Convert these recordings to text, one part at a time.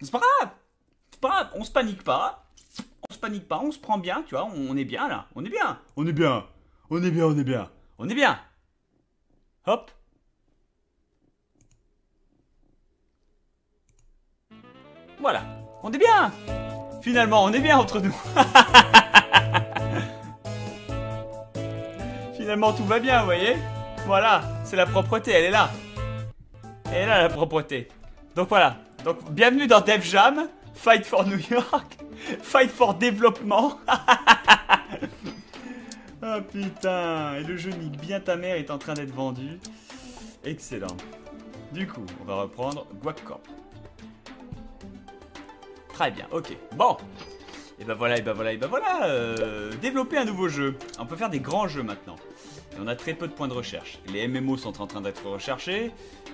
C'est pas grave. C'est pas grave. On se panique pas. On se panique pas. On se prend bien, tu vois. On est bien là. On est bien. On est bien. On est bien, on est bien. On est bien. Hop. Voilà. On est bien. Finalement, on est bien entre nous. Finalement, tout va bien, vous voyez Voilà, c'est la propreté, elle est là. Elle est là, la propreté. Donc voilà. Donc, bienvenue dans Dev Jam. Fight for New York. Fight for développement. Ah putain, et le jeu nique bien ta mère est en train d'être vendu. Excellent. Du coup, on va reprendre Guac. Très bien, ok. Bon. Et ben voilà, et ben voilà, et ben voilà. euh, développer un nouveau jeu. On peut faire des grands jeux maintenant. Et on a très peu de points de recherche. Les MMO sont en train d'être recherchés.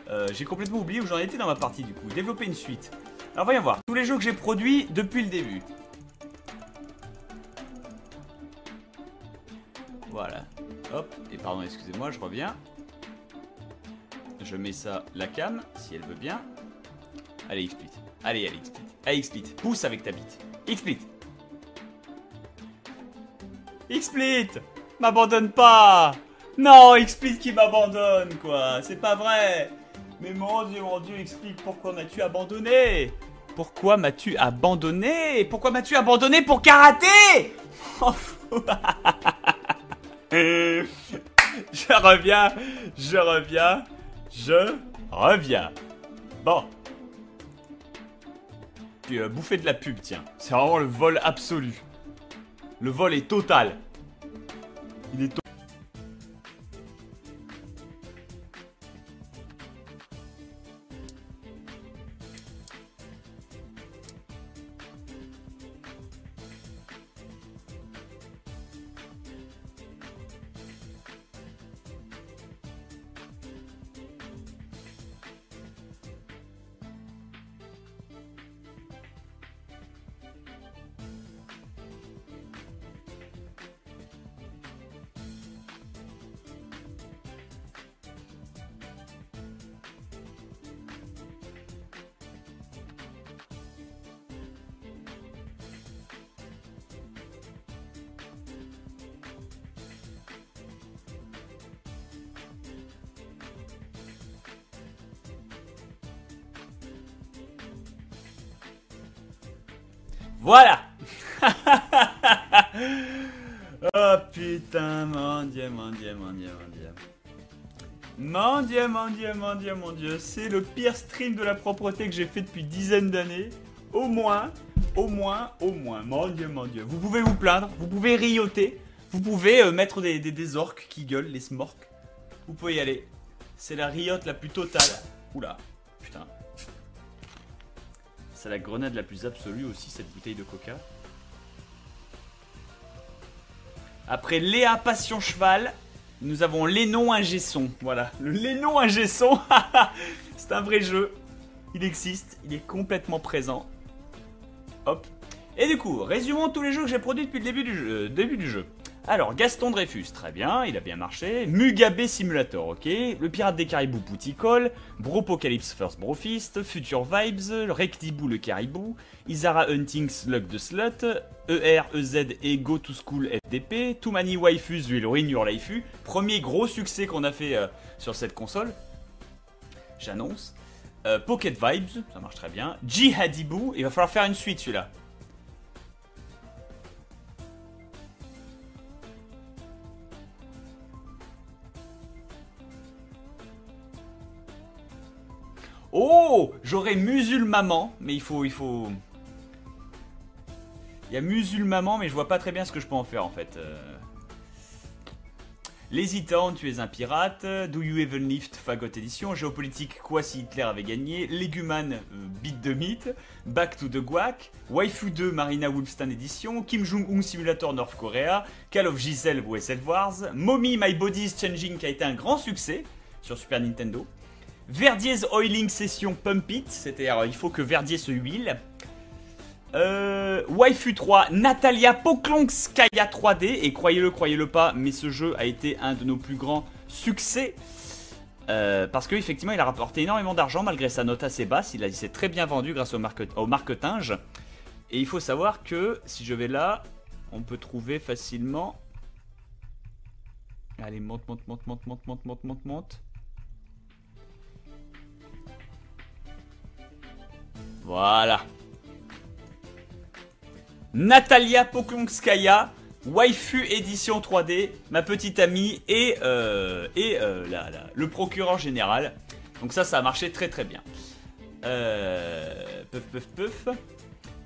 Euh, j'ai complètement oublié où j'en étais dans ma partie du coup. Développer une suite. Alors voyons voir. Tous les jeux que j'ai produits depuis le début. Voilà. Hop. Et pardon, excusez-moi, je reviens. Je mets ça, la cam, si elle veut bien. Allez, XSplit. Allez, allez, XSplit. Allez, XSplit. Pousse avec ta bite. XSplit. XSplit M'abandonne pas Non, XSplit qui m'abandonne, quoi. C'est pas vrai. Mais mon dieu, mon dieu, explique pourquoi m'as-tu abandonné? Pourquoi m'as-tu abandonné? Pourquoi m'as-tu abandonné pour karaté? Je reviens, je reviens, je reviens. Bon. Puis euh, bouffer de la pub, tiens. C'est vraiment le vol absolu. Le vol est total. Il est to- mon dieu, mon dieu. C'est le pire stream de la propreté que j'ai fait depuis dizaines d'années. Au moins, au moins, au moins. Mon dieu, mon dieu. Vous pouvez vous plaindre, vous pouvez rioter, vous pouvez euh, mettre des, des, des orques qui gueulent, les smorks. Vous pouvez y aller. C'est la riote la plus totale. Oula, putain. C'est la grenade la plus absolue aussi, cette bouteille de coca. Après Léa Passion Cheval, nous avons Lénon Ingesson. Voilà, le Lénon Ingesson. C'est un vrai jeu. Il existe, il est complètement présent. Hop. Et du coup, résumons tous les jeux que j'ai produits depuis le début du euh, début du jeu. Alors, Gaston Dreyfus, très bien, il a bien marché. Mugabe Simulator, ok. Le Pirate des Caribous, Pouticole. Bropocalypse First Brofist. Future Vibes. Rectibou le Caribou. Isara Hunting Slug de Slut. ER, EZ et Go to School FDP. Too Many Waifus Will Your Laifu. Premier gros succès qu'on a fait euh, sur cette console. J'annonce. Euh, Pocket Vibes, ça marche très bien. Jihadibou, il va falloir faire une suite celui-là. Oh J'aurais Musulmaman, mais il faut, il faut... Y a Musulmaman, mais je vois pas très bien ce que je peux en faire en fait. Euh... L'hésitant, tu es un pirate. Do you even lift Fagot Edition? Géopolitique, quoi si Hitler avait gagné? Léguman, euh, Beat de Meat. Back to the Guac. Waifu 2, Marina Wolfstan Edition. Kim Jong-un Simulator North Korea. Call of Giselle OSL Wars. Mommy My Body is Changing qui a été un grand succès sur Super Nintendo. Verdier's Oiling Session Pump It. C'est-à-dire, il faut que Verdier se huile. Euh, Waifu 3, Natalia Poklonskaya 3D, et croyez-le, croyez-le pas, mais ce jeu a été un de nos plus grands succès. Euh, parce qu'effectivement, il a rapporté énormément d'argent malgré sa note assez basse. Il, s'est très bien vendu grâce au, au marketing. Et il faut savoir que si je vais là, on peut trouver facilement. Allez, monte, monte, monte, monte, monte, monte, monte, monte, monte. Voilà. Natalia Poklonskaya, Waifu édition 3D, ma petite amie et, euh, euh, le procureur général. Donc ça, ça a marché très très bien. Euh, puff, puff, puff.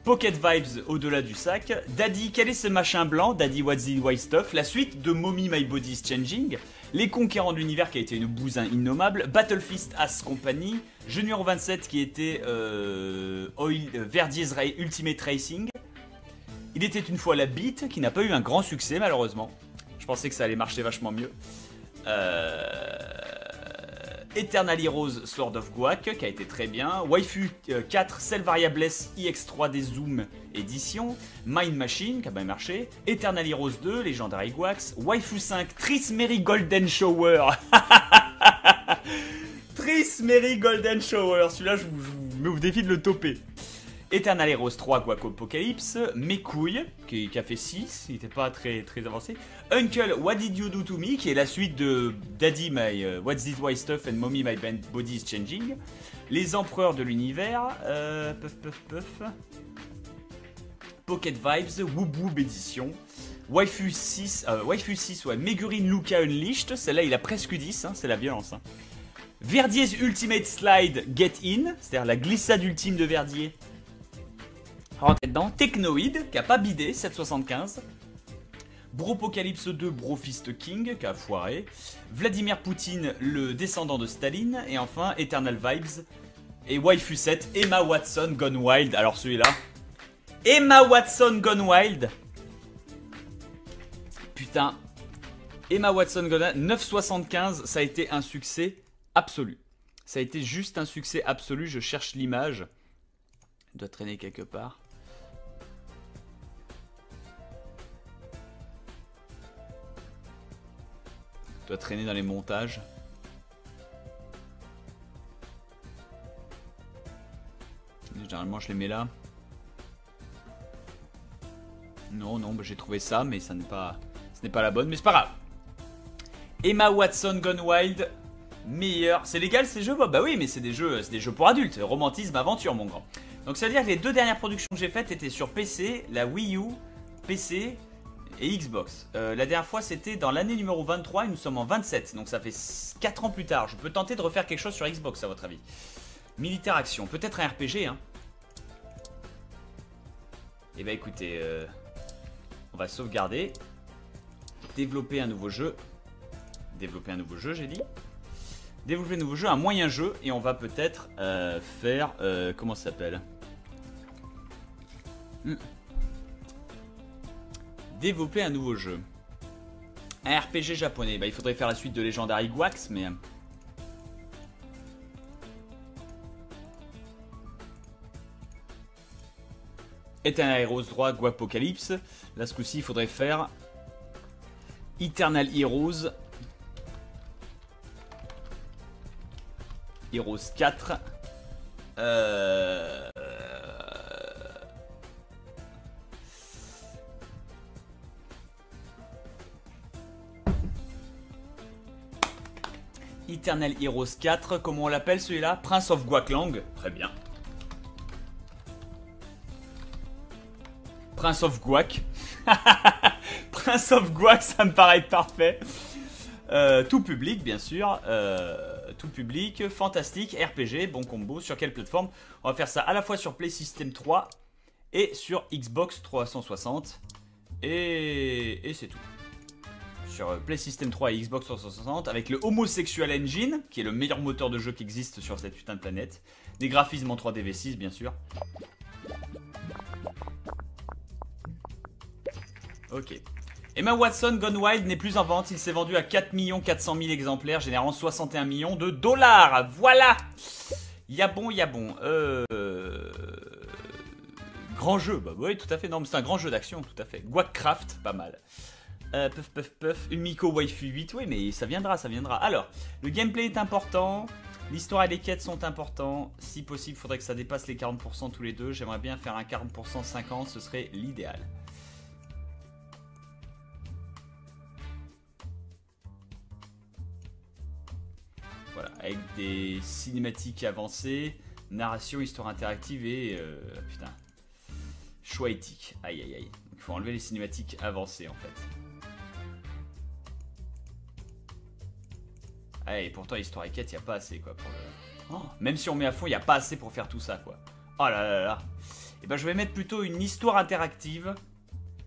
Pocket Vibes au-delà du sac. Daddy, quel est ce machin blanc? Daddy, what's the white stuff? La suite de Mommy, My Body is Changing. Les Conquérants de l'Univers qui a été une bousin innommable. Battlefist As Company. Junior 27 qui était euh, Oil, euh, Ultimate Racing. Il était une fois la Beat qui n'a pas eu un grand succès malheureusement. Je pensais que ça allait marcher vachement mieux. Euh, Eternal Heroes Sword of Guac qui a été très bien, Waifu 4 Cell Variables IX3D Zoom édition, Mind Machine qui a bien marché, Eternal Heroes 2 Legendary Guax, Waifu 5 Tris Mary Golden Shower. Tris Mary Golden Shower, celui-là je vous, je vous défie de le toper. Eternal Heroes 3 Guaco Apocalypse, Mes couilles, qui, a fait 6, il n'était pas très, très avancé. Uncle What Did You Do To Me, qui est la suite de Daddy My uh, What's This White Stuff and Mommy My Body Is Changing. Les Empereurs de l'Univers, euh, puff puff puff. Pocket Vibes, Woob Woob Edition. Waifu 6, euh, Waifu 6, ouais, Megurine Luca Unleashed, celle-là il a presque 10, hein, c'est la violence. Hein. Verdier's Ultimate Slide Get In, c'est-à-dire la glissade ultime de Verdier rentrer dedans. Technoid, qui a pas bidé, 775. Bropocalypse 2, Brofist King, qui a foiré. Vladimir Poutine, le descendant de Staline. Et enfin, Eternal Vibes. Et Waifu 7, Emma Watson Gone Wild. Alors celui-là. Emma Watson Gone Wild. Putain. Emma Watson Gone Wild. 975, ça a été un succès absolu. Ça a été juste un succès absolu. Je cherche l'image. Doit traîner quelque part. Traîner dans les montages. Généralement, je les mets là. Non, non, bah, j'ai trouvé ça, mais ça n'est pas, ce n'est pas la bonne, mais c'est pas grave. Emma Watson Gone Wild, meilleur. C'est légal ces jeux Bah oui, mais c'est des jeux, c'est des jeux pour adultes. Romantisme, aventure, mon grand. Donc ça veut dire que les deux dernières productions que j'ai faites étaient sur PC, la Wii U, PC et Xbox. Euh, la dernière fois, c'était dans l'année numéro 23 et nous sommes en 27. Donc ça fait 4 ans plus tard. Je peux tenter de refaire quelque chose sur Xbox, à votre avis. Militaire action. Peut-être un RPG, hein. Eh ben écoutez, euh, on va sauvegarder. Développer un nouveau jeu. Développer un nouveau jeu, j'ai dit. Développer un nouveau jeu, un moyen jeu. Et on va peut-être euh, faire... comment ça s'appelle? Hmm développer un nouveau jeu. Un RPG japonais. Bah, il faudrait faire la suite de Legendary Guax, mais... Euh, Eternal Heroes 3 Guapocalypse. Là, ce coup-ci, il faudrait faire Eternal Heroes. Heroes 4. Euh... Eternal Heroes 4, comment on l'appelle celui-là Prince of Guaklang, très bien. Prince of Guac. Prince of Guac, ça me paraît parfait. Euh, tout public, bien sûr. Euh, tout public, fantastique, RPG, bon combo. Sur quelle plateforme On va faire ça à la fois sur Play System 3 et sur Xbox 360. Et, et c'est tout sur euh, Play System 3 et Xbox 360 avec le Homosexual Engine, qui est le meilleur moteur de jeu qui existe sur cette putain de planète. Des graphismes en 3D V6, bien sûr. Ok. Emma Watson Gone Wild n'est plus en vente. Il s'est vendu à 4 400 000 exemplaires, générant 61 millions de dollars. Voilà Y'a bon. Euh... Grand jeu, bah oui, tout à fait. Non, mais c'est un grand jeu d'action, tout à fait. Guacraft, pas mal. Euh, puff, puff, puff. Umiko Waifu 8. Oui, mais ça viendra, ça viendra. Alors, le gameplay est important. L'histoire et les quêtes sont importants. Si possible, faudrait que ça dépasse les 40% tous les deux. J'aimerais bien faire un 40% 50, ce serait l'idéal. Voilà, avec des cinématiques avancées, narration, histoire interactive et... Euh, putain. Choix éthique. Aïe aïe aïe. il faut enlever les cinématiques avancées en fait. Ah, et pourtant, histoire et quête, il n'y a pas assez quoi pour le... Oh, même si on met à fond, il n'y a pas assez pour faire tout ça quoi. Oh là là là. Et eh ben je vais mettre plutôt une histoire interactive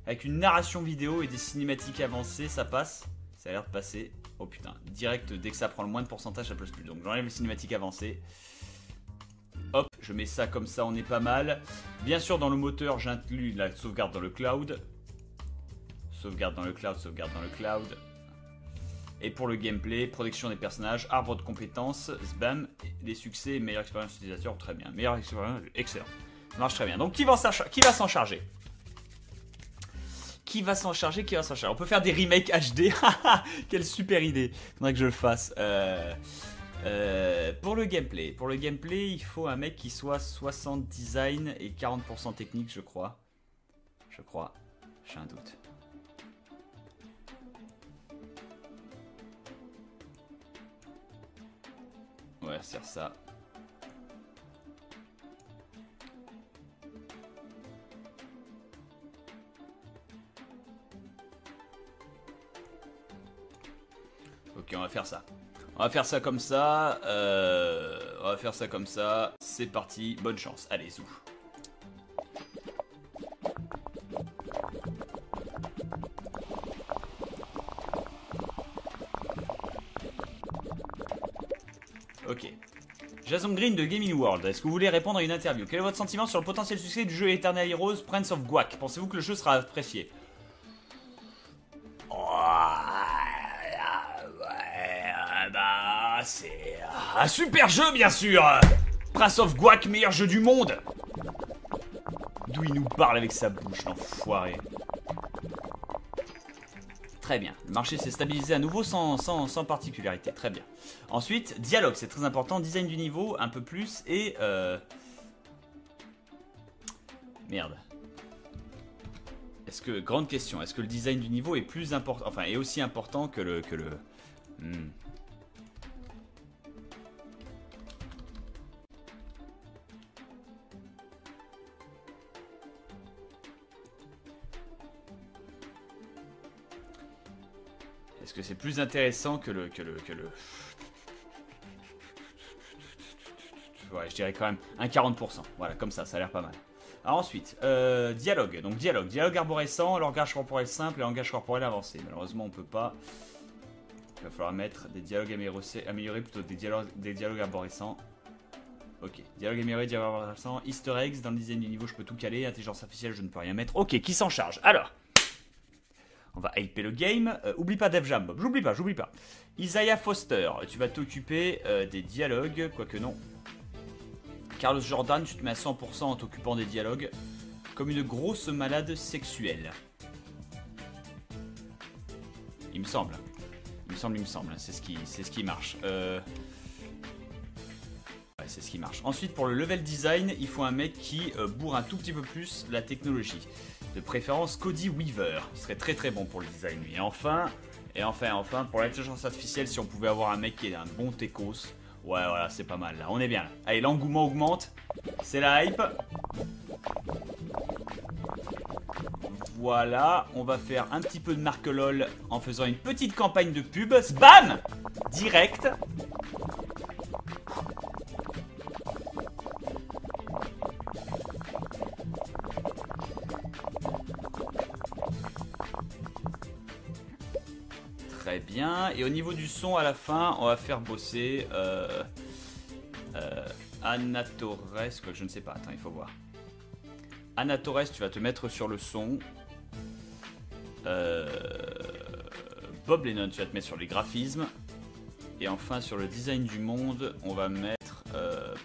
avec une narration vidéo et des cinématiques avancées, ça passe. Ça a l'air de passer. Oh putain, direct, dès que ça prend le moins de pourcentage, ça passe plus. Donc j'enlève les cinématiques avancées. Hop, je mets ça comme ça, on est pas mal. Bien sûr, dans le moteur, j'inclus la sauvegarde dans le cloud. Sauvegarde dans le cloud, sauvegarde dans le cloud. Et pour le gameplay, protection des personnages, arbre de compétences, spam, les succès, meilleure expérience utilisateur, très bien. Meilleure expérience, excellent. Ça marche très bien. Donc qui va s'en charger? Qui va s'en charger Qui va s'en charger? On peut faire des remakes HD. Quelle super idée. Faudrait que je le fasse. Euh, euh, pour le gameplay, pour le gameplay, il faut un mec qui soit 60 design et 40% technique, je crois. Je crois. J'ai un doute. Ouais, c'est ça. Ok, on va faire ça. On va faire ça comme ça. Euh, on va faire ça comme ça. C'est parti. Bonne chance. Allez, zou. Jason Green de Gaming World, est-ce que vous voulez répondre à une interview? Quel est votre sentiment sur le potentiel succès du jeu Eternal Heroes Prince of Guac? Pensez-vous que le jeu sera apprécié? C'est un super jeu, bien sûr! Prince of Guac, meilleur jeu du monde! D'où il nous parle avec sa bouche, l'enfoiré. Très bien. Le marché s'est stabilisé à nouveau sans, particularité. Très bien. Ensuite, dialogue, c'est très important. Design du niveau, un peu plus. Et... Euh... Merde. Est-ce que... Grande question. Est-ce que le design du niveau est plus important... Enfin, est aussi important que le... Que le... Hmm. Que c'est plus intéressant que le, que le, que le... Ouais, je dirais quand même un 40%. Voilà, comme ça, ça a l'air pas mal. Alors ensuite, euh, dialogue. Donc dialogue. Dialogue arborescent, langage corporel simple et langage corporel avancé. Malheureusement, on peut pas. Il va falloir mettre des dialogues améliorés, plutôt des dialogues, des dialogues arborescents. Ok, dialogue amélioré, dialogue arborescent, easter eggs, dans le design du niveau je peux tout caler, intelligence artificielle je ne peux rien mettre. Ok, qui s'en charge? Alors, on va hyper le game. Euh, oublie pas Def Jam. J'oublie pas, j'oublie pas. Isaiah Foster, tu vas t'occuper euh, des dialogues, quoique non. Carlos Jordan, tu te mets à 100% en t'occupant des dialogues. Comme une grosse malade sexuelle. Il me semble. Il me semble, il me semble. C'est ce qui, c'est ce qui marche. Euh... C'est ce qui marche. Ensuite, pour le level design, il faut un mec qui euh, bourre un tout petit peu plus la technologie. De préférence Cody Weaver. Il serait très très bon pour le design Et enfin, et enfin, enfin, pour l'intelligence artificielle, si on pouvait avoir un mec qui est un bon techos. Ouais, voilà, c'est pas mal là. On est bien. Allez, l'engouement augmente. C'est la hype. Voilà, on va faire un petit peu de marque LOL en faisant une petite campagne de pub. Bam Direct. Et au niveau du son, à la fin, on va faire bosser euh, euh, Anatores, quoi, je ne sais pas. Attends, il faut voir. Anatores, tu vas te mettre sur le son. Euh, Bob Lennon, tu vas te mettre sur les graphismes. Et enfin, sur le design du monde, on va mettre... Euh,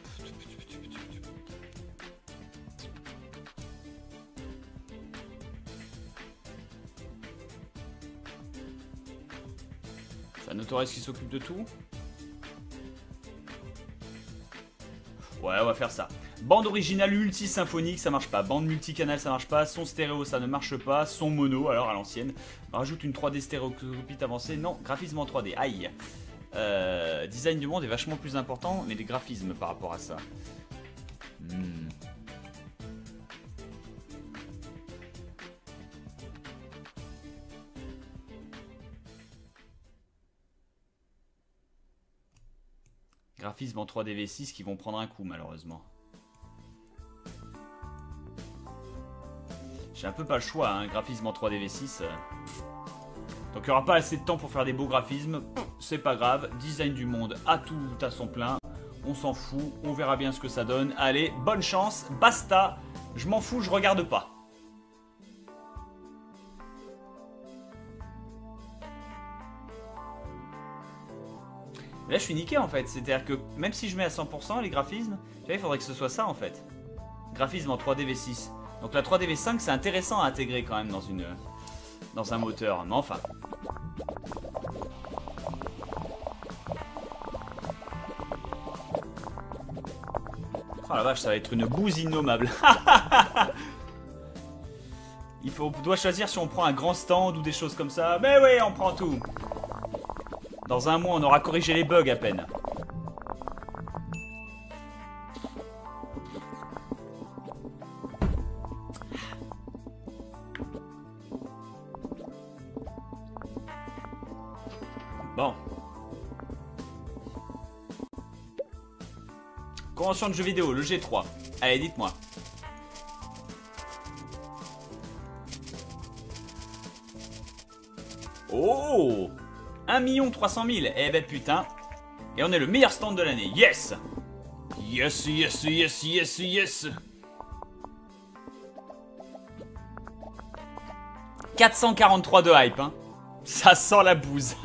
Torres qui s'occupe de tout. Ouais, on va faire ça. Bande originale multi-symphonique, ça marche pas. Bande multicanal, ça marche pas. Son stéréo, ça ne marche pas. Son mono, alors à l'ancienne. Rajoute une 3D stéréoscopie avancée. Non, graphisme en 3D. Aïe. Euh, design du monde est vachement plus important, mais les graphismes par rapport à ça. Hmm. Graphisme en 3D V6 qui vont prendre un coup malheureusement. J'ai un peu pas le choix, hein, graphisme en 3D V6. Euh. Donc il n'y aura pas assez de temps pour faire des beaux graphismes. C'est pas grave, design du monde à tout à son plein. On s'en fout, on verra bien ce que ça donne. Allez, bonne chance, basta. Je m'en fous, je regarde pas. Là, je suis niqué en fait. C'est-à-dire que même si je mets à 100% les graphismes, il faudrait que ce soit ça en fait. Graphisme en 3D V6. Donc la 3D V5, c'est intéressant à intégrer quand même dans une dans un moteur. Mais enfin. Oh la vache, ça va être une bouse innommable. Il faut, on doit choisir si on prend un grand stand ou des choses comme ça. Mais oui, on prend tout. Dans un mois, on aura corrigé les bugs à peine. Bon. Convention de jeux vidéo, le G3. Allez, dites-moi. Oh 1 300 000. Eh ben putain. Et on est le meilleur stand de l'année. Yes Yes, yes, yes, yes, yes 443 de hype, hein. Ça sent la bouse.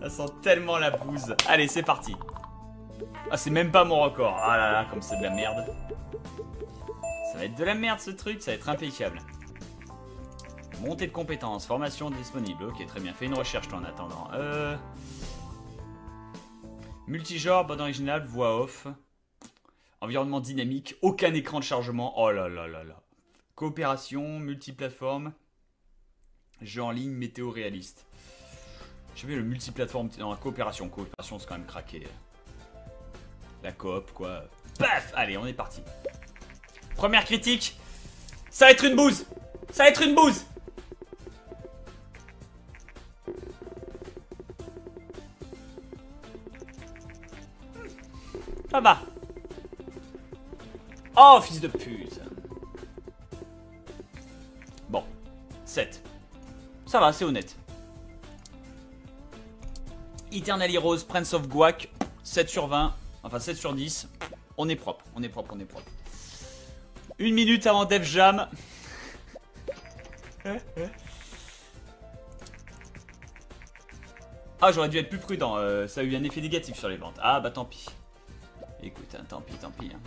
Ça sent tellement la bouse. Allez, c'est parti. Ah, c'est même pas mon record. Ah là là, comme c'est de la merde. Ça va être de la merde ce truc, ça va être impeccable. Montée de compétences, formation disponible. Ok, très bien. Fais une recherche toi en attendant. Euh... Multigenre, bande originale, voix off. Environnement dynamique, aucun écran de chargement. Oh là là là là. Coopération, multiplateforme. Jeu en ligne, météo réaliste. J'ai vu le multiplateforme dans la coopération. Coopération, c'est quand même craqué. La coop, quoi. Paf Allez, on est parti. Première critique. Ça va être une bouse Ça va être une bouse Ça va. Oh, fils de pute. Bon. 7. Ça va, c'est honnête. Eternal Heroes, Prince of Guac, 7 sur 20. Enfin, 7 sur 10. On est propre, on est propre, on est propre. Une minute avant Def Jam. Ah, j'aurais dû être plus prudent. Euh, ça a eu un effet négatif sur les ventes. Ah, bah tant pis. Écoute, hein, tant pis, tant pis. Hein.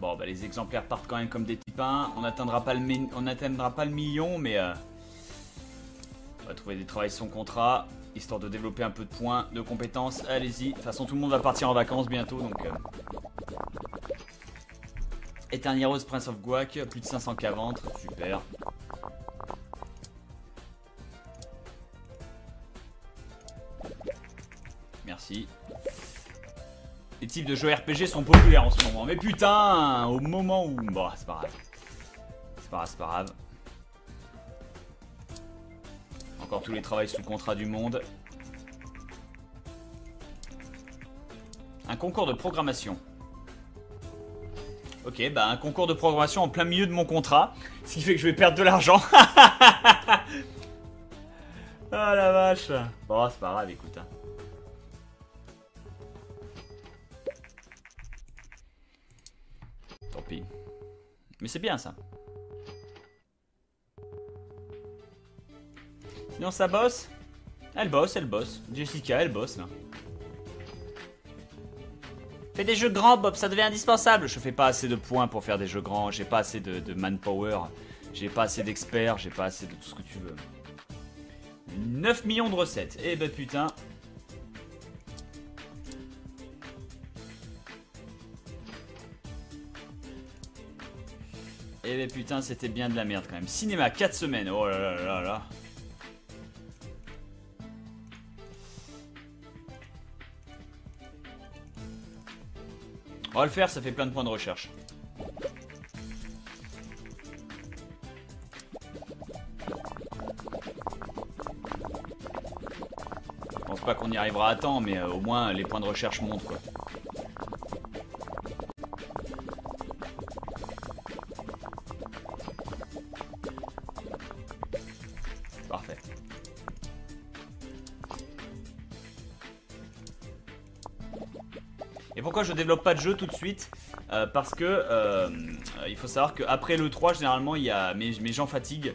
Bon, bah les exemplaires partent quand même comme des petits pains. On n'atteindra pas, le pas le million, mais... Euh, on va trouver des travails sans contrat, histoire de développer un peu de points, de compétences. Allez-y. De toute façon, tout le monde va partir en vacances bientôt, donc... Euh... Eternal Prince of Guac, plus de 500k ventes, super. Les types de jeux RPG sont populaires en ce moment. Mais putain, au moment où... Bon, c'est pas grave. C'est pas grave, c'est pas grave. Encore tous les travaux sous contrat du monde. Un concours de programmation. Ok, bah un concours de programmation en plein milieu de mon contrat. Ce qui fait que je vais perdre de l'argent. Ah la vache. Bon, c'est pas grave, écoute. Hein. C'est bien ça. Sinon ça bosse Elle bosse, elle bosse. Jessica, elle bosse là. Fais des jeux grands, Bob, ça devient indispensable. Je fais pas assez de points pour faire des jeux grands. J'ai pas assez de, manpower. J'ai pas assez d'experts. J'ai pas assez de tout ce que tu veux. 9 millions de recettes. Eh ben putain. Eh ben putain, c'était bien de la merde quand même. Cinéma, 4 semaines. Oh là là là là. On va le faire, ça fait plein de points de recherche. Je pense pas qu'on y arrivera à temps, mais euh, au moins les points de recherche montent quoi. Développe pas de jeu tout de suite euh, Parce que euh, il faut savoir qu'après le 3, généralement, il y a mes, gens fatiguent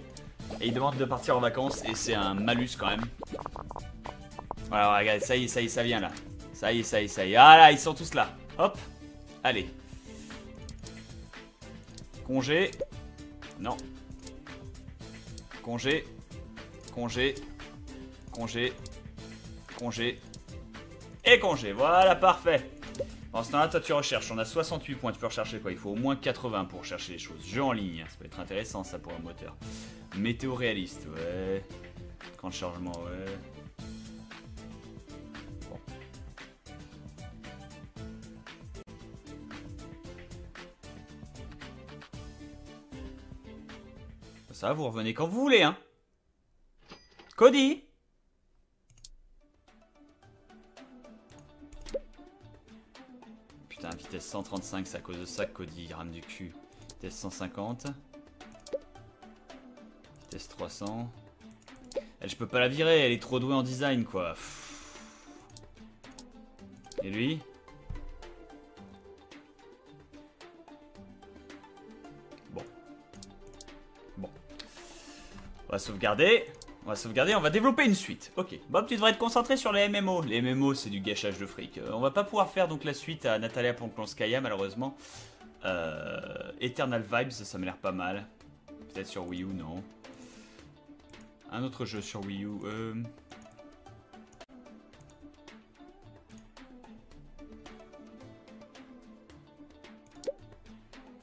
et ils demandent de partir en vacances et c'est un malus quand même. Voilà, regarde, ça y est, ça y est, ça vient là. Ça y est, ça y est, ça y est. Ah là, ils sont tous là. Hop, allez. Congé. Non. Congé. Congé. Congé. Congé. Et congé. Voilà, parfait. En ce temps-là, toi, tu recherches. On a 68 points. Tu peux rechercher quoi? Il faut au moins 80 pour chercher les choses. Jeu en ligne. Ça peut être intéressant, ça, pour un moteur. Météo réaliste, ouais. Camp de chargement, ouais. Bon. Ça, vous revenez quand vous voulez, hein Cody vitesse 135, c'est à cause de ça que Cody rame du cul. Vitesse 150. Vitesse 300. Elle, je peux pas la virer, elle est trop douée en design, quoi. Et lui Bon. Bon. On va sauvegarder. On va sauvegarder, on va développer une suite. Ok. Bob, tu devrais être concentré sur les MMO. Les MMO, c'est du gâchage de fric. Euh, on va pas pouvoir faire donc la suite à Natalia Ponklonskaya, malheureusement. Euh, Eternal Vibes, ça, m'a l'air pas mal. Peut-être sur Wii U, non. Un autre jeu sur Wii U. Euh...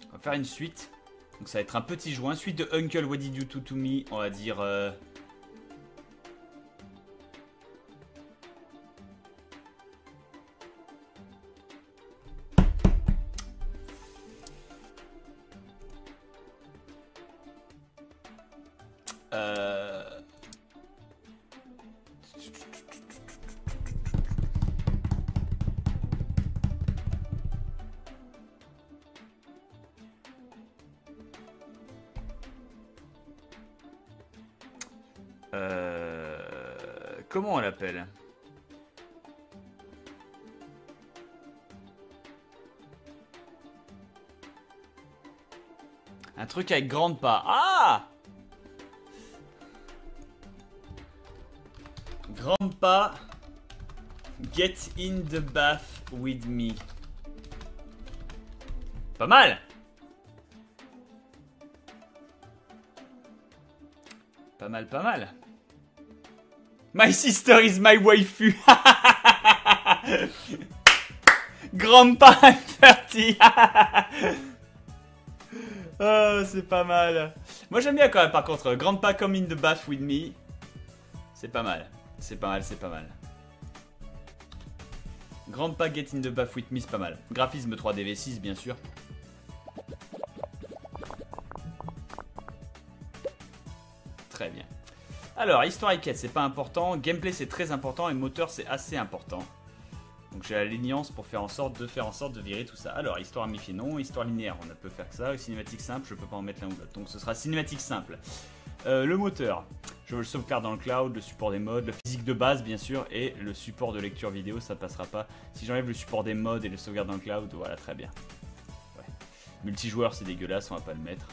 On va faire une suite. Donc ça va être un petit joint. Suite de Uncle What Did You To To Me. On va dire... truc avec grande pas. Ah Grande pas. Get in the bath with me. Pas mal Pas mal, pas mal. My sister is my waifu. Grandpa I'm 30. oh, c'est pas mal. Moi j'aime bien quand même par contre. Grandpa come in the bath with me. C'est pas mal. C'est pas mal, c'est pas mal. Grandpa get in the bath with me, c'est pas mal. Graphisme 3DV6 bien sûr. Très bien. Alors, histoire et quête, c'est pas important. Gameplay, c'est très important. Et moteur, c'est assez important. Donc j'ai la pour faire en sorte de faire en sorte de virer tout ça. Alors, histoire ramifiée, non. Histoire linéaire, on ne peut faire que ça. Cinématique simple, je peux pas en mettre l'un ou l'autre. Donc ce sera cinématique simple. Euh, le moteur, je veux le sauvegarde dans le cloud, le support des modes, le physique de base bien sûr, et le support de lecture vidéo, ça passera pas. Si j'enlève le support des modes et le sauvegarde dans le cloud, voilà, très bien. Ouais. Multijoueur, c'est dégueulasse, on va pas le mettre.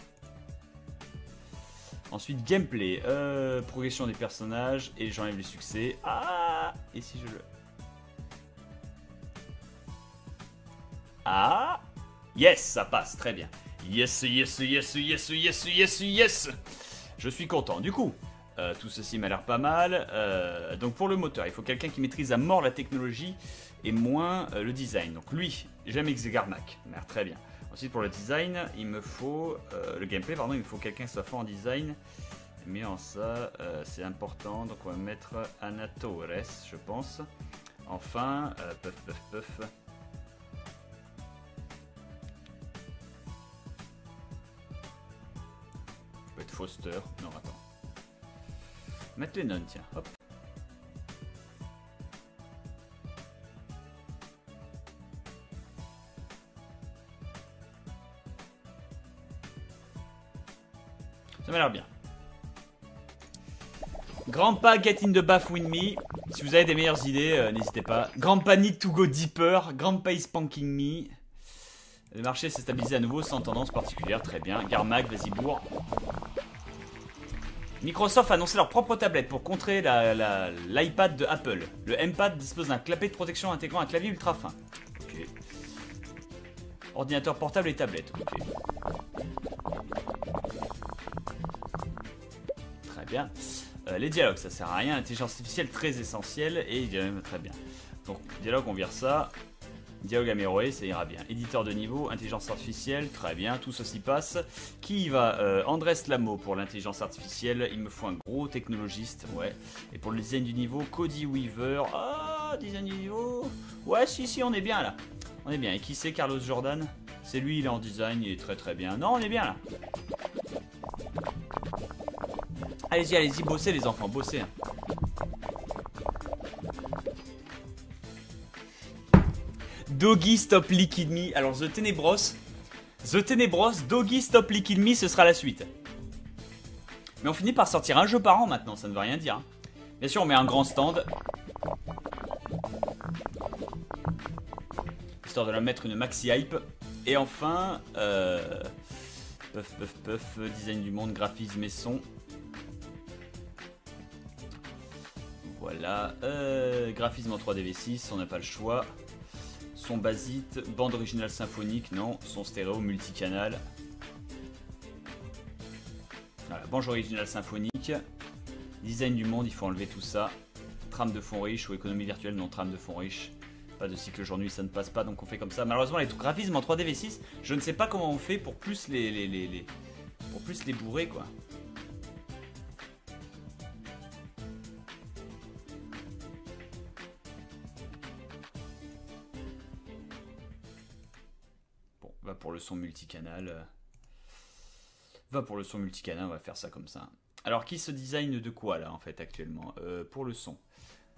Ensuite, gameplay, euh, progression des personnages, et j'enlève les succès. Ah Et si je le... Ah Yes, ça passe, très bien. Yes, yes, yes, yes, yes, yes, yes. Je suis content. Du coup, euh, tout ceci m'a l'air pas mal. Euh, donc pour le moteur, il faut quelqu'un qui maîtrise à mort la technologie et moins euh, le design. Donc lui, j'aime Exegarmac. Très bien. Ensuite pour le design, il me faut... le gameplay, pardon, il me faut quelqu'un qui soit fort en design. Mais en ça, c'est important. Donc on va mettre Anatores, je pense. Enfin, puff, puff, puff. Foster. Non, attends. Mettre les nonnes, tiens. Hop. Ça m'a l'air bien. Grandpa get in the bath with me. Si vous avez des meilleures idées, euh, n'hésitez pas. Grandpa need to go deeper. Grandpa is spanking me. Le marché s'est stabilisé à nouveau sans tendance particulière. Très bien. Garmac, vas-y bourre. Microsoft a annoncé leur propre tablette pour contrer l'iPad de Apple. Le M-Pad dispose d'un clapet de protection intégrant un clavier ultra fin. Ok. Ordinateur portable et tablette. Très bien. Euh, les dialogues, ça sert à rien. Intelligence artificielle très essentielle et très bien. Donc, dialogue, on vire ça. Dialogue Améroé, ça ira bien. Éditeur de niveau, intelligence artificielle, très bien, tout ceci passe. Qui y va euh, Andrés Lamo pour l'intelligence artificielle? Il me faut un gros technologiste, ouais. Et pour le design du niveau, Cody Weaver. Ah, design du niveau? Ouais, si, si, on est bien là. On est bien. Et qui c'est Carlos Jordan? C'est lui, il est en design, il est très très bien. Non, on est bien là. Allez-y, allez-y, bossez les enfants, bossez. Hein. Doggy Stop Liquid Me. Alors, The Tenebros. The Tenebros, Doggy Stop Liquid Me, ce sera la suite. Mais on finit par sortir un jeu par an maintenant, ça ne veut rien dire. Hein. Bien sûr, on met un grand stand. Histoire de la mettre une maxi hype. Et enfin, euh, puff, puff, puff, design du monde, graphisme et son. Voilà, euh, graphisme en 3DV6, on n'a pas le choix. Son basite, bande originale symphonique, non. Son stéréo multicanal. Voilà, bande originale symphonique. Design du monde, il faut enlever tout ça. Trame de fond riche ou économie virtuelle, non, trame de fond riche. Pas de cycle jour-nuit, ça ne passe pas, donc on fait comme ça. Malheureusement, les graphismes en 3DV6, je ne sais pas comment on fait pour plus les, les pour plus les bourrer, quoi. Pour le son multicanal. Va pour le son multicanal, on va faire ça comme ça. Alors, qui se design de quoi là en fait actuellement euh, Pour le son?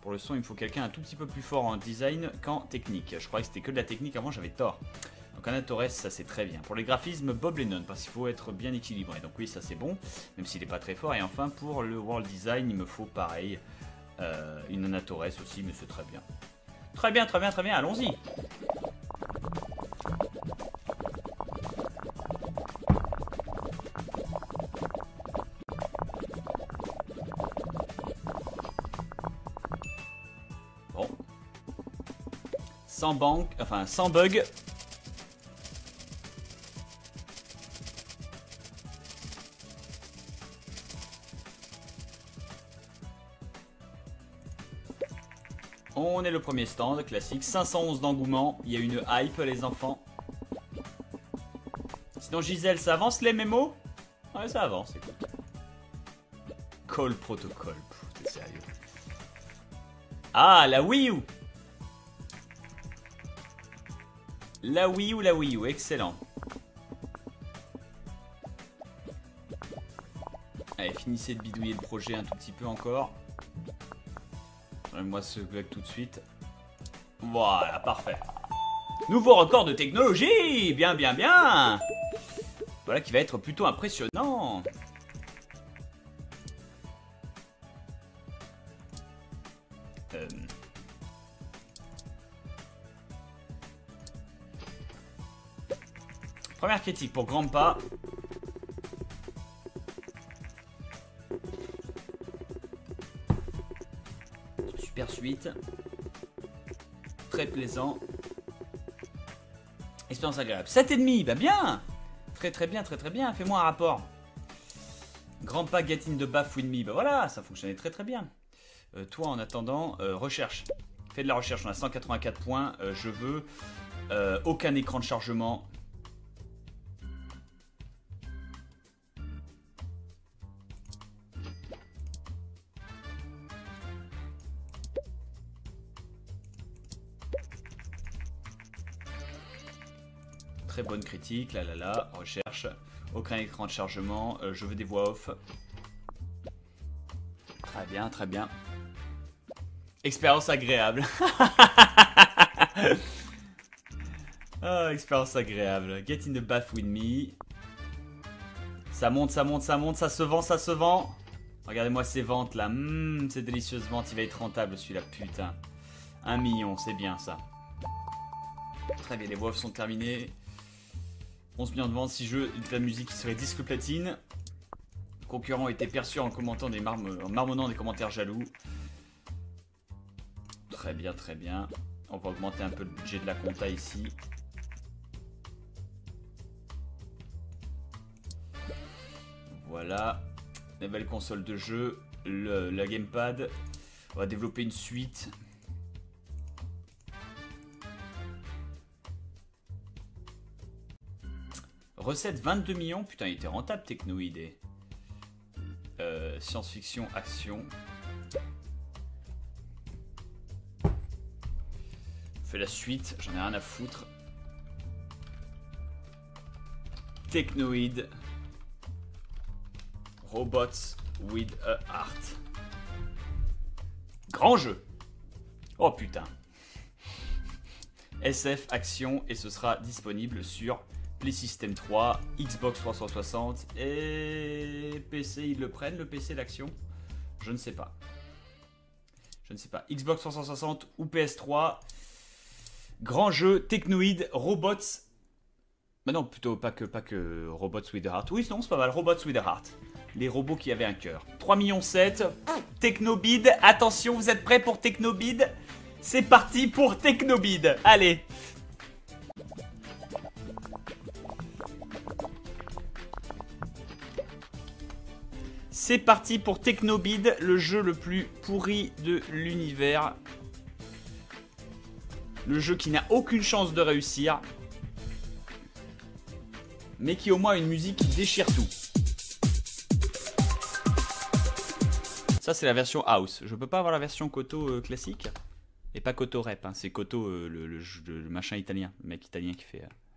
Pour le son, il me faut quelqu'un un tout petit peu plus fort en design qu'en technique. Je croyais que c'était que de la technique avant, j'avais tort. Donc Anna Torres, ça c'est très bien. Pour les graphismes, Bob Lennon, parce qu'il faut être bien équilibré. Donc oui, ça c'est bon, même s'il n'est pas très fort. Et enfin, pour le world design, il me faut pareil. Euh, une Anna Torres aussi, mais c'est très bien. Très bien, très bien, très bien, allons-y sans banque, enfin sans bug. On est le premier stand, classique. 511 d'engouement. Il y a une hype, les enfants. Sinon, Gisèle, ça avance les mémos? Ouais, ça avance, écoute. Call protocol. T'es sérieux. Ah, la Wii U La Wii ou la Wii U, excellent. Allez, finissez de bidouiller le projet un tout petit peu encore. Moi ce bug tout de suite. Voilà, parfait. Nouveau record de technologie Bien, bien, bien Voilà qui va être plutôt impressionnant euh... Première critique pour Grandpa. Super suite. Très plaisant. Expérience agréable. 7,5, bah bien Très très bien, très très bien. Fais-moi un rapport. Grand pas get in the bath with me. Bah voilà, ça fonctionnait très très bien. Euh, toi, en attendant, euh, recherche. Fais de la recherche, on a 184 points. Euh, je veux aucun écran de chargement. Très bonne critique, là là là, recherche. Aucun écran de chargement, euh, je veux des voix off. Très bien, très bien. Expérience agréable. oh, expérience agréable. Get in the bath with me. Ça monte, ça monte, ça monte, ça se vend, ça se vend. Regardez-moi ces ventes là. Mmh, ces délicieuses ventes, il va être rentable celui-là, putain. Un million, c'est bien ça. Très bien, les voix sont terminées. 11 millions de ventes, 6 jeux, de la musique qui serait disque platine. Concurrent était perçu en commentant des en marmonnant des commentaires jaloux. Très bien, très bien. On va augmenter un peu le budget de la compta ici. Voilà. Nouvelle console de jeu. La gamepad. On va développer une suite. Recette 22 millions. Putain, il était rentable, Technoid. Euh, Science-fiction, action. Fais la suite, j'en ai rien à foutre. Technoid. Robots with a heart. Grand jeu. Oh putain. SF Action et ce sera disponible sur Play System 3, Xbox 360 et PC, ils le prennent le PC l'action? Je ne sais pas. Je ne sais pas. Xbox 360 ou PS3. Grand jeu, Technoid, Robots. Mais non, plutôt pas que, pas que Robots with Heart. Oui, non, c'est pas mal. Robots with Heart. Les robots qui avaient un cœur. 3 millions 7. Technobid. Attention, vous êtes prêts pour Technobid? C'est parti pour Technobid. Allez. C'est parti pour Technobid, le jeu le plus pourri de l'univers. Le jeu qui n'a aucune chance de réussir. Mais qui au moins a une musique qui déchire tout. Ça c'est la version house. Je peux pas avoir la version Koto euh, classique? Et pas Koto rep, hein. c'est Koto euh, le, le, machin italien, le mec italien qui fait... Euh,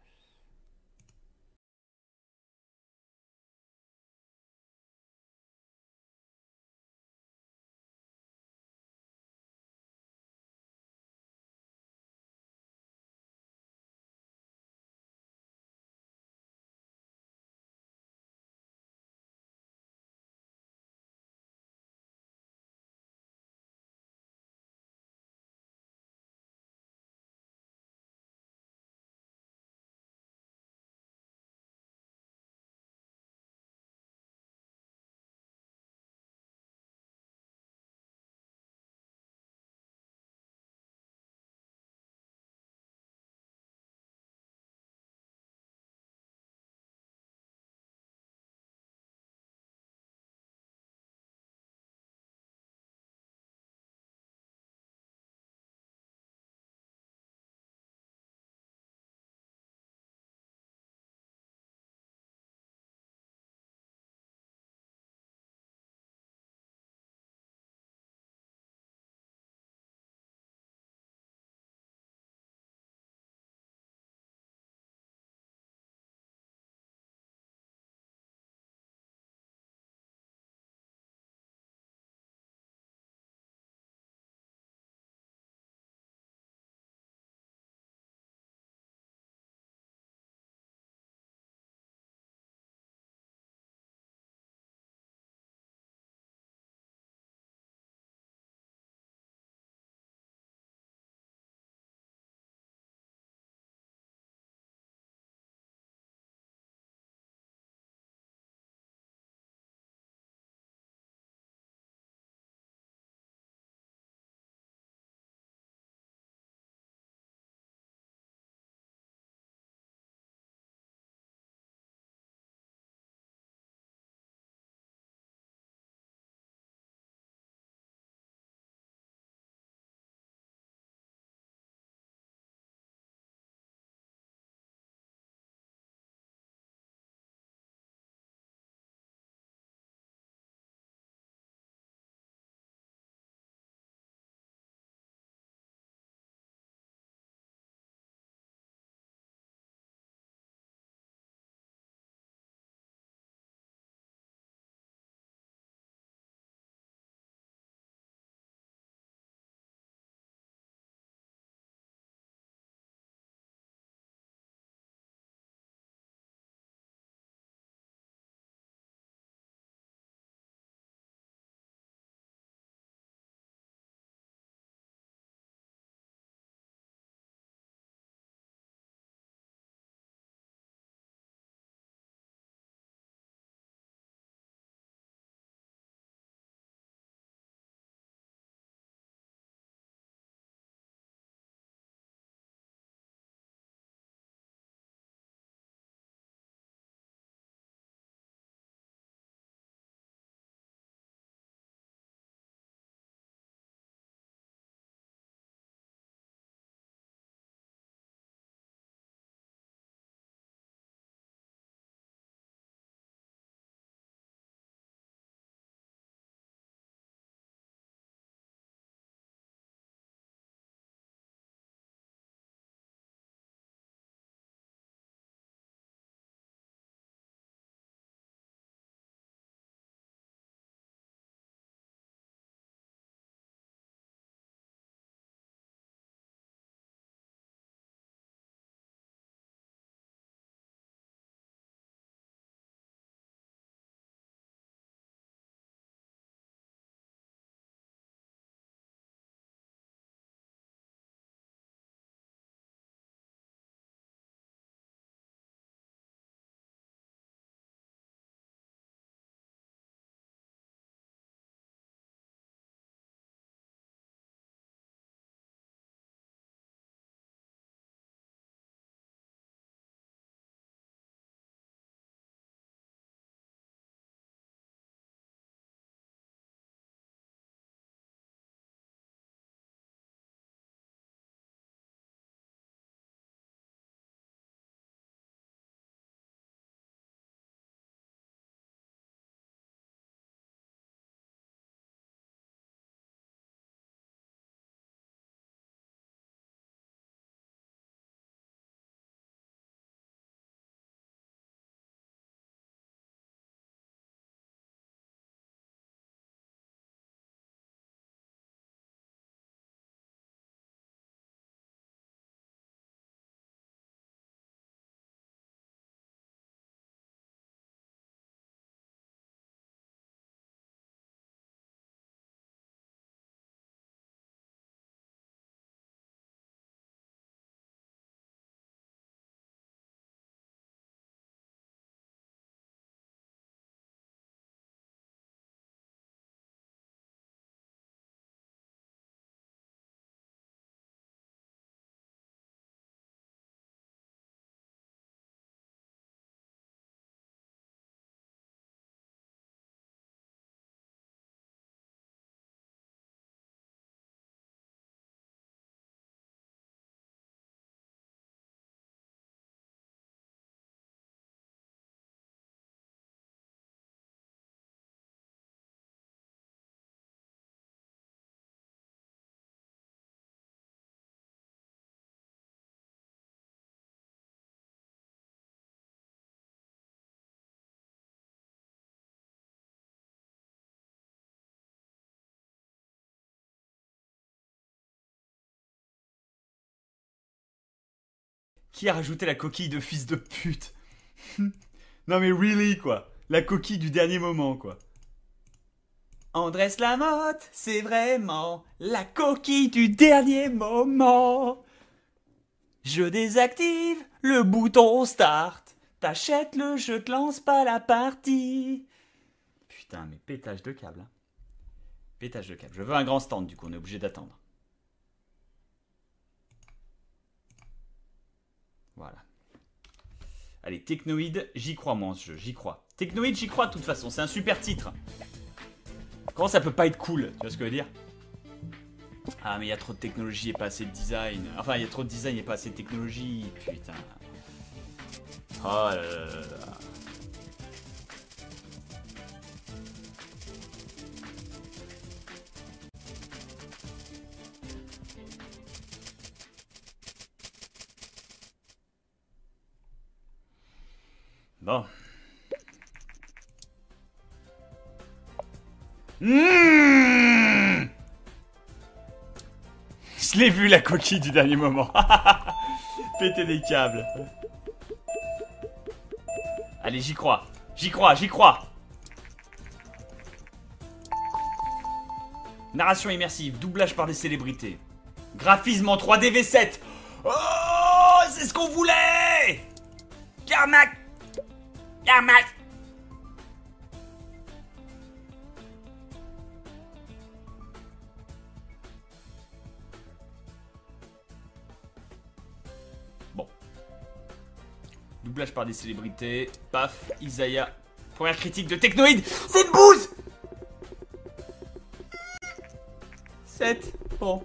Qui a rajouté la coquille de fils de pute Non mais really quoi. La coquille du dernier moment quoi. Andrés Lamotte, c'est vraiment la coquille du dernier moment. Je désactive le bouton start. T'achètes le jeu, te lance pas la partie. Putain, mais pétage de câble. Hein. Pétage de câble. Je veux un grand stand, du coup, on est obligé d'attendre. Voilà. Allez, Technoïde, j'y crois moi en ce jeu, j'y crois. Technoïde, j'y crois de toute façon, c'est un super titre. Comment ça peut pas être cool Tu vois ce que je veux dire? Ah, mais il y a trop de technologie et pas assez de design. Enfin, il y a trop de design et pas assez de technologie. Putain. Oh là là là là. Bon. Mmh Je l'ai vu la coquille du dernier moment. Péter des câbles. Allez, j'y crois. J'y crois, j'y crois. Narration immersive, doublage par des célébrités. Graphisme en 3D V7. Oh, c'est ce qu'on voulait Carmack Bon. Doublage par des célébrités. Paf, Isaiah. Première critique de Technoïde. C'est une bouse 7. Bon.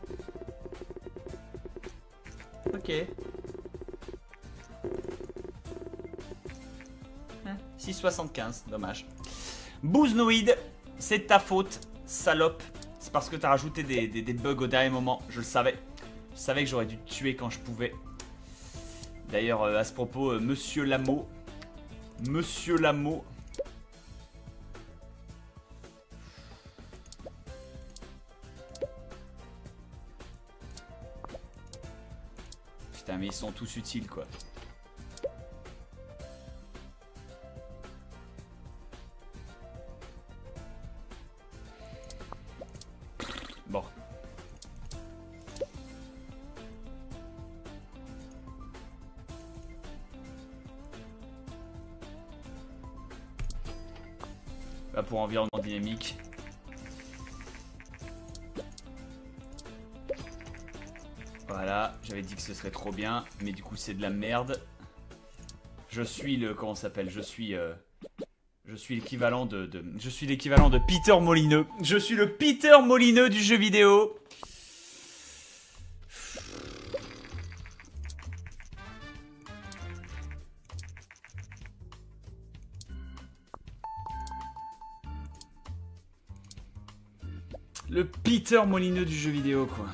Ok. 6,75, dommage. Bouznoïde, c'est ta faute, salope. C'est parce que t'as rajouté des, des, bugs au dernier moment, je le savais. Je savais que j'aurais dû te tuer quand je pouvais. D'ailleurs, euh, à ce propos, euh, Monsieur Lameau. Monsieur Lameau. Putain, mais ils sont tous utiles, quoi. Voilà, j'avais dit que ce serait trop bien, mais du coup c'est de la merde. Je suis le... comment s'appelle? Je suis... Euh, je suis l'équivalent de, Je suis l'équivalent de Peter Molineux. Je suis le Peter Molineux du jeu vidéo. Peter Molineux du jeu vidéo, quoi.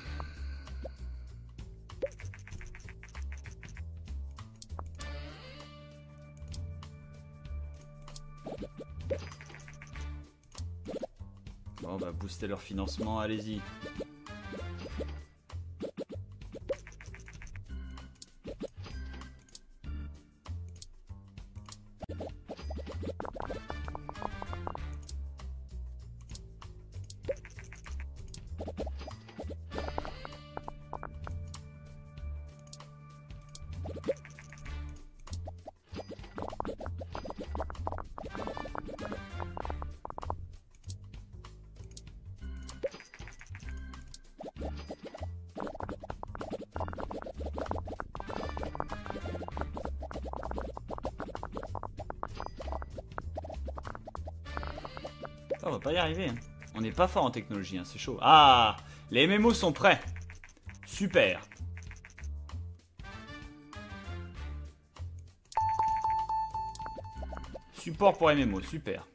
Bon, bah, booster leur financement, allez-y. Arriver. Hein. On n'est pas fort en technologie, hein, c'est chaud. Ah Les MMO sont prêts. Super. Support pour MMO, super.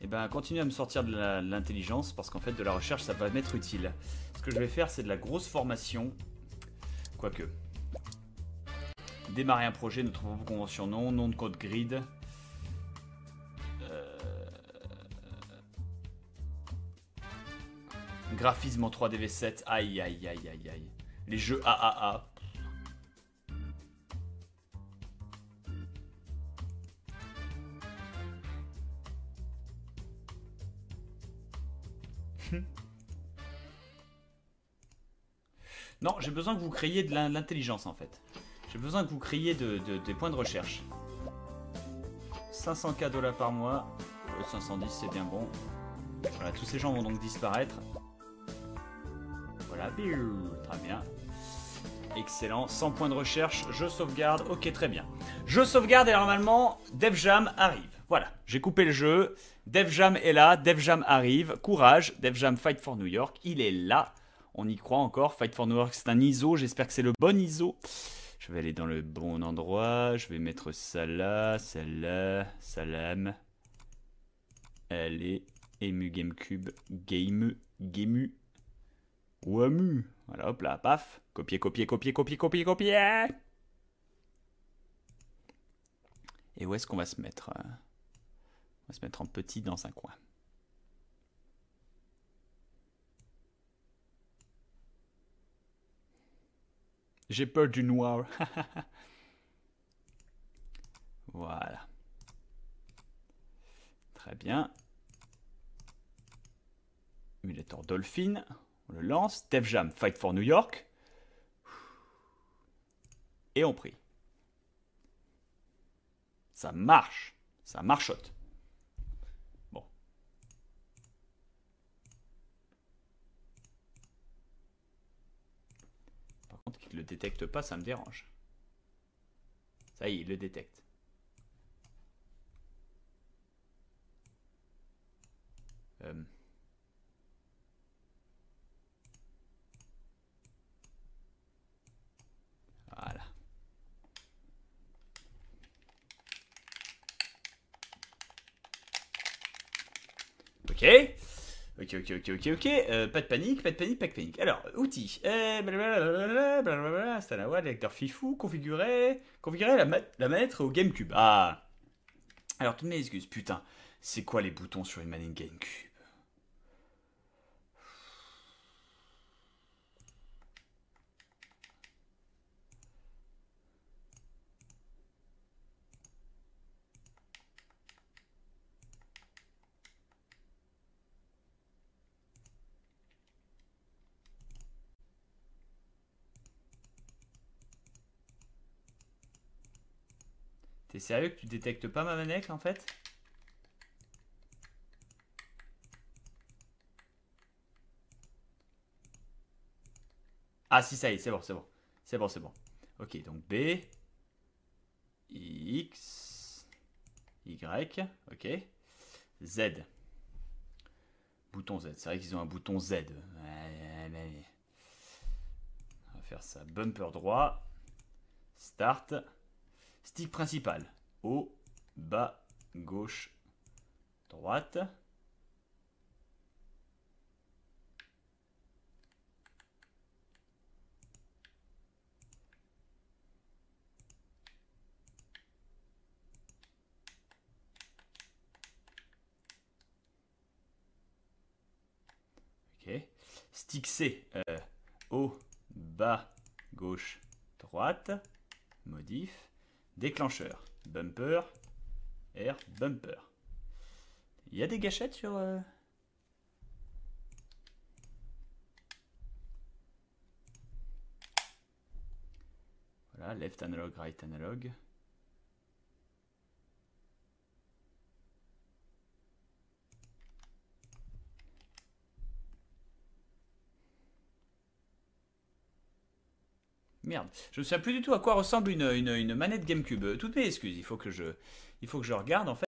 Et eh ben, continuez à me sortir de l'intelligence, parce qu'en fait, de la recherche, ça va m'être utile. Ce que je vais faire, c'est de la grosse formation. Quoique. Démarrer un projet, notre convention non, nom de code grid. graphisme en 3DV7. Aïe, aïe, aïe, aïe, aïe. Les jeux AAA. non, j'ai besoin que vous créiez de l'intelligence en fait. J'ai besoin que vous créiez des points de recherche. 500k dollars par mois. 510, c'est bien bon. Voilà, tous ces gens vont donc disparaître. Très bien. Excellent, 100 points de recherche, je sauvegarde, ok très bien. Je sauvegarde et normalement, DevJam arrive. Voilà, j'ai coupé le jeu, DevJam est là, DevJam arrive, courage, DevJam Fight for New York, il est là. On y croit encore, Fight for New York c'est un ISO, j'espère que c'est le bon ISO. Je vais aller dans le bon endroit, je vais mettre ça là, celle-là, salam. Allez, Emu GameCube, Game, Gameu, Wamu. Voilà, hop là, paf. Copier, copier, copier, copier, copier, copier. Et où est-ce qu'on va se mettre euh, On va se mettre en petit dans un coin? J'ai peur du noir. voilà. Très bien. Emulator Dolphin. On le lance. Def Jam Fight for New York. Et on prie. Ça marche. Ça marchote. Bon. Par contre, qu'il ne le détecte pas, ça me dérange. Ça y est, il le détecte. Euh... Ok. Ok, ok, ok, ok, ok. Euh, pas de panique, pas de panique, pas de panique. Alors, outils. Euh, blablabla, Stanawa, lecteur Fifou, configurer, configurer la, la manette au GameCube. Ah. Alors, toutes mes excuses. Putain, c'est quoi les boutons sur une manette GameCube? Sérieux que tu détectes pas ma manette en fait? Ah si ça y est, c'est bon, c'est bon. C'est bon, c'est bon. Ok, donc B, X, Y, ok. Z. Bouton Z. C'est vrai qu'ils ont un bouton Z. On va faire ça. Bumper droit. Start. Stick principal. Haut, bas, gauche, droite. Ok. Stick C. Euh, haut, bas, gauche, droite. Modif. Déclencheur. Bumper. R. Bumper. Il y a des gâchettes sur... Euh, voilà, left analog, right analog. Merde, je ne sais plus du tout à quoi ressemble une, une, manette GameCube. Toutes mes excuses, il faut que je, il faut que je regarde en fait.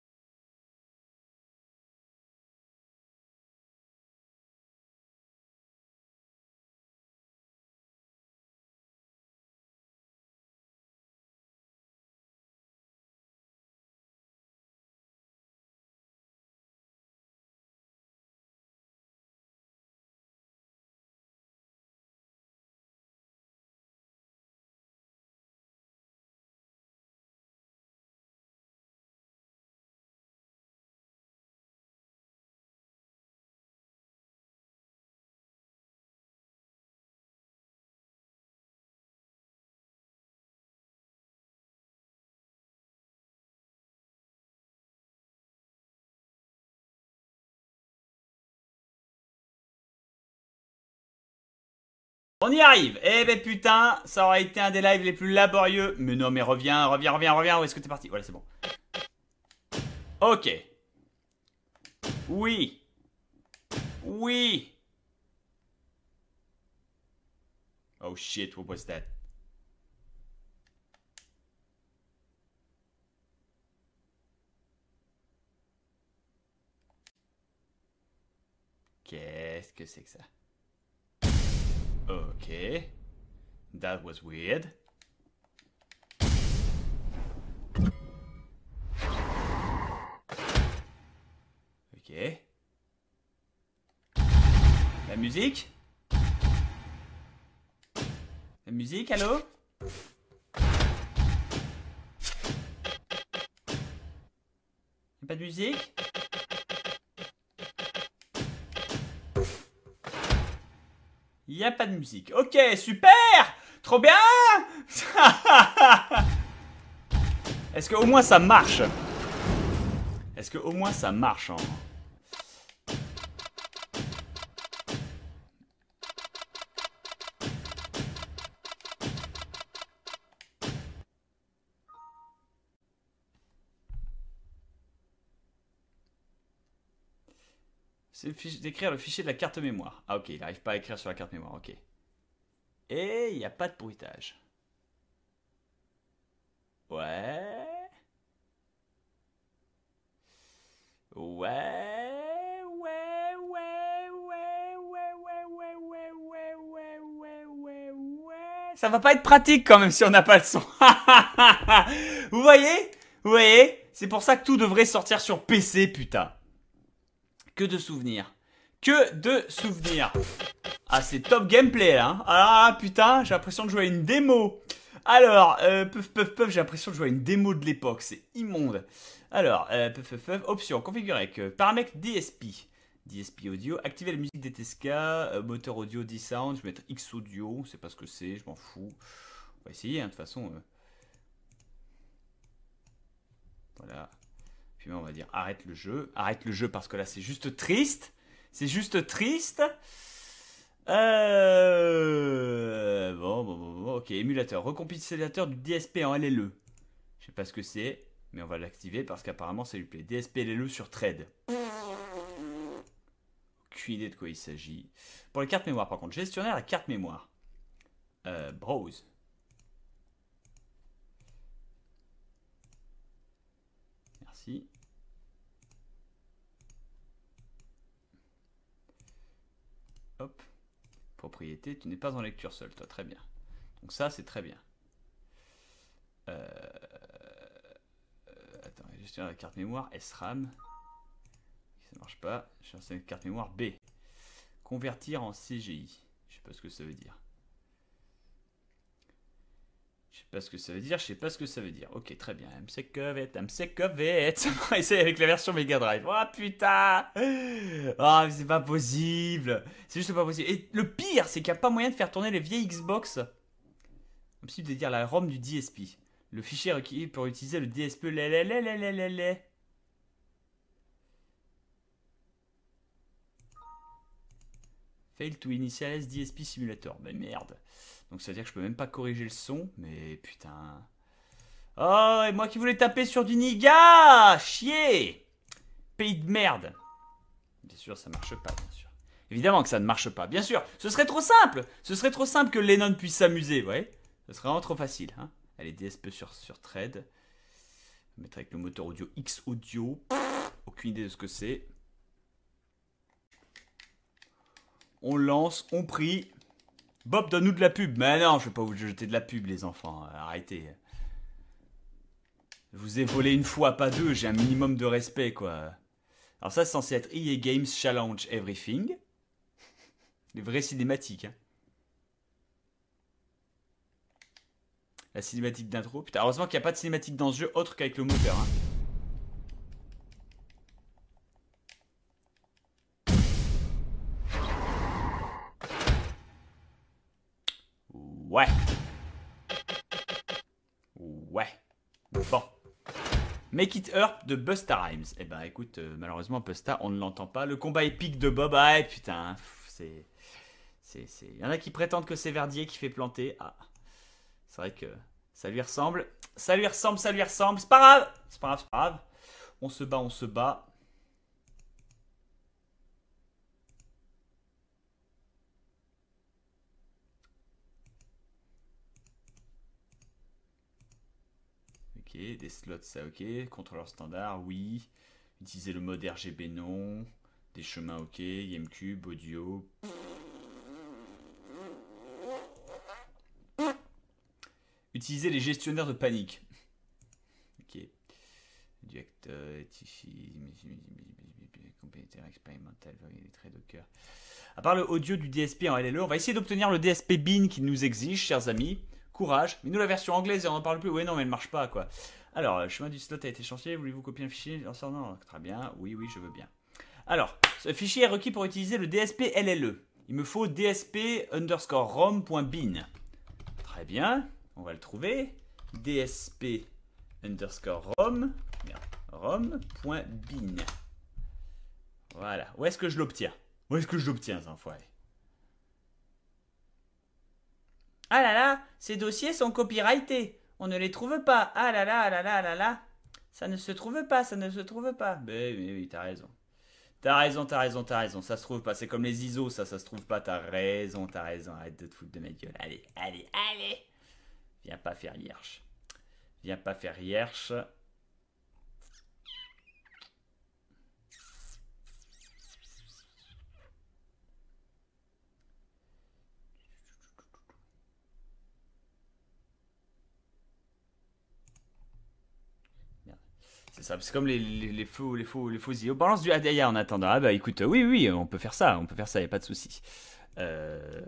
On y arrive. Eh ben putain, ça aurait été un des lives les plus laborieux. Mais non, mais reviens, reviens, reviens, reviens. Où est-ce que t'es parti? Voilà, c'est bon. Ok. Oui. Oui. Oh shit, what was that? Qu'est-ce que c'est que ça? Ok. That was weird. Ok. La musique? La musique, allô? Pas de musique? Il n'y a pas de musique. Ok, super. Trop bien. Est-ce que au moins ça marche? Est-ce que au moins ça marche hein? d'écrire le fichier de la carte mémoire. Ah ok, il n'arrive pas à écrire sur la carte mémoire, ok. Et il n'y a pas de bruitage. Ouais. Ouais. ça va pas être pratique quand même si on n'a pas le son. vous voyez Vous voyez C'est pour ça que tout devrait sortir sur PC, putain. Que de souvenirs. Que de souvenirs. Ah, c'est top gameplay là. Hein. Ah putain, j'ai l'impression de jouer à une démo. Alors, euh, puff, puff, puff, j'ai l'impression de jouer à une démo de l'époque. C'est immonde. Alors, euh, puff, puff, puff, option, configurer avec euh, paramètres DSP. DSP audio, activer la musique DTSK, euh, moteur audio D-Sound, je vais mettre X audio, c'est pas ce que c'est, je m'en fous. On va essayer, hein, de toute façon. Euh. Voilà. Puis on va dire arrête le jeu. Arrête le jeu parce que là c'est juste triste. C'est juste triste. Euh... Bon, bon, bon, ok. Émulateur. Recompilateur du DSP en LLE. Je sais pas ce que c'est, mais on va l'activer parce qu'apparemment ça lui plaît. DSP LLE sur Thread. Aucune idée de quoi il s'agit. Pour les cartes mémoire, par contre, gestionnaire la carte mémoire. Euh, browse. Merci. Hop. Propriété, tu n'es pas en lecture seule, toi, très bien. Donc ça, c'est très bien. Euh... euh attends, gestion de la carte mémoire, SRAM. Ça marche pas. Je une carte mémoire B. Convertir en CGI. Je sais pas ce que ça veut dire. Je sais pas ce que ça veut dire, je sais pas ce que ça veut dire. Ok, très bien. Of it. On va essayer avec la version Mega Drive. Oh putain Oh, mais c'est pas possible C'est juste pas possible. Et le pire, c'est qu'il n'y a pas moyen de faire tourner les vieilles Xbox. Impossible de dire la ROM du DSP. Le fichier requis pour utiliser le DSP. Fail to initialize DSP simulator. Mais merde. Donc ça veut dire que je peux même pas corriger le son. Mais putain. Oh, et moi qui voulais taper sur du Niga Chier Pays de merde Bien sûr, ça marche pas, bien sûr. Évidemment que ça ne marche pas, bien sûr. Ce serait trop simple Ce serait trop simple que Lennon puisse s'amuser, vous voyez Ce serait vraiment trop facile. Hein Allez, DSP sur, sur Thread. Mettre avec le moteur audio X Audio. Aucune idée de ce que c'est. On lance, on prie. Bob, donne-nous de la pub. Mais non, je vais pas vous jeter de la pub, les enfants. Arrêtez. Je vous ai volé une fois, pas deux. J'ai un minimum de respect, quoi. Alors ça, c'est censé être EA Games Challenge Everything. Les vraies cinématiques, hein. La cinématique d'intro. Putain, heureusement qu'il n'y a pas de cinématique dans ce jeu autre qu'avec le moteur, hein. Make It Hurt de Busta Rhymes. Eh ben écoute, euh, malheureusement Busta, on ne l'entend pas. Le combat épique de Bob, ah putain, c'est... Il y en a qui prétendent que c'est Verdier qui fait planter. Ah, c'est vrai que ça lui ressemble. Ça lui ressemble, ça lui ressemble. C'est pas grave. C'est pas grave, c'est pas grave. On se bat, on se bat. Ok, des slots, ça ok. Contrôleur standard, oui. Utiliser le mode RGB, non. Des chemins, ok. YMCube, audio. Utiliser les gestionnaires de panique. Ok. Du acteur, complémentaire expérimental, les traits de cœur. À part le audio du DSP en LLE, on va essayer d'obtenir le DSP BIN qui nous exige, chers amis. Courage. Mais nous, la version anglaise, on n'en parle plus. Ouais, non, mais elle marche pas, quoi. Alors, le chemin du slot a été changé. Voulez-vous copier un fichier? Non, très bien. Oui, oui, je veux bien. Alors, ce fichier est requis pour utiliser le DSP LLE. Il me faut dsp underscore rom.bin. Très bien. On va le trouver. dsp underscore rom. rom.bin. Voilà. Où est-ce que je l'obtiens? Où est-ce que je l'obtiens, enfoiré Ah là là, ces dossiers sont copyrightés. On ne les trouve pas. Ah là là, ah là là, ah là là. Ça ne se trouve pas, ça ne se trouve pas. Ben oui, oui, t'as raison. T'as raison, t'as raison, t'as raison. Ça se trouve pas. C'est comme les ISO, ça, ça se trouve pas. T'as raison, t'as raison. Arrête de te foutre de ma gueule. Allez, allez, allez. Viens pas faire hierche. Viens pas faire hierche. C'est ça, c'est comme les, les, faux, les faux, les faux IO. Balance du ADIA en attendant. Ah bah écoute, oui, oui, on peut faire ça, on peut faire ça, y a pas de souci. Euh...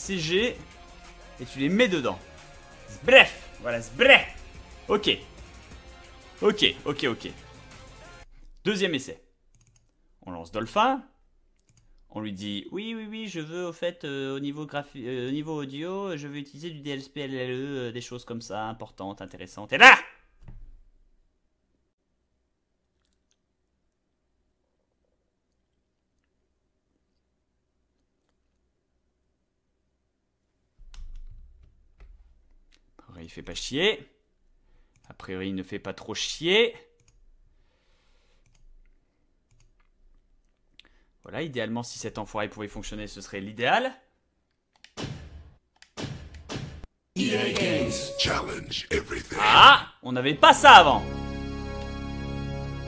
CG et tu les mets dedans. Bref, voilà, bref. Ok. Ok, ok, ok. Deuxième essai. On lance Dolphin. On lui dit oui, oui, oui, je veux au fait euh, au niveau euh, au niveau audio, je veux utiliser du DLSP LLE, euh, des choses comme ça, importantes, intéressantes. Et là il fait pas chier. A priori, il ne fait pas trop chier. Voilà, idéalement, si cet enfoiré pouvait fonctionner, ce serait l'idéal. Everything. Ah On n'avait pas ça avant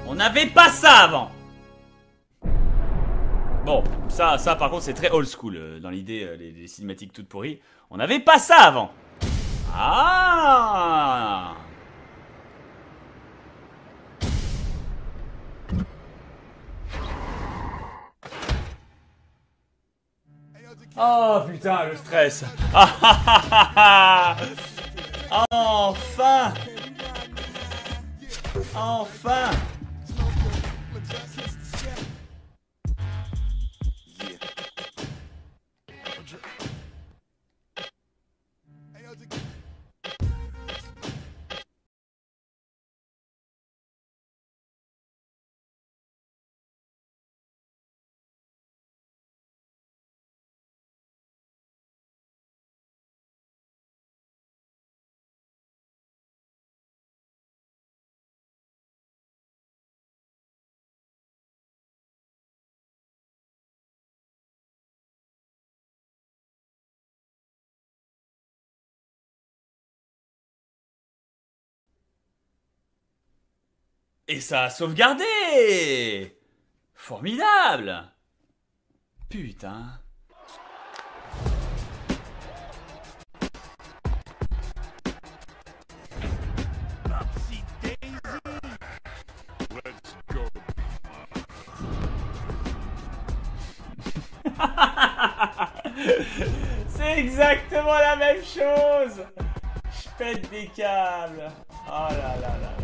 On n'avait pas ça avant Bon, ça, ça par contre c'est très old school euh, dans l'idée, euh, les, les cinématiques toutes pourries. On n'avait pas ça avant Ah Oh putain, le stress. Enfin. Enfin Et ça a sauvegardé. Formidable. Putain. C'est exactement la même chose. Je pète des câbles. Oh là là là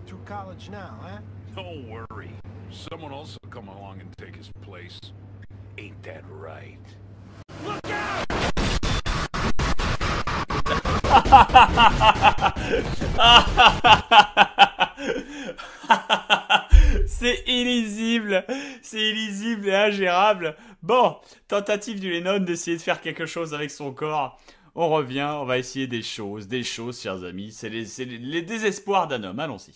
kid through college now, huh? Don't worry. Someone else will come along and take his place. Ain't that right? C'est illisible, c'est illisible et ingérable. Bon, tentative du Lennon d'essayer de faire quelque chose avec son corps. On revient, on va essayer des choses, des choses, chers amis. C'est les, désespoirs d'un homme. Allons-y.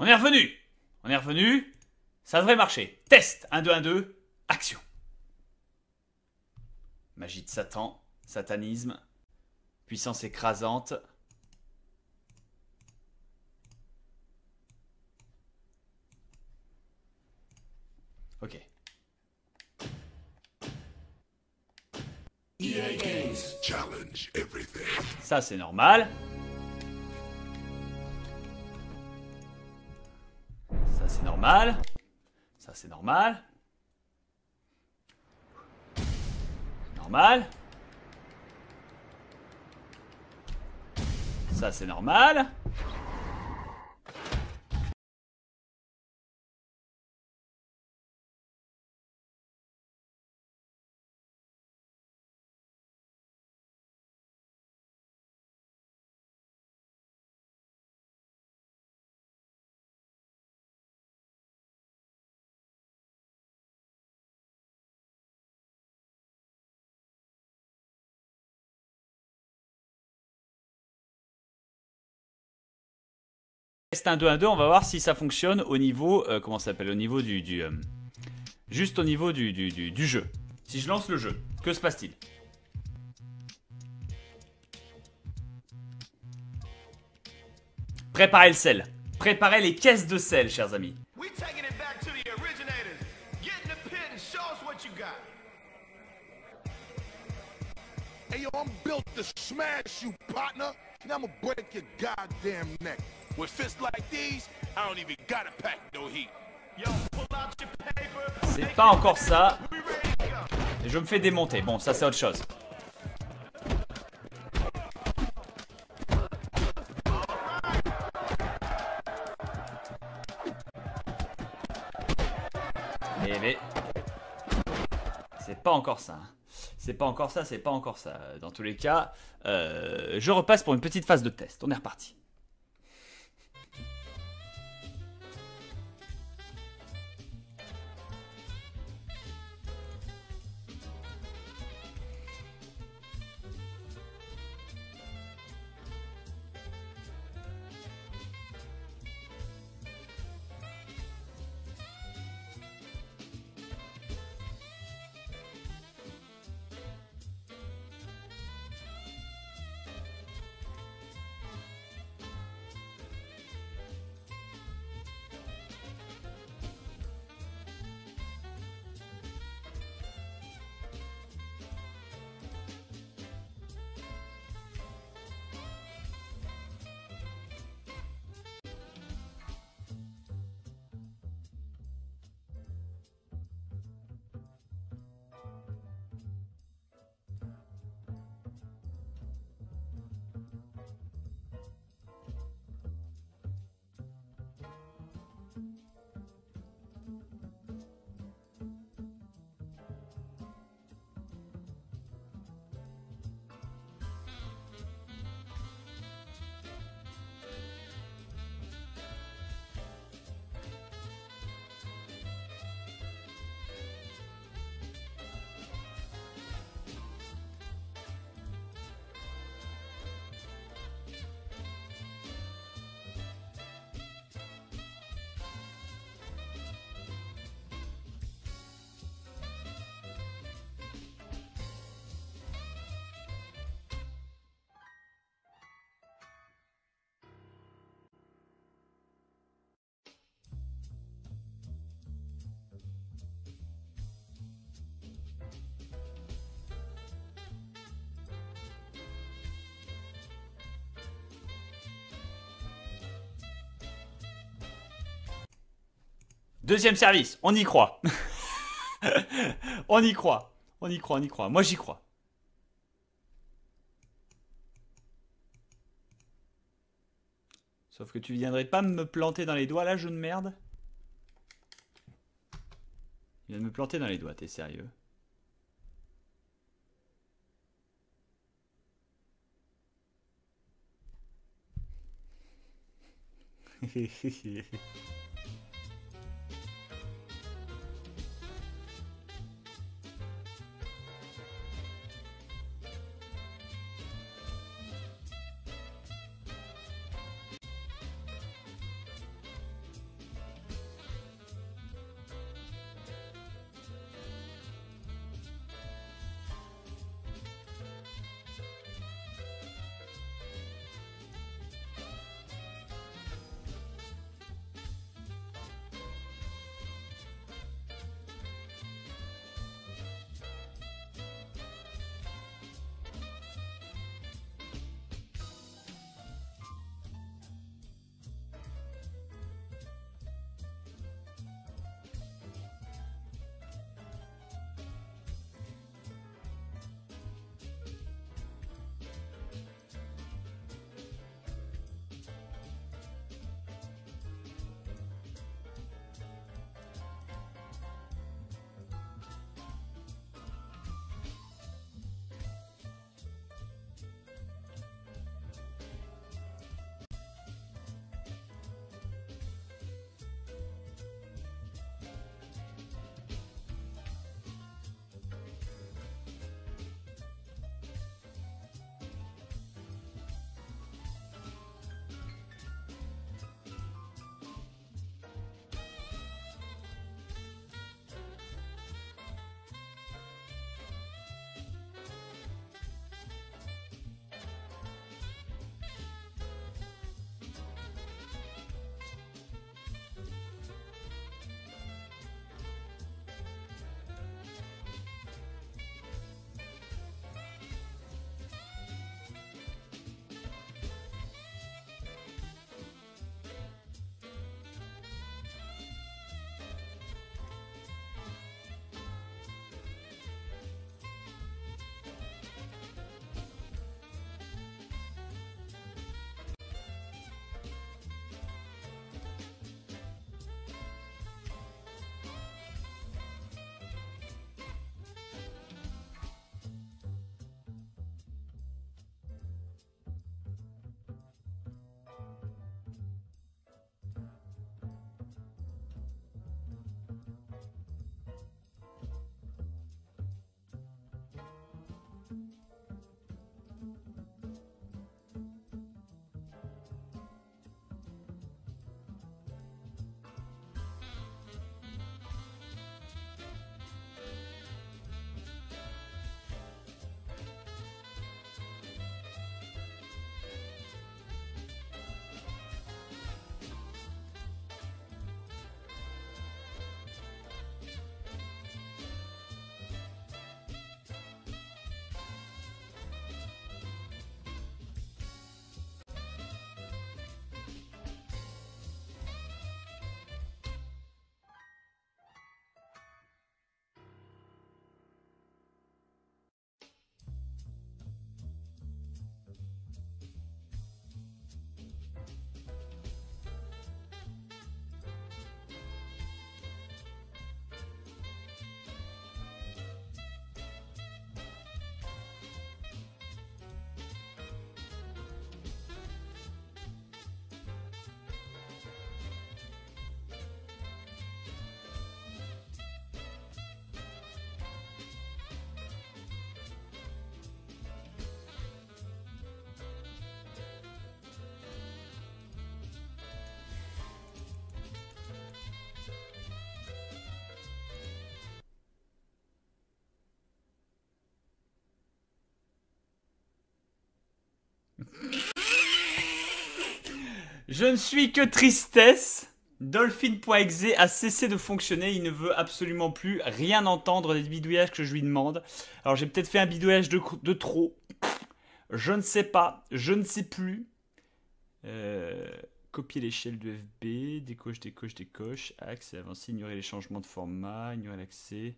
On est revenu. On est revenu. Ça devrait marcher. Test. 1, 2, 1, 2. Action. Magie de Satan. Satanisme. Puissance écrasante. Ok. Everything. Ça, c'est normal. Ça, c'est normal. Normal. Ça, c'est normal. Test 1, 2, 1, 2, on va voir si ça fonctionne au niveau, euh, comment ça s'appelle, au niveau du, du euh, juste au niveau du, du, du, du jeu. Si je lance le jeu, que se passe-t-il? Préparez le sel. Préparez les caisses de sel, chers amis. And. Hey, yo, I'm built to smash you, partner. Now I'ma break your goddamn neck. With fists like these, I don't even gotta pack no heat. Yo, pull out your paper. C'est pas encore ça. Et je me fais démonter. Bon, ça c'est autre chose. Eh mais... C'est pas encore ça. hein. C'est pas encore ça, c'est pas encore ça. Dans tous les cas, euh, je repasse pour une petite phase de test. On est reparti. Deuxième service, on y croit. on y croit. On y croit, on y croit. Moi, j'y crois. Sauf que tu viendrais pas me planter dans les doigts, là, jeune merde. Il vient de me planter dans les doigts, t'es sérieux Je ne suis que tristesse. Dolphin.exe a cessé de fonctionner, il ne veut absolument plus rien entendre des bidouillages que je lui demande. Alors j'ai peut-être fait un bidouillage de, trop. Je ne sais pas, je ne sais plus. Euh, copier l'échelle de FB, décoche, décoche, décoche, axe, avancer, ignorer les changements de format, ignorer l'accès.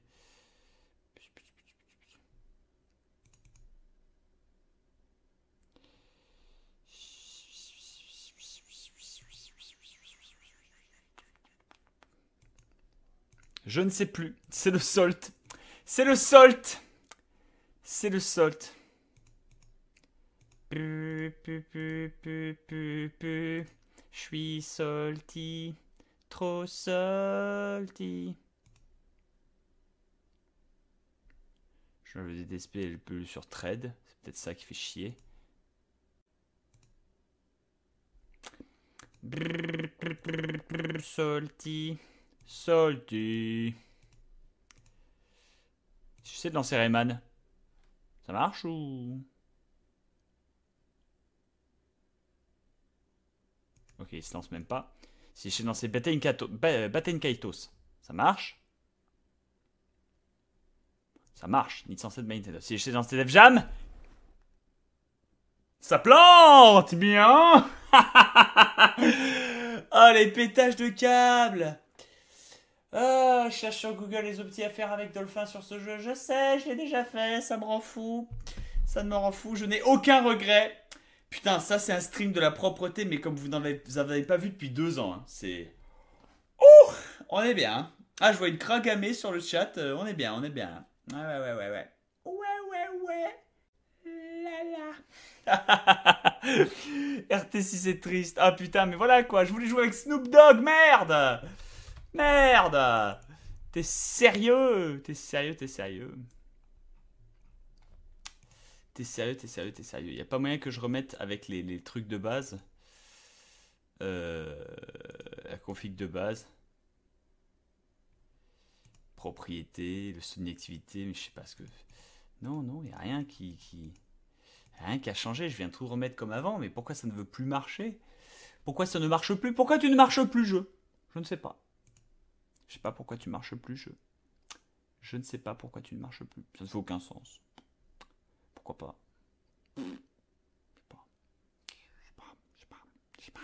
Je ne sais plus. C'est le solt. C'est le solt. C'est le solt. Je suis salty. Trop salty. Je vais des DSP le peu sur trade. C'est peut-être ça qui fait chier. Salty. Salty. J'essaie de lancer Rayman. Ça marche ou... Ok, il se lance même pas. Si j'essaie de lancer Baten Kaitos, ça marche? Ça marche, ni censé de Nintendo. Si j'essaie de lancer Def Jam, ça plante bien Oh, les pétages de câbles ah, je cherche sur Google les optis à faire avec Dolphin sur ce jeu. Je sais, je l'ai déjà fait, ça me rend fou. Ça me rend fou, je n'ai aucun regret. Putain, ça c'est un stream de la propreté, mais comme vous n'avez avez pas vu depuis deux ans. Hein. C'est... Ouh On est bien. Ah, je vois une cragamée sur le chat. Euh, on est bien, on est bien. Ouais, ouais, ouais, ouais, ouais. Ouais, ouais, ouais. La RT6 est triste. Ah putain, mais voilà quoi. Je voulais jouer avec Snoop Dogg, merde Merde T'es sérieux T'es sérieux, t'es sérieux. T'es sérieux, t'es sérieux, t'es sérieux. Y a pas moyen que je remette avec les, trucs de base. Euh, la config de base. Propriété, le Sony activité, mais je sais pas ce que. Non, non, y a rien qui, qui. Rien qui a changé. Je viens tout remettre comme avant, mais pourquoi ça ne veut plus marcher? Pourquoi ça ne marche plus? Pourquoi tu ne marches plus, jeu Je ne sais pas. Je sais pas pourquoi tu marches plus, je. Je ne sais pas pourquoi tu ne marches plus. Ça ne fait aucun sens. Pourquoi pas? Je sais pas. Je sais pas. Je sais pas. Je sais pas.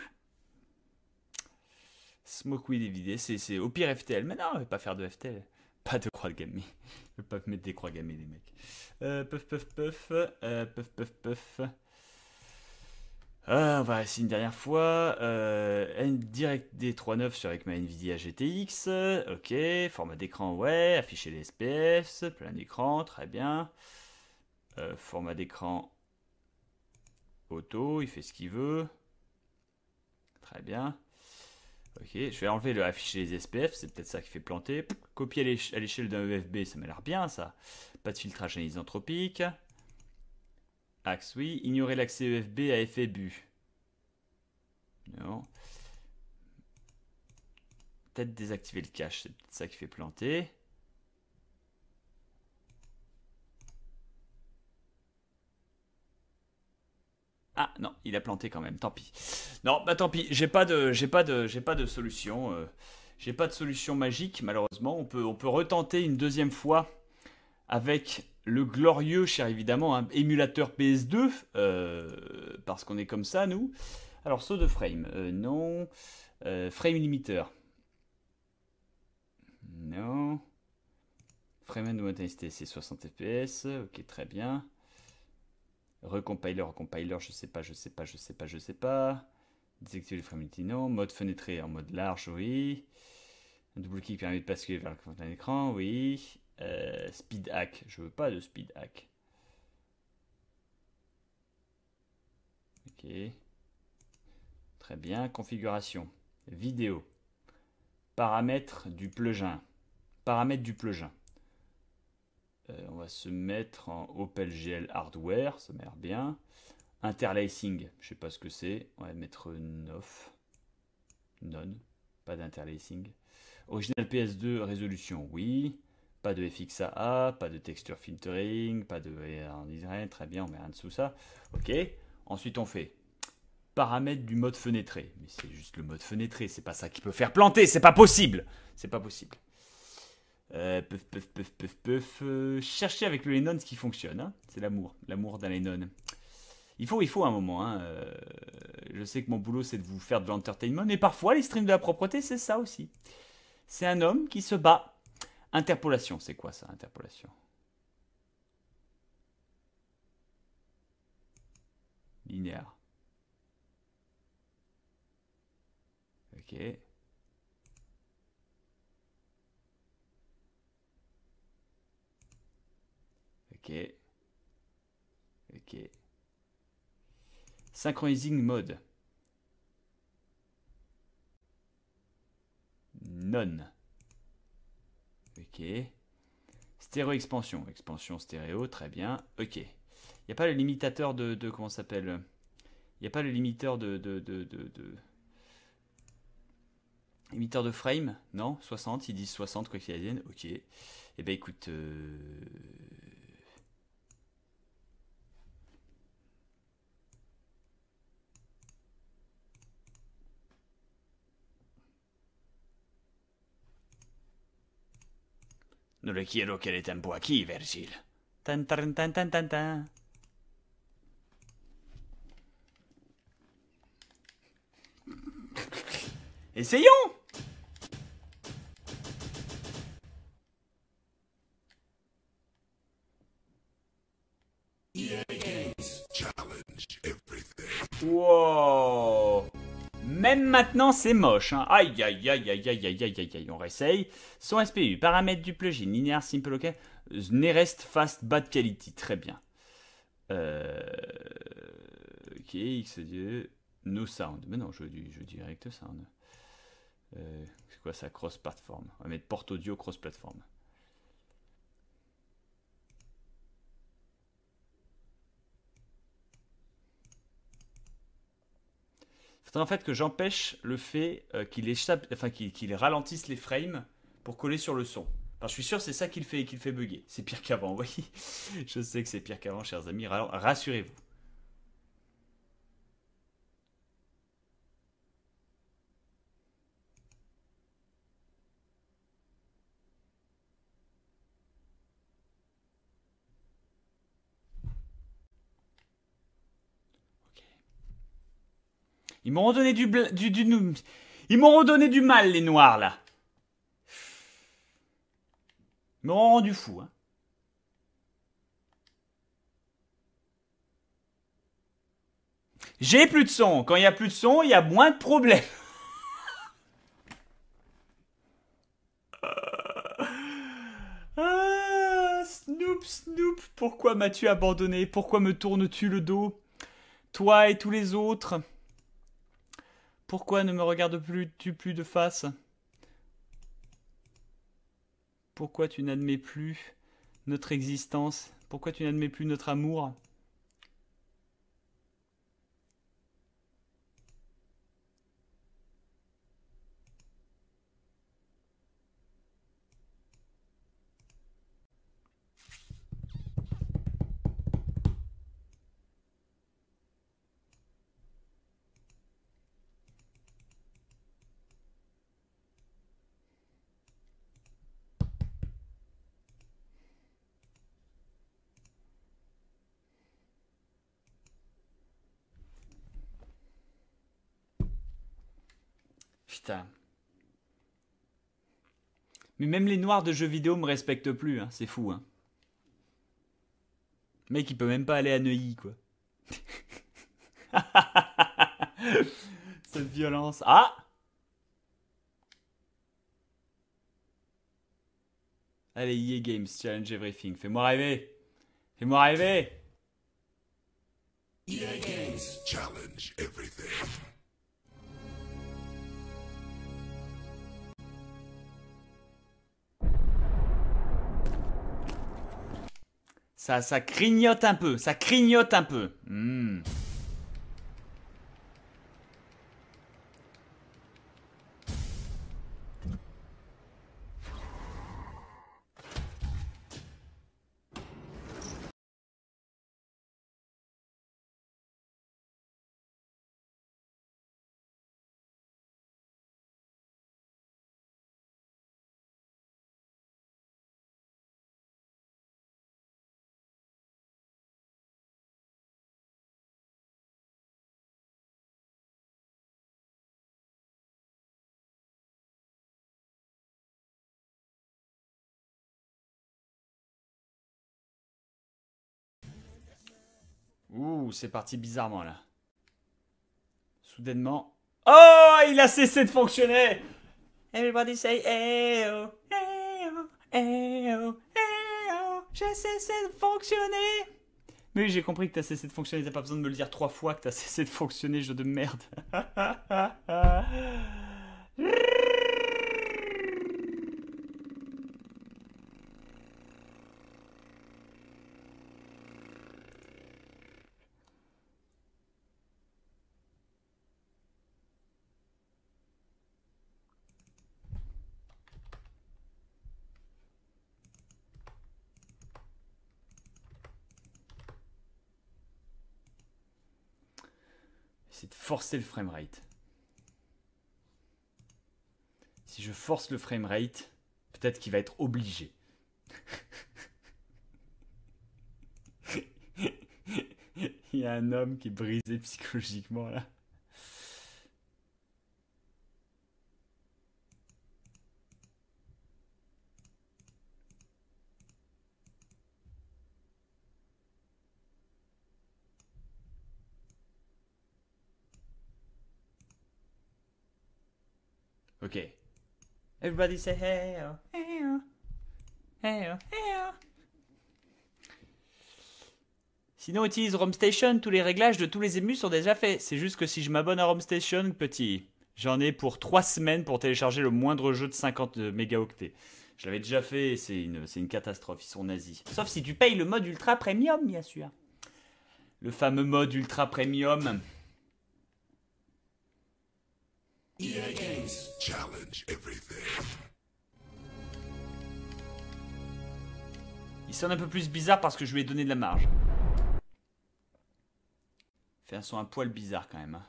Smoke weed évidé, c'est au pire FTL. Mais non, on va pas faire de FTL. Pas de croix de gammée. Vais pas mettre des croix gammées, les mecs. Euh, puff, puff, puff. Euh, puff, puff, puff. Euh, on va essayer une dernière fois. Euh, Direct D39 sur avec ma Nvidia GTX. Ok. Format d'écran, ouais. Afficher les SPF. Plein d'écran, très bien. Euh, format d'écran auto. Il fait ce qu'il veut. Très bien. Ok. Je vais enlever le afficher les SPF. C'est peut-être ça qui fait planter. Copier à l'échelle d'un EFB. Ça m'a l'air bien, ça. Pas de filtrage anisotropique. Axe, oui. Ignorer l'accès EFB à effet bu. Non. Peut-être désactiver le cache, c'est peut-être ça qui fait planter. Ah non, il a planté quand même, tant pis. Non, bah tant pis, j'ai pas de solution euh, j'ai pas de solution magique malheureusement, on peut retenter une deuxième fois avec le glorieux, cher évidemment, un émulateur PS2, euh, parce qu'on est comme ça, nous. Alors, saut de frame, euh, non. Euh, frame limiter. Non. Frame de intensité, c'est 60 fps. Ok, très bien. Recompiler, recompiler, je sais pas, je sais pas, je sais pas, je sais pas. Désactiver le frame non. Mode fenêtré en mode large, oui. double clic permet de passer vers le d'un oui. Euh, speed hack, je veux pas de speed hack. Ok. Très bien. Configuration. Vidéo. Paramètres du plugin. Paramètres du plugin. Euh, on va se mettre en OpenGL Hardware, ça m'a l'air bien. Interlacing, je sais pas ce que c'est. On va mettre NOF. Non. Pas d'interlacing. Original PS2 résolution, oui. Pas de FXAA, pas de texture filtering, pas de Israël, très bien, on met un dessous ça. Ok, Ensuite, on fait paramètres du mode fenêtré. Mais c'est juste le mode fenêtré, c'est pas ça qui peut faire planter, c'est pas possible. C'est pas possible. Euh, puff, puff, puff, puff, puff. Euh, cherchez avec le Lennon ce qui fonctionne. hein. C'est l'amour, l'amour d'un Lennon. Il faut, il faut un moment. hein. Euh, je sais que mon boulot, c'est de vous faire de l'entertainment, mais parfois, les streams de la propreté, c'est ça aussi. C'est un homme qui se bat. Interpolation, c'est quoi ça, interpolation? Linéaire. Ok. Ok. Ok. Synchronizing mode. Non. Ok. Stéréo expansion. Expansion stéréo, très bien. Ok. Il n'y a pas le limitateur de, de comment s'appelle? Il n'y a pas le limiteur de, de, de- Limiteur de frame? Non? 60, ils disent 60 quoi qu'il advienne? Ok. Eh ben écoute. euh, No le quiero que le tempo aquí, Virgil. Tan, tan, tan, tan, tan, tan. Essayons Wow Même maintenant, c'est moche. Hein. Aïe, aïe, aïe, aïe, aïe, aïe, aïe, aïe, on réessaye. Son SPU, paramètres du plugin, linear simple OK, nearest fast bad quality, très bien. Euh, ok, XD, no sound. Mais non, je dis, je direct sound. Euh, c'est quoi ça, cross-platform? Ah, on va mettre porte audio cross-platform. En fait que j'empêche le fait euh, qu'il enfin qu'il qu'il ralentisse les frames pour coller sur le son. Je suis sûr c'est ça qu'il fait qu'il fait bugger. C'est pire qu'avant, oui. je sais que c'est pire qu'avant, chers amis. Ra- Rassurez-vous. Ils m'ont redonné du, bla- du, du, Ils m'ont redonné du mal, les noirs, là. Ils m'ont rendu fou, hein. J'ai plus de son. Quand il y a plus de son, il y a moins de problèmes. Ah, Snoop, Snoop, pourquoi m'as-tu abandonné? Pourquoi me tournes-tu le dos? Toi et tous les autres? Pourquoi ne me regardes-tu plus de face? Pourquoi tu n'admets plus notre existence? Pourquoi tu n'admets plus notre amour? Mais même les noirs de jeux vidéo me respectent plus, hein. c'est fou. Hein. Mec, il peut même pas aller à Neuilly, quoi. Cette violence. Ah Allez, EA Games, challenge everything. Fais-moi rêver. Fais-moi rêver. Challenge everything. Ça, ça grignote un peu. Ça grignote un peu. Hmm. Ouh, c'est parti bizarrement là. Soudainement. Oh, il a cessé de fonctionner. Everybody say hey oh, hey oh, hey oh, hey oh. J'ai cessé de fonctionner. Mais oui, j'ai compris que t'as cessé de fonctionner. T'as pas besoin de me le dire trois fois que t'as cessé de fonctionner, jeu de merde. c'est de forcer le framerate. Si je force le framerate, peut-être qu'il va être obligé. Il y a un homme qui est brisé psychologiquement là. Ok. Everybody say hey oh, hey oh, hey oh, hey. Sinon, utilise RomStation. Tous les réglages de tous les émus sont déjà faits. C'est juste que si je m'abonne à RomStation, petit, j'en ai pour 3 semaines pour télécharger le moindre jeu de 50 mégaoctets. Je l'avais déjà fait, c'est une, c'est une catastrophe, ils sont nazis. Sauf si tu payes le mode ultra premium, bien sûr. Le fameux mode ultra premium. Challenge everything. Il sonne un peu plus bizarre parce que je lui ai donné de la marge. Fait un son un poil bizarre quand même. hein.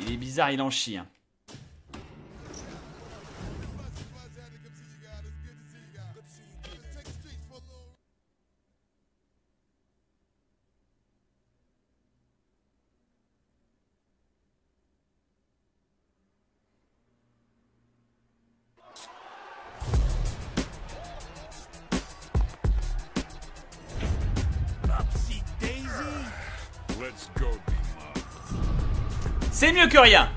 Il est bizarre, il en chie. hein. Que rien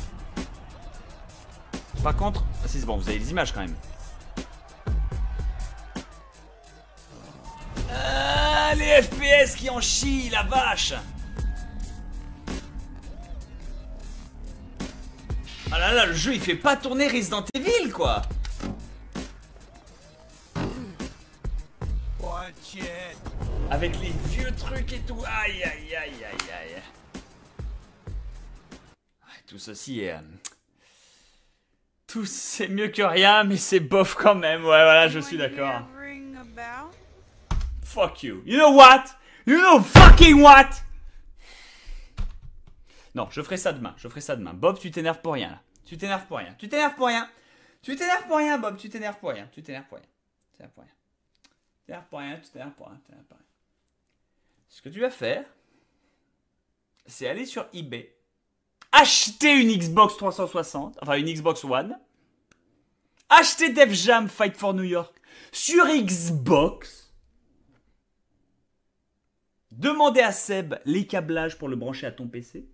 Par contre... Ah si c'est bon, vous avez les images quand même. Ah, les FPS qui en chient, la vache Ah là là, le jeu il fait pas tourner Resident Evil quoi it. Avec les vieux trucs et tout. Aïe aïe aïe aïe. Tout ceci est. euh, Tout c'est mieux que rien, mais c'est bof quand même. Ouais, voilà, je suis d'accord. Fuck you. You know what? You know fucking what? Non, je ferai ça demain. Je ferai ça demain. Bob, tu t'énerves pour rien là. Tu t'énerves pour rien. Tu t'énerves pour rien. Tu t'énerves pour rien, Bob. Tu t'énerves pour rien. Tu t'énerves pour rien. Tu t'énerves pour rien. Tu t'énerves pour rien. Tu t'énerves pour rien. Tu t'énerves pour rien. Ce que tu vas faire, c'est aller sur eBay, acheter une Xbox 360, enfin une Xbox One, acheter Def Jam Fight for New York sur Xbox, demander à Seb les câblages pour le brancher à ton PC,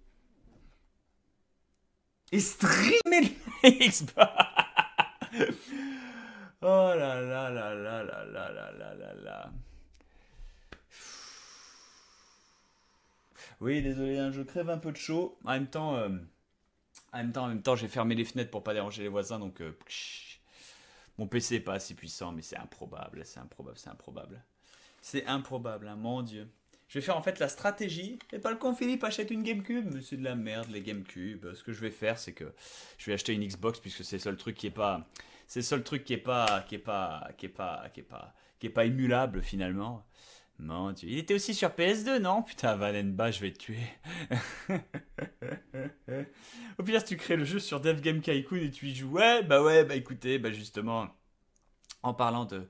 et streamer le Xbox. Oh là là là là là là là là là là. Oui, désolé, hein, je crève un peu de chaud. En même temps, euh, en même temps, en même temps, j'ai fermé les fenêtres pour pas déranger les voisins, donc euh, mon PC est pas assez puissant, mais c'est improbable, c'est improbable, c'est improbable. C'est improbable, hein, mon dieu. Je vais faire en fait la stratégie. Et pas le con Philippe achète une GameCube, mais c'est de la merde les GameCube. Ce que je vais faire, c'est que je vais acheter une Xbox puisque c'est le seul truc qui est pas, c'est le seul truc qui est pas, qui est pas, qui est pas, qui est pas, qui est pas émulable finalement. Mon dieu, il était aussi sur PS2, non? Putain, Valenba, je vais te tuer. Au pire, tu crées le jeu sur Dev Game Tycoon et tu y joues, ouais, bah ouais, bah écoutez, bah justement, en parlant de,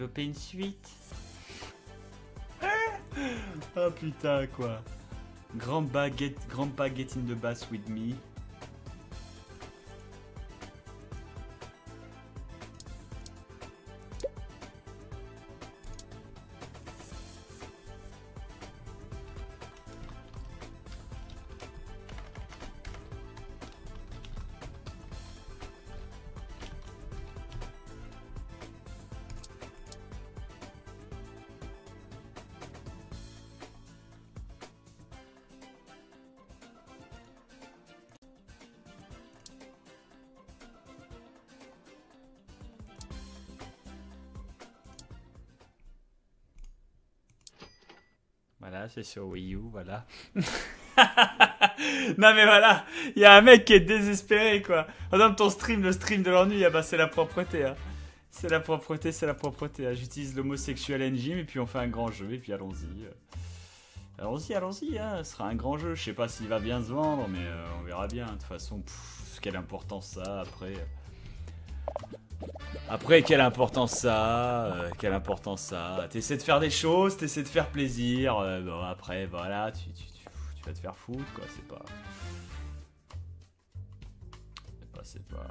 développer une suite. Ah putain quoi. Grandpa get, Grandpa get in the bass with me. C'est sur Wii U, voilà. non mais voilà, il y a un mec qui est désespéré quoi. Exemple ton stream, le stream de l'ennui, ah bah c'est la propreté. Hein. C'est la propreté, c'est la propreté. hein. J'utilise l'homosexuel engine et puis on fait un grand jeu et puis allons-y. euh. Allons-y, allons-y, hein. ce sera un grand jeu. Je sais pas s'il va bien se vendre, mais euh, on verra bien. De toute façon, quelle importance ça après. Après, quelle importance ça euh, Quelle importance ça T'essaies de faire des choses, t'essaies de faire plaisir. euh, bon, après, voilà, tu vas te faire foutre, quoi. C'est pas. C'est pas. C'est pas.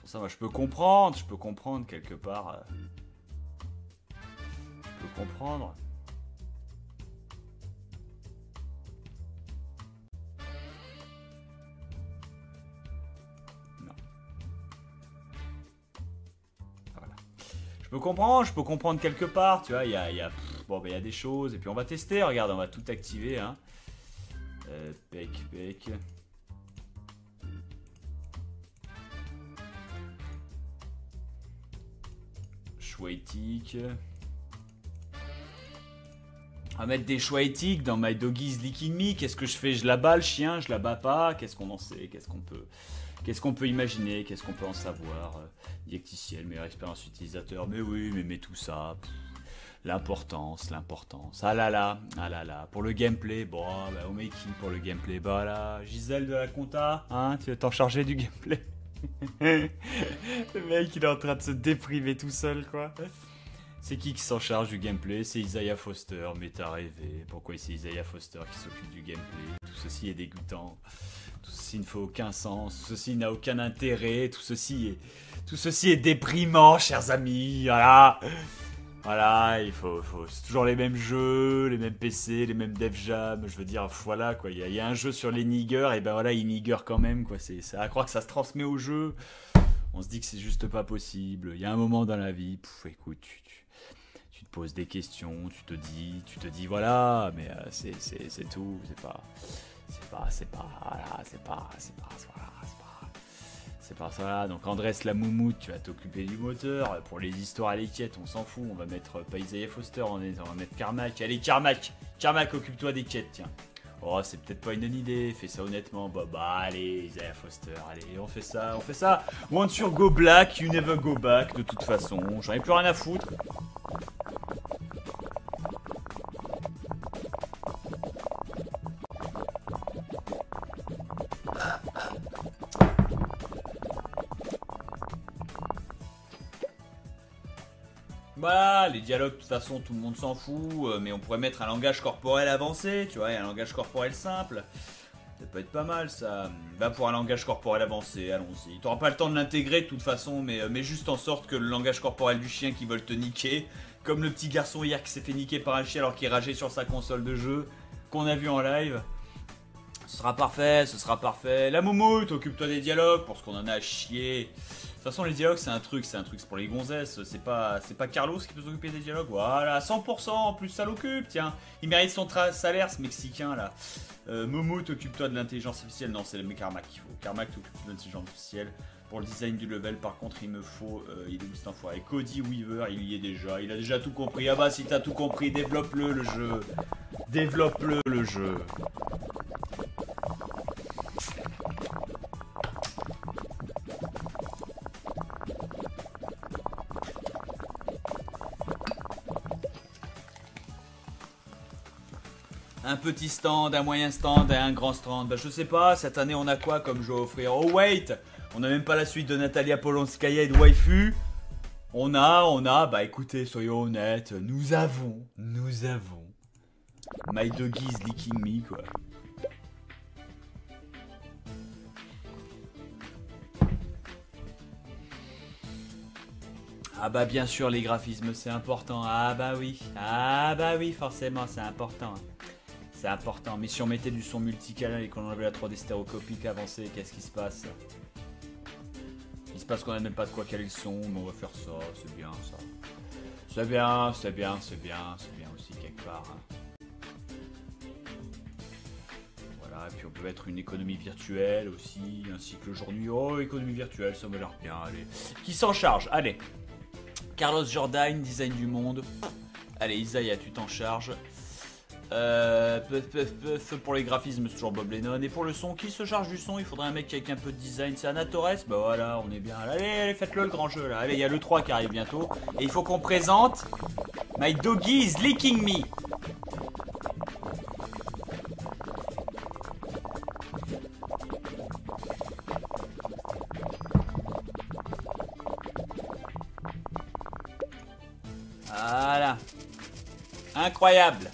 Pour ça, moi, je peux comprendre. Je peux comprendre quelque part. euh, Je peux comprendre. Je peux comprendre, je peux comprendre quelque part, tu vois, il y a, bon, il y a des choses, et puis on va tester, regarde, on va tout activer, hein. Euh, pec, pec. Choix éthique. On va mettre des choix éthiques dans My Doggy's Licking Me. Qu'est-ce que je fais? Je la bats le chien, je la bats pas? Qu'est-ce qu'on en sait? Qu'est-ce qu'on peut Qu'est-ce qu'on peut imaginer? Qu'est-ce qu'on peut en savoir? Euh, Diécticiel, meilleure expérience utilisateur. Mais oui, mais, mais tout ça. L'importance, l'importance. Ah là là, ah là là. Pour le gameplay, bon, bah, on met qui pour le gameplay? Bah là, Gisèle de la compta, hein, tu vas t'en charger du gameplay? le mec, il est en train de se déprimer tout seul, quoi. C'est qui qui s'en charge du gameplay? C'est Isaiah Foster, mais t'as rêvé. Pourquoi c'est Isaiah Foster qui s'occupe du gameplay? Tout ceci est dégoûtant. Tout ceci ne fait aucun sens. Tout ceci n'a aucun intérêt. Tout ceci est, tout ceci est déprimant, chers amis. Voilà. Voilà, il faut, c'est toujours les mêmes jeux, les mêmes PC, les mêmes dev jam. Je veux dire, voilà quoi. Il y, a- un jeu sur les niggers, et ben voilà, il nigger quand même quoi. C'est, à croire que ça se transmet au jeu. On se dit que c'est juste pas possible. Il y a un moment dans la vie, écoute, tu, te poses des questions, tu te dis, tu te dis voilà, mais euh, c'est tout. C'est pas, c'est pas, c'est pas, voilà, c'est pas, c'est pas, voilà, c'est pas. C'est pas ça. Donc Andrés la moumoute, tu vas t'occuper du moteur. Pour les histoires à l'étiquette, on s'en fout. On va mettre euh, pas Isaiah Foster, on, est, on va mettre Carmack. Allez Carmack, Carmack, occupe-toi des quêtes, tiens. Oh, c'est peut-être pas une bonne idée. Fais ça honnêtement. Bah, bah, allez, Isaiah Foster, allez, on fait ça, on fait ça. Once you go black, you never go back. De toute façon, j'en ai plus rien à foutre. Voilà, les dialogues, de toute façon, tout le monde s'en fout, euh, mais on pourrait mettre un langage corporel avancé, tu vois, et un langage corporel simple. Ça peut être pas mal, ça. Va pour un langage corporel avancé, allons-y. T'auras pas le temps de l'intégrer, de toute façon, mais, euh, mais juste en sorte que le langage corporel du chien qui veut te niquer, comme le petit garçon hier qui s'est fait niquer par un chien alors qu'il rageait sur sa console de jeu, qu'on a vu en live. Ce sera parfait, ce sera parfait. La moumoute, occupe-toi des dialogues, pour ce qu'on en a à chier. Toute façon, les dialogues, c'est un truc, c'est un truc, pour les gonzesses. C'est pas, c'est pas Carlos qui peut s'occuper des dialogues. Voilà, 100%, en plus ça l'occupe, tiens. Il mérite son salaire, ce Mexicain là. Euh, Momo, occupe-toi de l'intelligence artificielle. Non, c'est le Carmack qu'il faut. Carmack t'occupe de l'intelligence artificielle. Pour le design du level, par contre, il me faut. Euh, il est où cet enfoiré Cody Weaver, il y est déjà. Il a déjà tout compris. Ah bah, si t'as tout compris, développe-le le jeu. Développe-le le jeu. Un petit stand, un moyen stand et un grand stand. Bah je sais pas, cette année on a quoi comme jeu à offrir? Oh wait On a même pas la suite de Natalia Polonskaya et de Waifu. On a, on a, bah écoutez, soyons honnêtes, nous avons, nous avons. My doggy is licking me quoi. Ah bah bien sûr les graphismes c'est important. Ah bah oui. Ah bah oui forcément c'est important. C'est important. Mais si on mettait du son multicanal et qu'on enlevait la 3D stéréoscopique avancée, qu'est-ce qui se passe? Il se passe qu'on a même pas de quoi caler le son, mais on va faire ça, c'est bien ça. C'est bien, c'est bien, c'est bien, c'est bien aussi quelque part. hein. Voilà, et puis on peut mettre une économie virtuelle aussi, ainsi que le jour-nuit. Oh, économie virtuelle, ça me l'air bien, allez. Qui s'en charge? Allez. Carlos Jordan, design du monde. Allez, Isaiah, tu t'en charges. Euh, peuf, peuf, peuf, pour les graphismes, c'est toujours Bob Lennon. Et pour le son, qui se charge du son Il faudrait un mec avec un peu de design. C'est Anatores Bah voilà, on est bien. Allez, allez faites-le le grand jeu là. Allez, il y a le 3 qui arrive bientôt. Et il faut qu'on présente My Doggy is Licking Me. Voilà. Incroyable.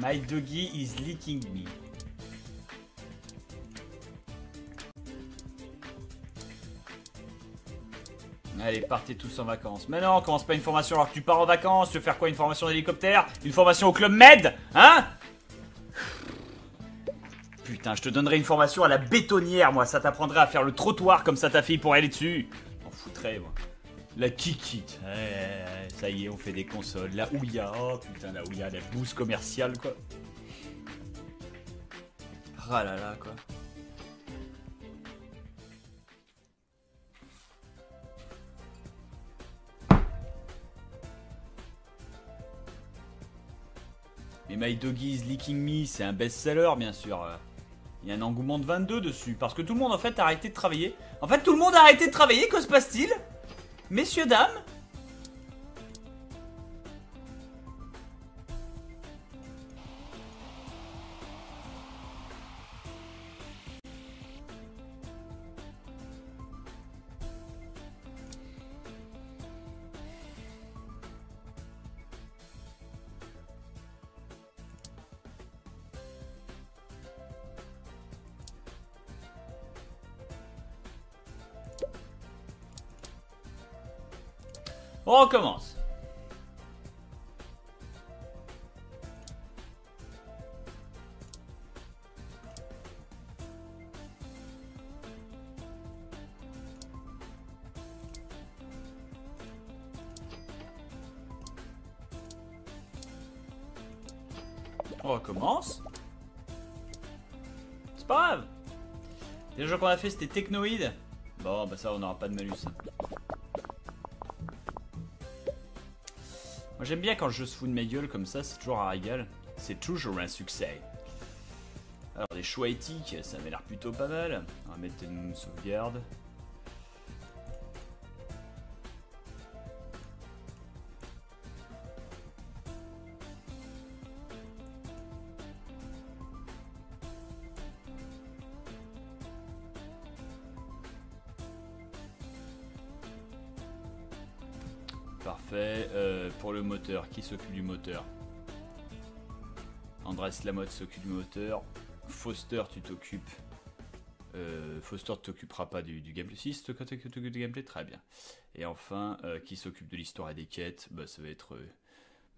My doggy is licking me. Allez, partez tous en vacances. Mais non, commence pas une formation alors que tu pars en vacances. Tu veux faire quoi Une formation d'hélicoptère? Une formation au club Med Hein? Putain, je te donnerai une formation à la bétonnière, moi. Ça t'apprendrait à faire le trottoir comme ça ta fille pour aller dessus. M'en foutrais, moi. La ouais, ça y est, on fait des consoles. La Ouya. Oh putain, la Ouya, la bouse commerciale, quoi. Ah là là, quoi. Mais My Doggy is Licking Me, c'est un best-seller, bien sûr. Il y a un engouement de 22 dessus. Parce que tout le monde, en fait, a arrêté de travailler. En fait, tout le monde a arrêté de travailler, que se passe-t-il? Messieurs, dames qu'on a fait c'était Technoid. Bon bah ça on n'aura pas de malus. hein. Moi j'aime bien quand jeu se fout de ma gueule comme ça, c'est toujours un régal. C'est toujours un succès. Alors des choix éthiques, ça m'a l'air plutôt pas mal. On va mettre une sauvegarde. Qui s'occupe du moteur Andrés Lamotte s'occupe du moteur. Foster, tu t'occupes. Euh, Foster, tu t'occuperas pas du, du gameplay. Si, tu t'occupes du gameplay, très bien. Et enfin, euh, qui s'occupe de l'histoire et des quêtes bah, Ça va être euh,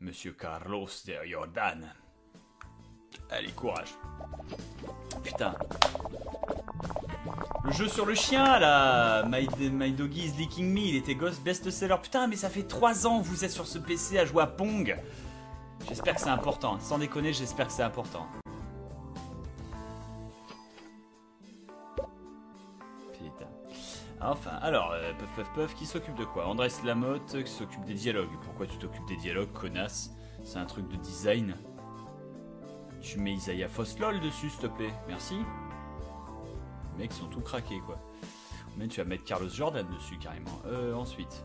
Monsieur Carlos de Jordan. Allez, courage. Putain. Jeu sur le chien là, My, My Doggy is Licking Me, il était Ghost best-seller. Putain, mais ça fait 3 ans que vous êtes sur ce PC à jouer à Pong. J'espère que c'est important. Sans déconner, j'espère que c'est important. Enfin, alors, euh, Puff Puff Puff, qui s'occupe de quoi? Andrés Lamotte, qui s'occupe des dialogues. Pourquoi tu t'occupes des dialogues, connasse? C'est un truc de design. Tu mets Isaiah Foslol dessus, s'il te plaît. Merci. Mecs sont tout craqués, quoi. Mais tu vas mettre Carlos Jordan dessus, carrément. Euh, ensuite,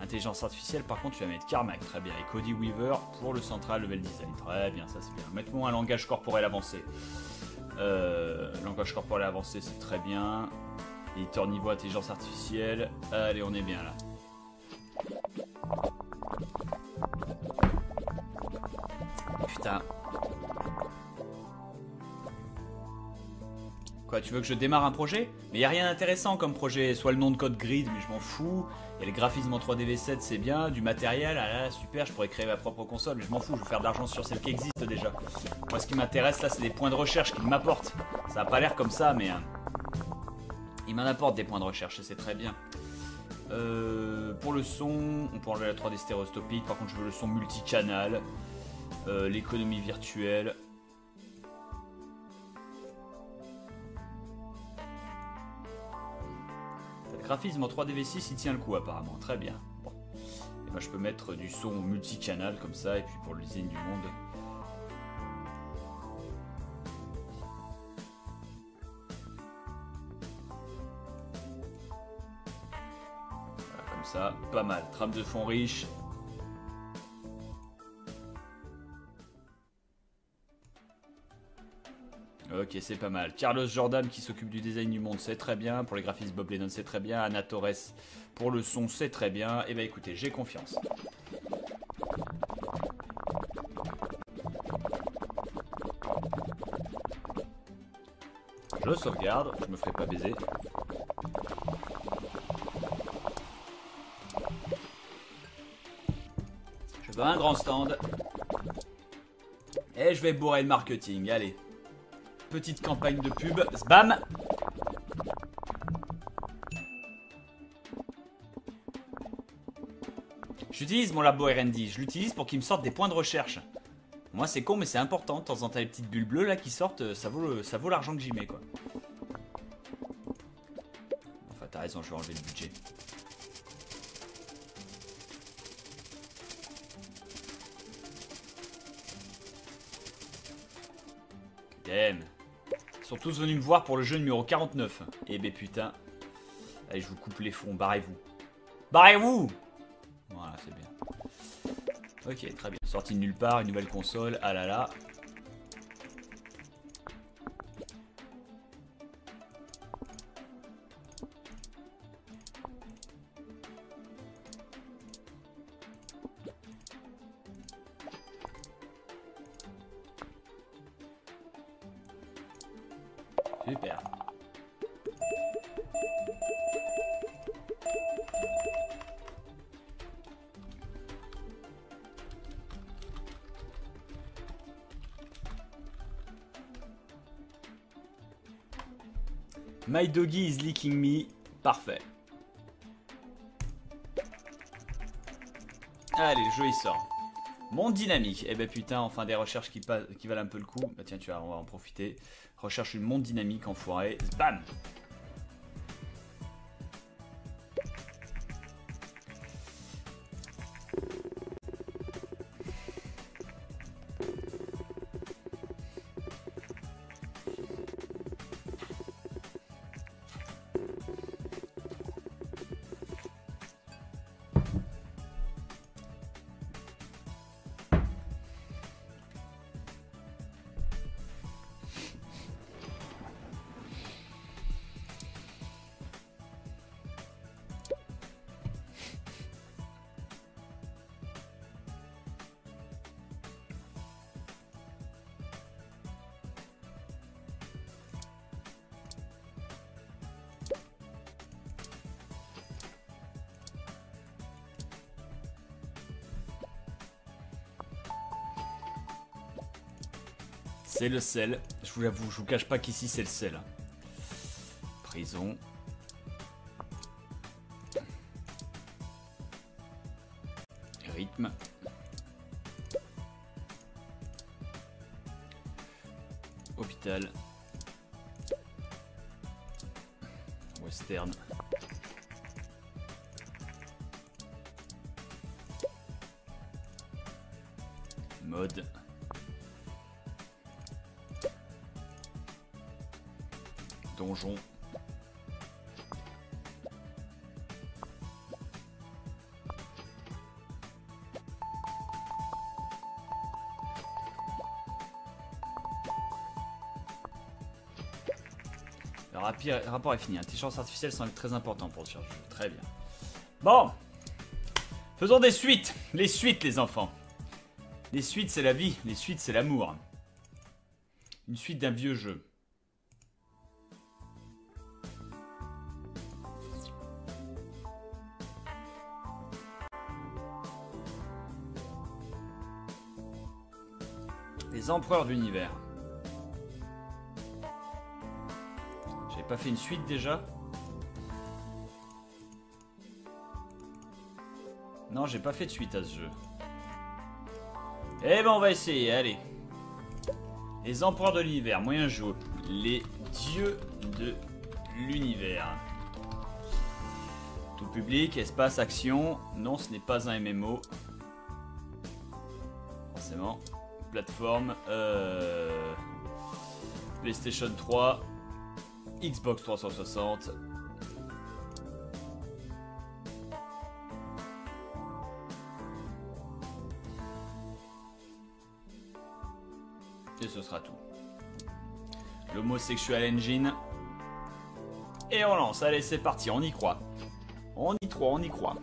intelligence artificielle, par contre, tu vas mettre Carmack, très bien. Et Cody Weaver pour le central level design. Très bien, ça c'est bien. Mettons un langage corporel avancé. Euh, langage corporel avancé, c'est très bien. Éditeur niveau intelligence artificielle. Allez, on est bien là. Tu veux que je démarre un projet? Mais y a rien d'intéressant comme projet. Soit le nom de code grid, mais je m'en fous. Il a le graphisme en 3DV7, c'est bien. Du matériel, ah là, super, je pourrais créer ma propre console. Mais je m'en fous, je veux faire de l'argent sur celle qui existe déjà. Moi, ce qui m'intéresse là, c'est des points de recherche qu'ils m'apportent. Ça a pas l'air comme ça, mais. euh, il m'en apporte des points de recherche, et c'est très bien. Euh, pour le son, on peut enlever la 3D stéréoscopique. Par contre, je veux le son multicanal. Euh, L'économie virtuelle. Graphisme en 3DV6, il tient le coup apparemment. Très bien. Bon. Et ben, je peux mettre du son multicanal comme ça. Et puis pour le du monde. Comme ça, pas mal. Trame de fond riche. Ok, c'est pas mal. Carlos Jordan qui s'occupe du design du monde, c'est très bien. Pour les graphismes, Bob Lennon, c'est très bien. Anna Torres pour le son, c'est très bien. Et bah écoutez, j'ai confiance. Je sauvegarde, je me ferai pas baiser. Je veux un grand stand. Et je vais bourrer le marketing, allez. Petite campagne de pub. Bam J'utilise mon labo R&D. Je l'utilise pour qu'il me sorte des points de recherche. Moi, c'est con, mais c'est important. De temps en temps, les petites bulles bleues là qui sortent, euh, ça vaut, vaut l'argent que j'y mets. Enfin, t'as raison, je vais enlever le budget. Damn. Sont tous venus me voir pour le jeu numéro 49. Eh ben putain. Allez, je vous coupe les fonds, barrez-vous. Barrez-vous Voilà, c'est bien. Ok, très bien. Sortie de nulle part, une nouvelle console, ah là là. My doggy is licking me. Parfait. Allez, le jeu il sort. Monde dynamique. Eh ben putain, enfin des recherches qui, valent un peu le coup. Bah tiens, tu vois, on va en profiter. Recherche une monde dynamique enfoiré. Bam C'est le sel. Je vous l'avoue, je vous cache pas qu'ici c'est le sel. Prison. Le rapport est fini. Intelligence artificielle semble très important pour ce jeu. Très bien. Bon. Faisons des suites. Les suites, les enfants. Les suites, c'est la vie. Les suites, c'est l'amour. Une suite d'un vieux jeu. Empereurs de l'univers. Pas fait une suite déjà? Non, j'ai pas fait de suite à ce jeu. Eh ben, on va essayer, allez. Les empereurs de l'univers, moyen joué. Les dieux de l'univers. Tout public, espace, action. Non, ce n'est pas un MMO. Euh, PlayStation 3. Xbox 360. Et ce sera tout. L'homosexual engine. Et on lance. Allez, c'est parti. On y croit. On y croit, on y croit.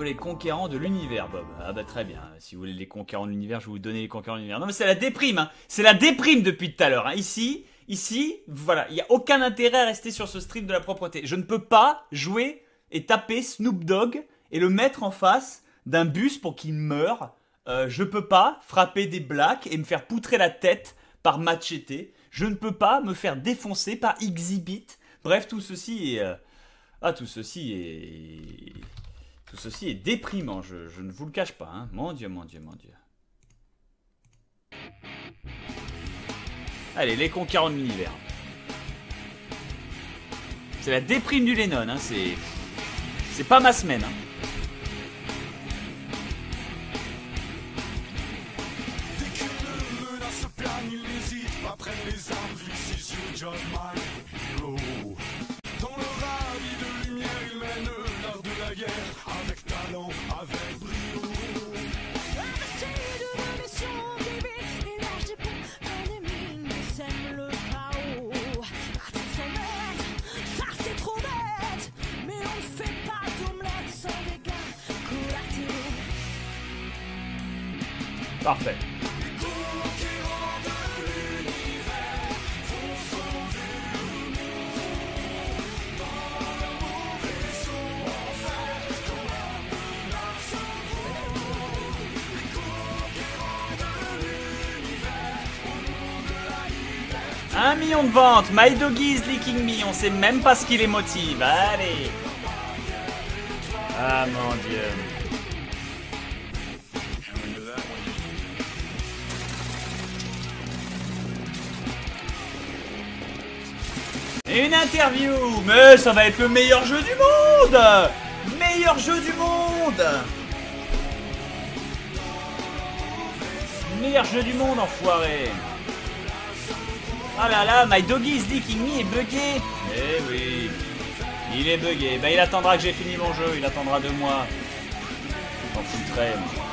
Les conquérants de l'univers, Bob. Ah bah très bien. Si vous voulez les conquérants de l'univers, je vais vous donner les conquérants de l'univers. Non mais c'est la déprime, hein. C'est la déprime depuis tout à l'heure. hein. Ici, ici, voilà, il n'y a aucun intérêt à rester sur ce stream de la propreté. Je ne peux pas jouer et taper Snoop Dogg et le mettre en face d'un bus pour qu'il meure. Euh, je peux pas frapper des blacks et me faire poutrer la tête par Machete. Je ne peux pas me faire défoncer par Exhibit. Bref, tout ceci est... euh, Ah, tout ceci est... Tout ceci est déprimant, je, je ne vous le cache pas. Hein. Mon Dieu, mon Dieu, mon Dieu. Allez, les conquérants de l'univers. C'est la déprime du Lennon, hein. c'est... C'est pas ma semaine. Hein. Dès qu'une menace plane, ils n'hésitent pas, prennent les armes, visent sur John Hero. Liberté. Un million de ventes, My Doggy is licking me, on sait même pas ce qui les motive. Allez Ah mon dieu. Une interview Mais ça va être le meilleur jeu du monde. Meilleur jeu du monde. Meilleur jeu du monde, enfoiré. Oh là là, my doggy is licking me est bugué Eh oui Il est bugué. Bah il attendra que j'ai fini mon jeu, il attendra foutrais, moi.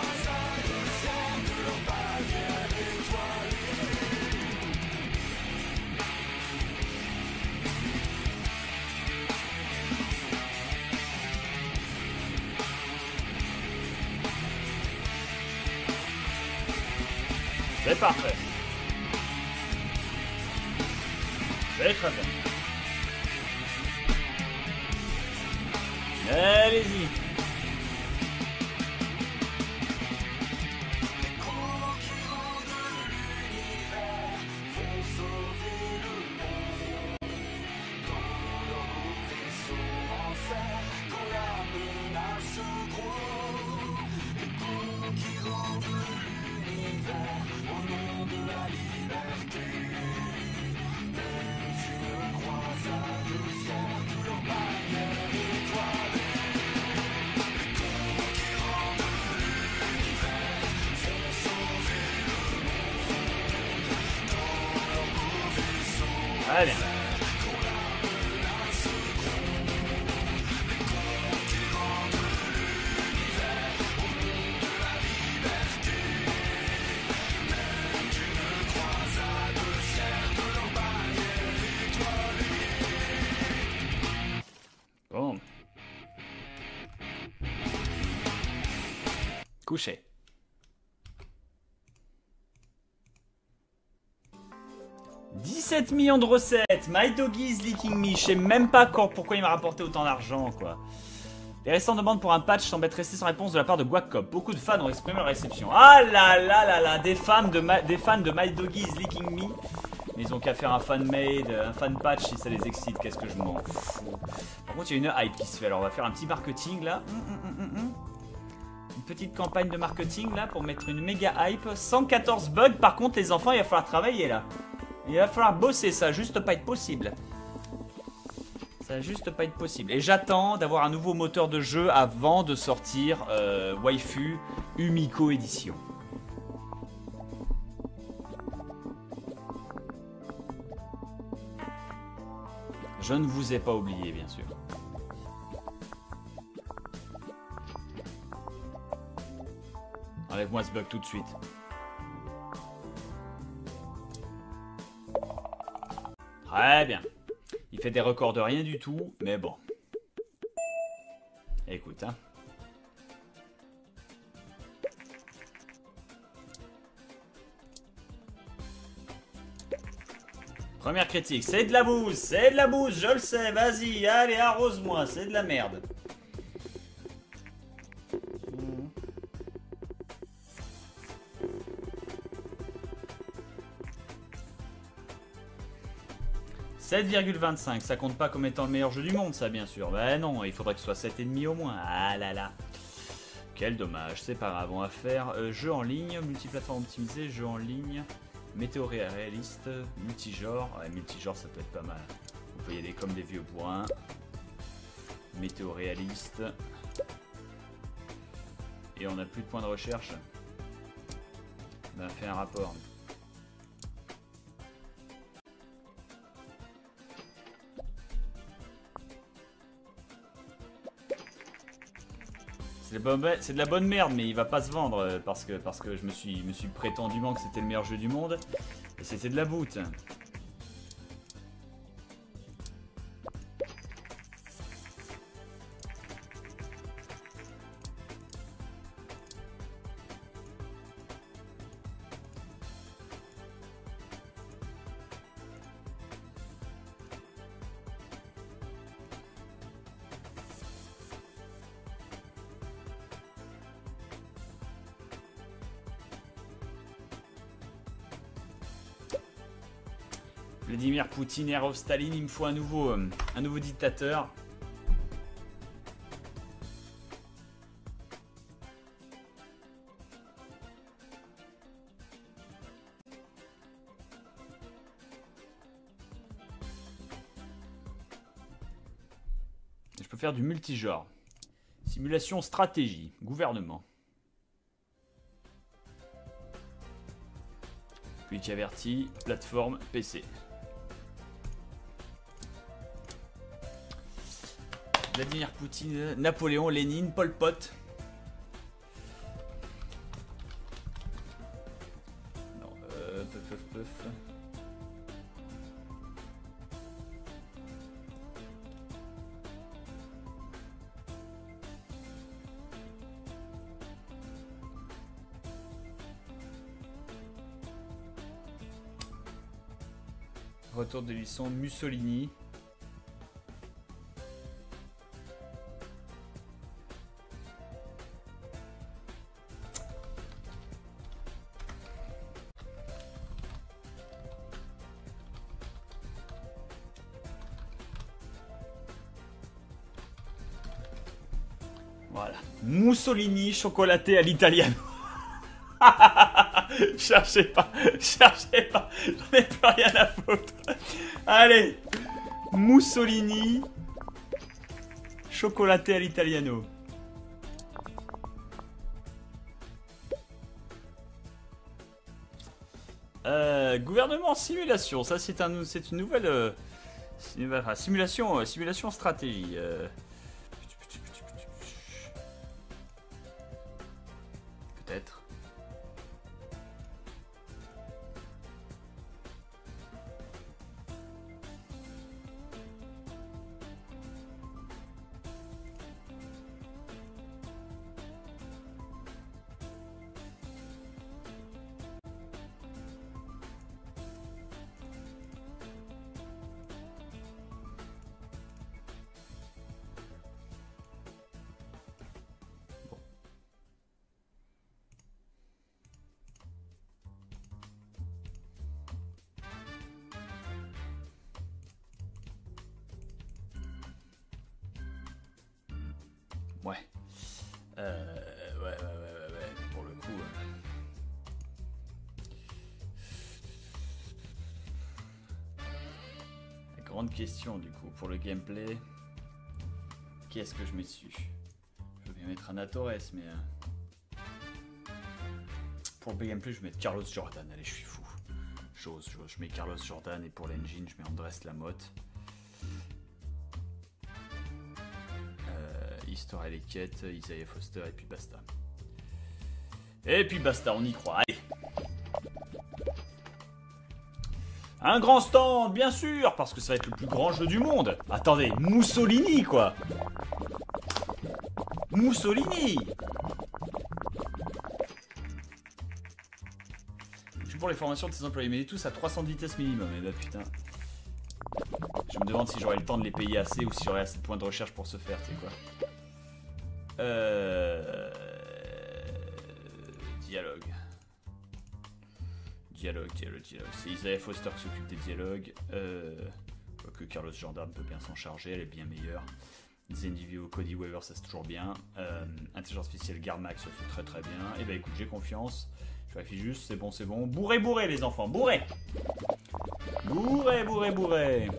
Très bien. 17 millions de recettes My doggy is licking me Je sais même pas pourquoi il m'a rapporté autant d'argent, quoi. Les récentes demandes pour un patch semblent être restées sans réponse de la part de Guacop. Beaucoup de fans ont exprimé leur réception. Ah là là là là Des fans de, des fans de My Doggy is licking me Mais ils ont qu'à faire un fan-made, un fan patch si ça les excite. Qu'est-ce que je m'en fous. Par contre, il y a une hype qui se fait. Alors, on va faire un petit marketing là. Hum, hum, hum. Une petite campagne de marketing là pour mettre une méga hype. 114 bugs. Par contre, les enfants, il va falloir travailler là. Il va falloir bosser, ça va juste pas être possible. Ça va juste pas être possible. Et j'attends d'avoir un nouveau moteur de jeu avant de sortir euh, Waifu Umiko Edition. Je ne vous ai pas oublié, bien sûr. Enlève-moi ce bug tout de suite. Très bien. Il fait des records de rien du tout, mais bon. Écoute, hein. Première critique, c'est de la bouse, c'est de la bouse, je le sais, vas-y, allez, arrose-moi, c'est de la merde. 7,25, ça compte pas comme étant le meilleur jeu du monde, ça bien sûr. Ben non, il faudrait que ce soit 7,5 au moins. Ah là là. Quel dommage, c'est pas grave. On va faire euh, jeu en ligne, multiplateforme optimisé, jeu en ligne, météo ré- réaliste, multigenre. Ouais, multigenre, ça peut être pas mal. Vous pouvez y aller comme des vieux points. Météo réaliste. Et on a plus de points de recherche. Ben, fait un rapport. C'est de, la bonne- merde, mais il va pas se vendre euh, parce que, parce que je me suis, me suis prétendument que c'était le meilleur jeu du monde. Et c'était de la boot. Poutine, Erov Staline, il me faut un nouveau, euh, un nouveau dictateur. Je peux faire du multigenre. Simulation stratégie, gouvernement. Twitch averti, plateforme PC. Vladimir Poutine, Napoléon, Lénine, Pol Pot. Euh. Retour de l'hisson Mussolini. Mussolini chocolaté à l'italiano. cherchez pas, cherchez pas, j'en ai plus rien à foutre. Allez, Mussolini chocolaté à l'italiano. Euh, gouvernement simulation, ça c'est un, c'est une nouvelle, euh, simulation, euh, simulation stratégie. Question du coup pour le gameplay. Qu'est-ce que je mets dessus? Je veux bien mettre un Atores, mais. euh, Pour le gameplay, je vais mettre Carlos Jordan. Allez, je suis fou. J'ose. Je mets Carlos Jordan et pour l'engine, je mets Andrés Lamotte. Euh, Histoire et les quêtes, Isaiah Foster et puis basta. Et puis basta, on y croit. Allez. Un grand stand, bien sûr, parce que ça va être le plus grand jeu du monde. Attendez, Mussolini, quoi. Mussolini. Je suis pour les formations de ses employés, mais tous à 300 vitesses minimum. Et bah putain. Je me demande si j'aurai le temps de les payer assez ou si j'aurai assez de points de recherche pour se faire, tu sais quoi. Euh... Dialogue. Dialogue, dialogue. C'est Isaiah Foster qui s'occupe des dialogues. Euh... Carlos Jordan peut bien s'en charger, elle est bien meilleure. Zendivio, Cody Weaver, ça c'est toujours bien. Euh, intelligence artificielle, Garmax, ça c'est très très bien. Et bah écoute, j'ai confiance. Je vérifie juste, c'est bon, c'est bon. Bourré, bourré les enfants, bourré Bourré, bourré, bourré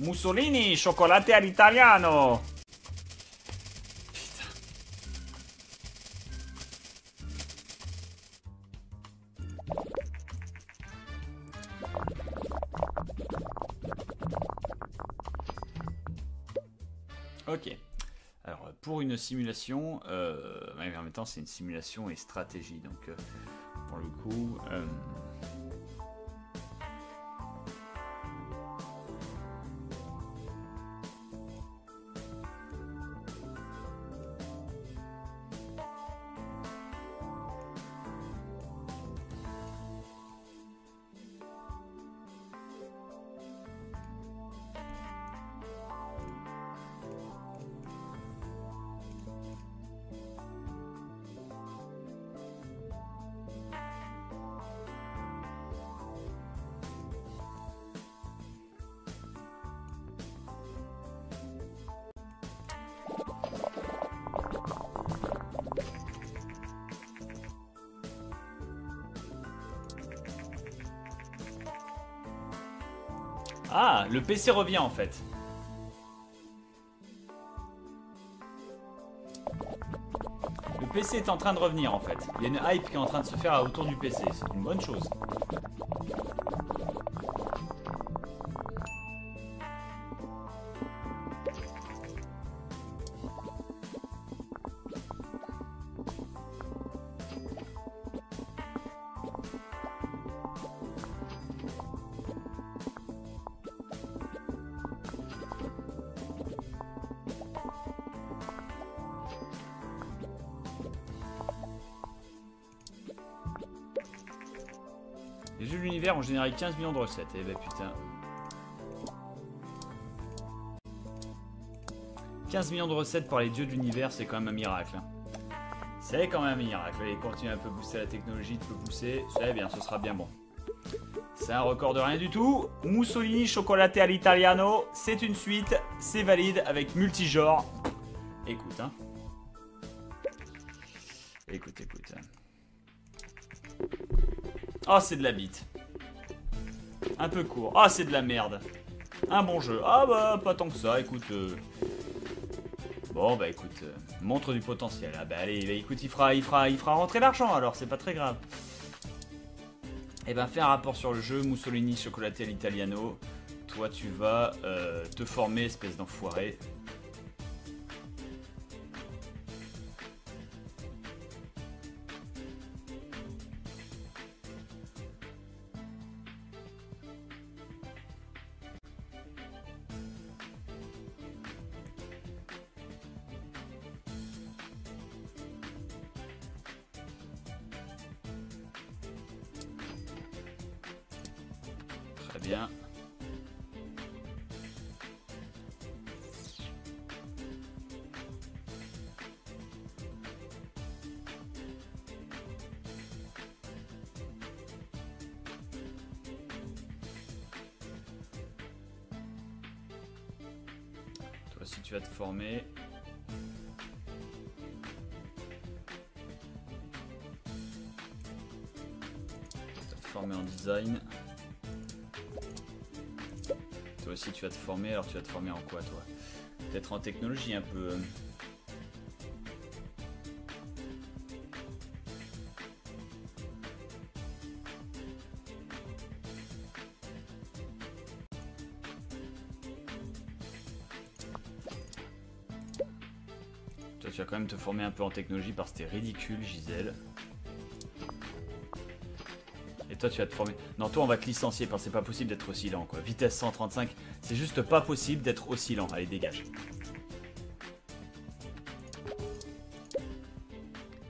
Mussolini, chocolate all'italiano simulation, euh, en même temps, c'est une simulation et stratégie. Donc, euh, pour le coup. PC revient en fait. Le PC est en train de revenir en fait. Il y a une hype qui est en train de se faire autour du PC. C'est une bonne chose. Ont généré 15 millions de recettes. Eh ben putain. 15 millions de recettes pour les dieux de l'univers, c'est quand même un miracle. hein. C'est quand même un miracle. Allez, continue un peu pousser la technologie, tu peux pousser. C'est bien, ce sera bien bon. C'est un record de rien du tout. Mussolini chocolaté à l'italiano, c'est une suite, c'est valide avec multigenre. Écoute, hein. Écoute, écoute. hein. Oh, c'est de la bite. Un peu court. Ah, c'est de la merde. Un bon jeu. Ah bah, pas tant que ça, écoute. euh. Bon bah écoute, euh, montre du potentiel. Ah bah allez, bah, écoute, il fera, il fera, il fera rentrer l'argent alors, c'est pas très grave. Eh ben fais un rapport sur le jeu, Mussolini chocolaté à l'italiano. Toi tu vas euh, te former, espèce d'enfoiré. Tu vas te former en quoi toi Peut-être en technologie un peu. Toi tu vas quand même te former un peu en technologie parce que t'es ridicule Gisèle. Toi, tu vas te former. Non, toi, on va te licencier parce que c'est pas possible d'être aussi lent, quoi. Vitesse 135, c'est juste pas possible d'être aussi lent. Allez, dégage.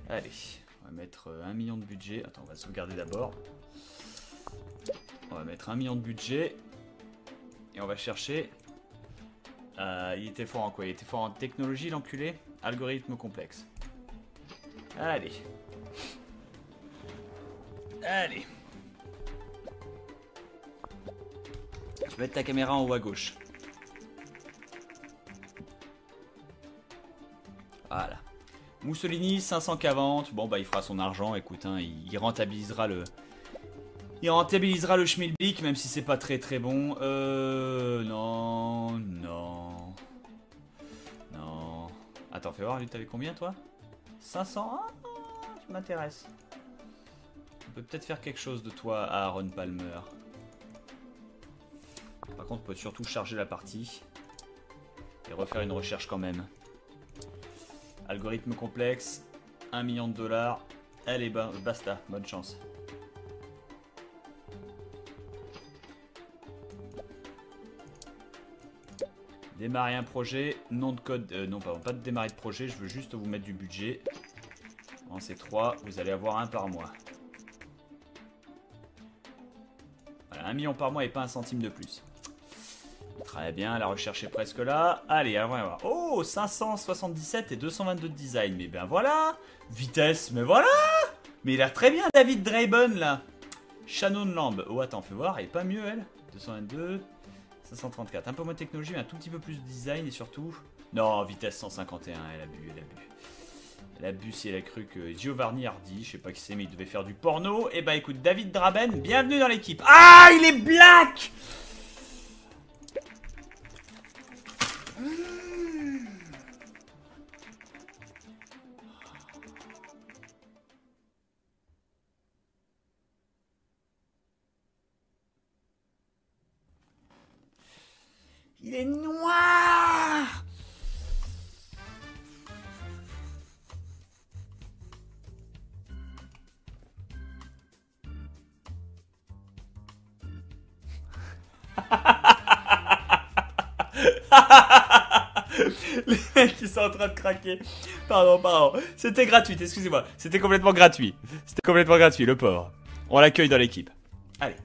Allez, on va mettre 1 million de budget. Attends, on va sauvegarder d'abord. On va mettre 1 million de budget. Et on va chercher. Euh, il était fort en quoi? Il était fort en technologie, l'enculé Algorithme complexe. Allez. Allez. Mettre ta caméra en haut à gauche. Voilà. Mussolini, 500k vente. Bon, bah, il fera son argent. Écoute, hein, il, il rentabilisera le. Il rentabilisera le schmilblick, même si c'est pas très très bon. Euh. Non, non. Non. Attends, fais voir, lui, t'avais combien toi? 500 Ah, tu m'intéresses. On peut peut-être faire quelque chose de toi, Aaron Palmer. Contre, on peut surtout charger la partie. Et refaire une recherche quand même. Algorithme complexe. 1 million de dollars. Allez, ba- basta. Bonne chance. Démarrer un projet. Nom de code. euh, non, pas de démarrer de projet. Je veux juste vous mettre du budget. En ces trois, vous allez avoir un par mois. Voilà, un million par mois et pas un centime de plus. Très bien, la recherche est presque là. Allez, allons voir. Oh, 577 et 222 de design. Mais ben voilà Vitesse, mais voilà Mais il a très bien, David Draybon, là. Shannon Lamb. Oh, attends, fais voir, elle est pas mieux, elle 222, 534. Un peu moins de technologie, mais un tout petit peu plus de design et surtout... Non, vitesse 151, elle a bu, elle a bu. Elle a bu si elle a cru que Giovanni Hardy, je sais pas qui c'est, mais il devait faire du porno. Et bah écoute, David Draben, bienvenue dans l'équipe. Ah, il est black en train de craquer. Pardon, pardon. C'était gratuit, excusez-moi. C'était complètement gratuit. C'était complètement gratuit, le pauvre. On l'accueille dans l'équipe. Allez.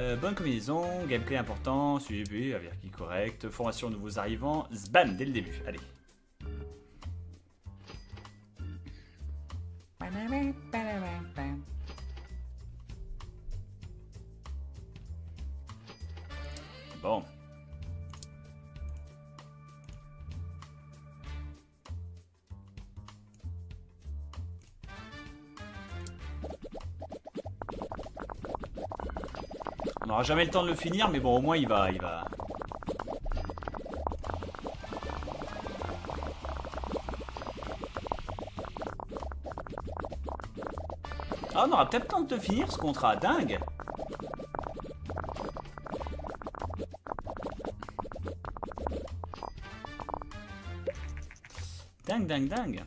Euh, bonne combinaison, gameplay important, suivi, averti correct, formation de nouveaux arrivants, zbam dès le début. Allez. Bon. Jamais le temps de le finir, mais bon, au moins il va, il va. Ah, on aura peut-être temps de te finir ce contrat, dingue Dingue, dingue, dingue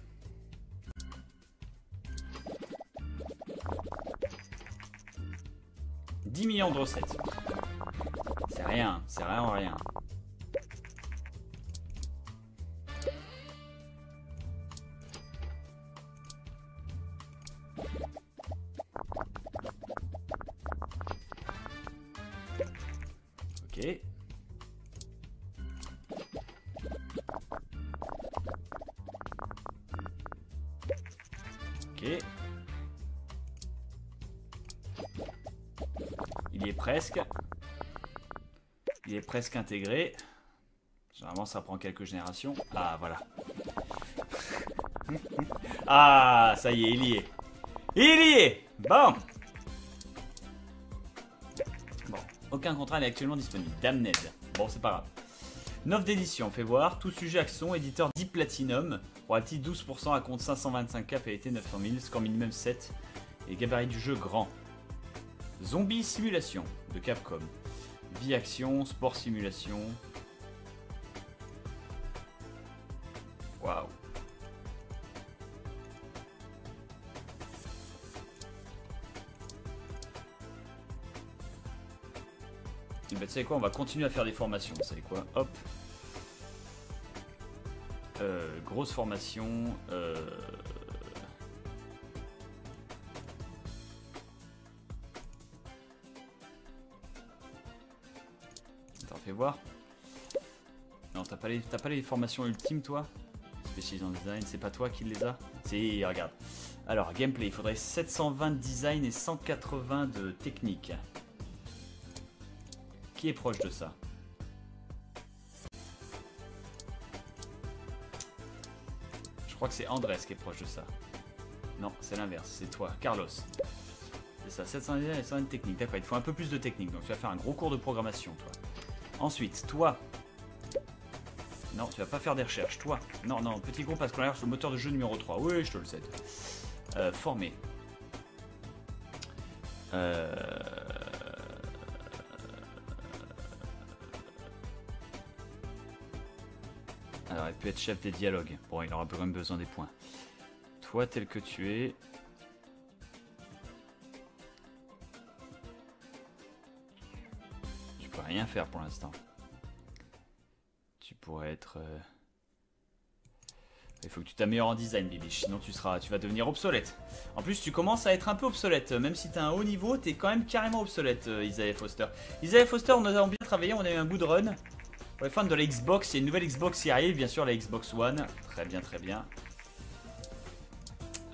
C'est rien, c'est rien, rien. Il est presque intégré. Généralement, ça prend quelques générations. Ah, voilà. ah, ça y est, il y est. Il y est Bon Bon, aucun contrat n'est actuellement disponible. Damned. Bon, c'est pas grave. 9 d'édition, fait voir. Tout sujet action, éditeur 10 Platinum. Royalty 12% à compte 525K, PAT 900 000, score minimum 7. Et gabarit du jeu grand. Zombie Simulation de Capcom. Vie action, sport simulation. Waouh. Et bah, tu sais quoi, on va continuer à faire des formations. Vous savez quoi Hop. Euh, grosse formation. Euh... les, t'as pas les formations ultimes, toi Spécialisé en design, c'est pas toi qui les as Si, regarde. Alors, gameplay, il faudrait 720 de design et 180 de technique. Qui est proche de ça Je crois que c'est Andrés qui est proche de ça. Non, c'est l'inverse, c'est toi, Carlos. C'est ça, 700 design et 100 de technique. D'accord, il te faut un peu plus de technique, donc tu vas faire un gros cours de programmation, toi. Ensuite, toi. Non, tu vas pas faire des recherches. Toi. Non, non, petit groupe parce qu'on a sur le moteur de jeu numéro 3. Oui, je te le sais. Euh, formé. Euh... Alors, il peut être chef des dialogues. Bon, il aura quand même besoin des points. Toi, tel que tu es, Tu peux rien faire pour l'instant. Tu être. euh, Il faut que tu t'améliores en design, Bibi, sinon tu seras, tu vas devenir obsolète. En plus, tu commences à être un peu obsolète, même si t'as un haut niveau, t'es quand même carrément obsolète, euh, Isaiah Foster. Isaiah Foster, on a bien travaillé, on a eu un bout de run. Pour les fans de la Xbox, il y a une nouvelle Xbox qui arrive, bien sûr la Xbox One. Très bien, très bien.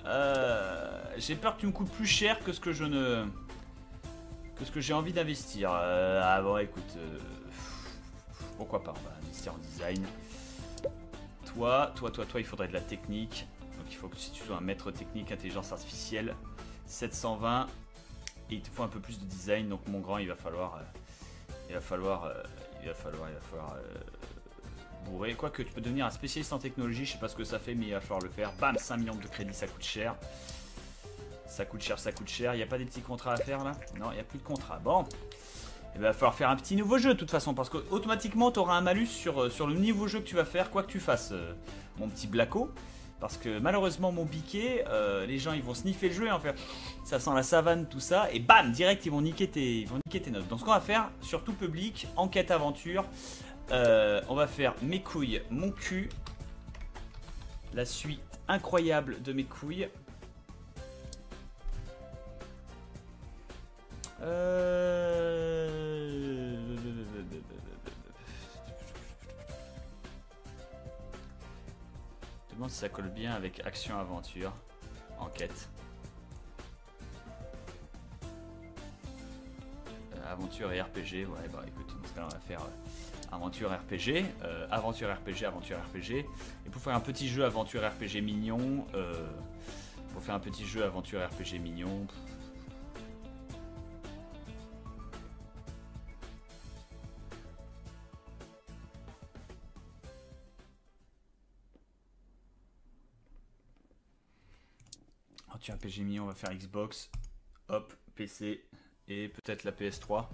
Euh, J'ai peur que tu me coûtes plus cher que ce que je ne que ce que j'ai envie d'investir. Euh, ah bon, écoute, pourquoi pas, investir en design. Toi, toi, toi, toi, il faudrait de la technique. Donc il faut que si tu sois un maître technique, intelligence artificielle, 720, et il te faut un peu plus de design. Donc mon grand, il va falloir, euh, il va falloir, euh, il va falloir, il va falloir euh, bourrer. Quoique tu peux devenir un spécialiste en technologie, je sais pas ce que ça fait, mais il va falloir le faire. Bam, 5 millions de crédits, ça coûte cher. Ça coûte cher, ça coûte cher. Il n'y a pas des petits contrats à faire là? Non, il n'y a plus de contrats. Bon. Il va falloir faire un petit nouveau jeu de toute façon. Parce qu'automatiquement, tu auras un malus sur, euh, sur le nouveau jeu que tu vas faire, quoi que tu fasses, euh, mon petit Blacko. Parce que malheureusement, mon piqué, euh, les gens ils vont sniffer le jeu et en faire ça sent la savane, tout ça. Et bam, direct, ils vont niquer tes, ils vont niquer tes notes. Donc, ce qu'on va faire, surtout public, enquête aventure, on va faire mes couilles, mon cul. La suite incroyable de mes couilles. Euh... Je demande si ça colle bien avec action aventure, enquête. Euh, aventure et RPG, ouais bah écoute, dans ce cas on va faire euh, aventure RPG, euh, aventure RPG, aventure RPG. Et pour faire un petit jeu aventure RPG mignon, pour faire un petit jeu aventure RPG mignon, tiens, PGMI, on va faire Xbox. Hop, PC. Et peut-être la PS3.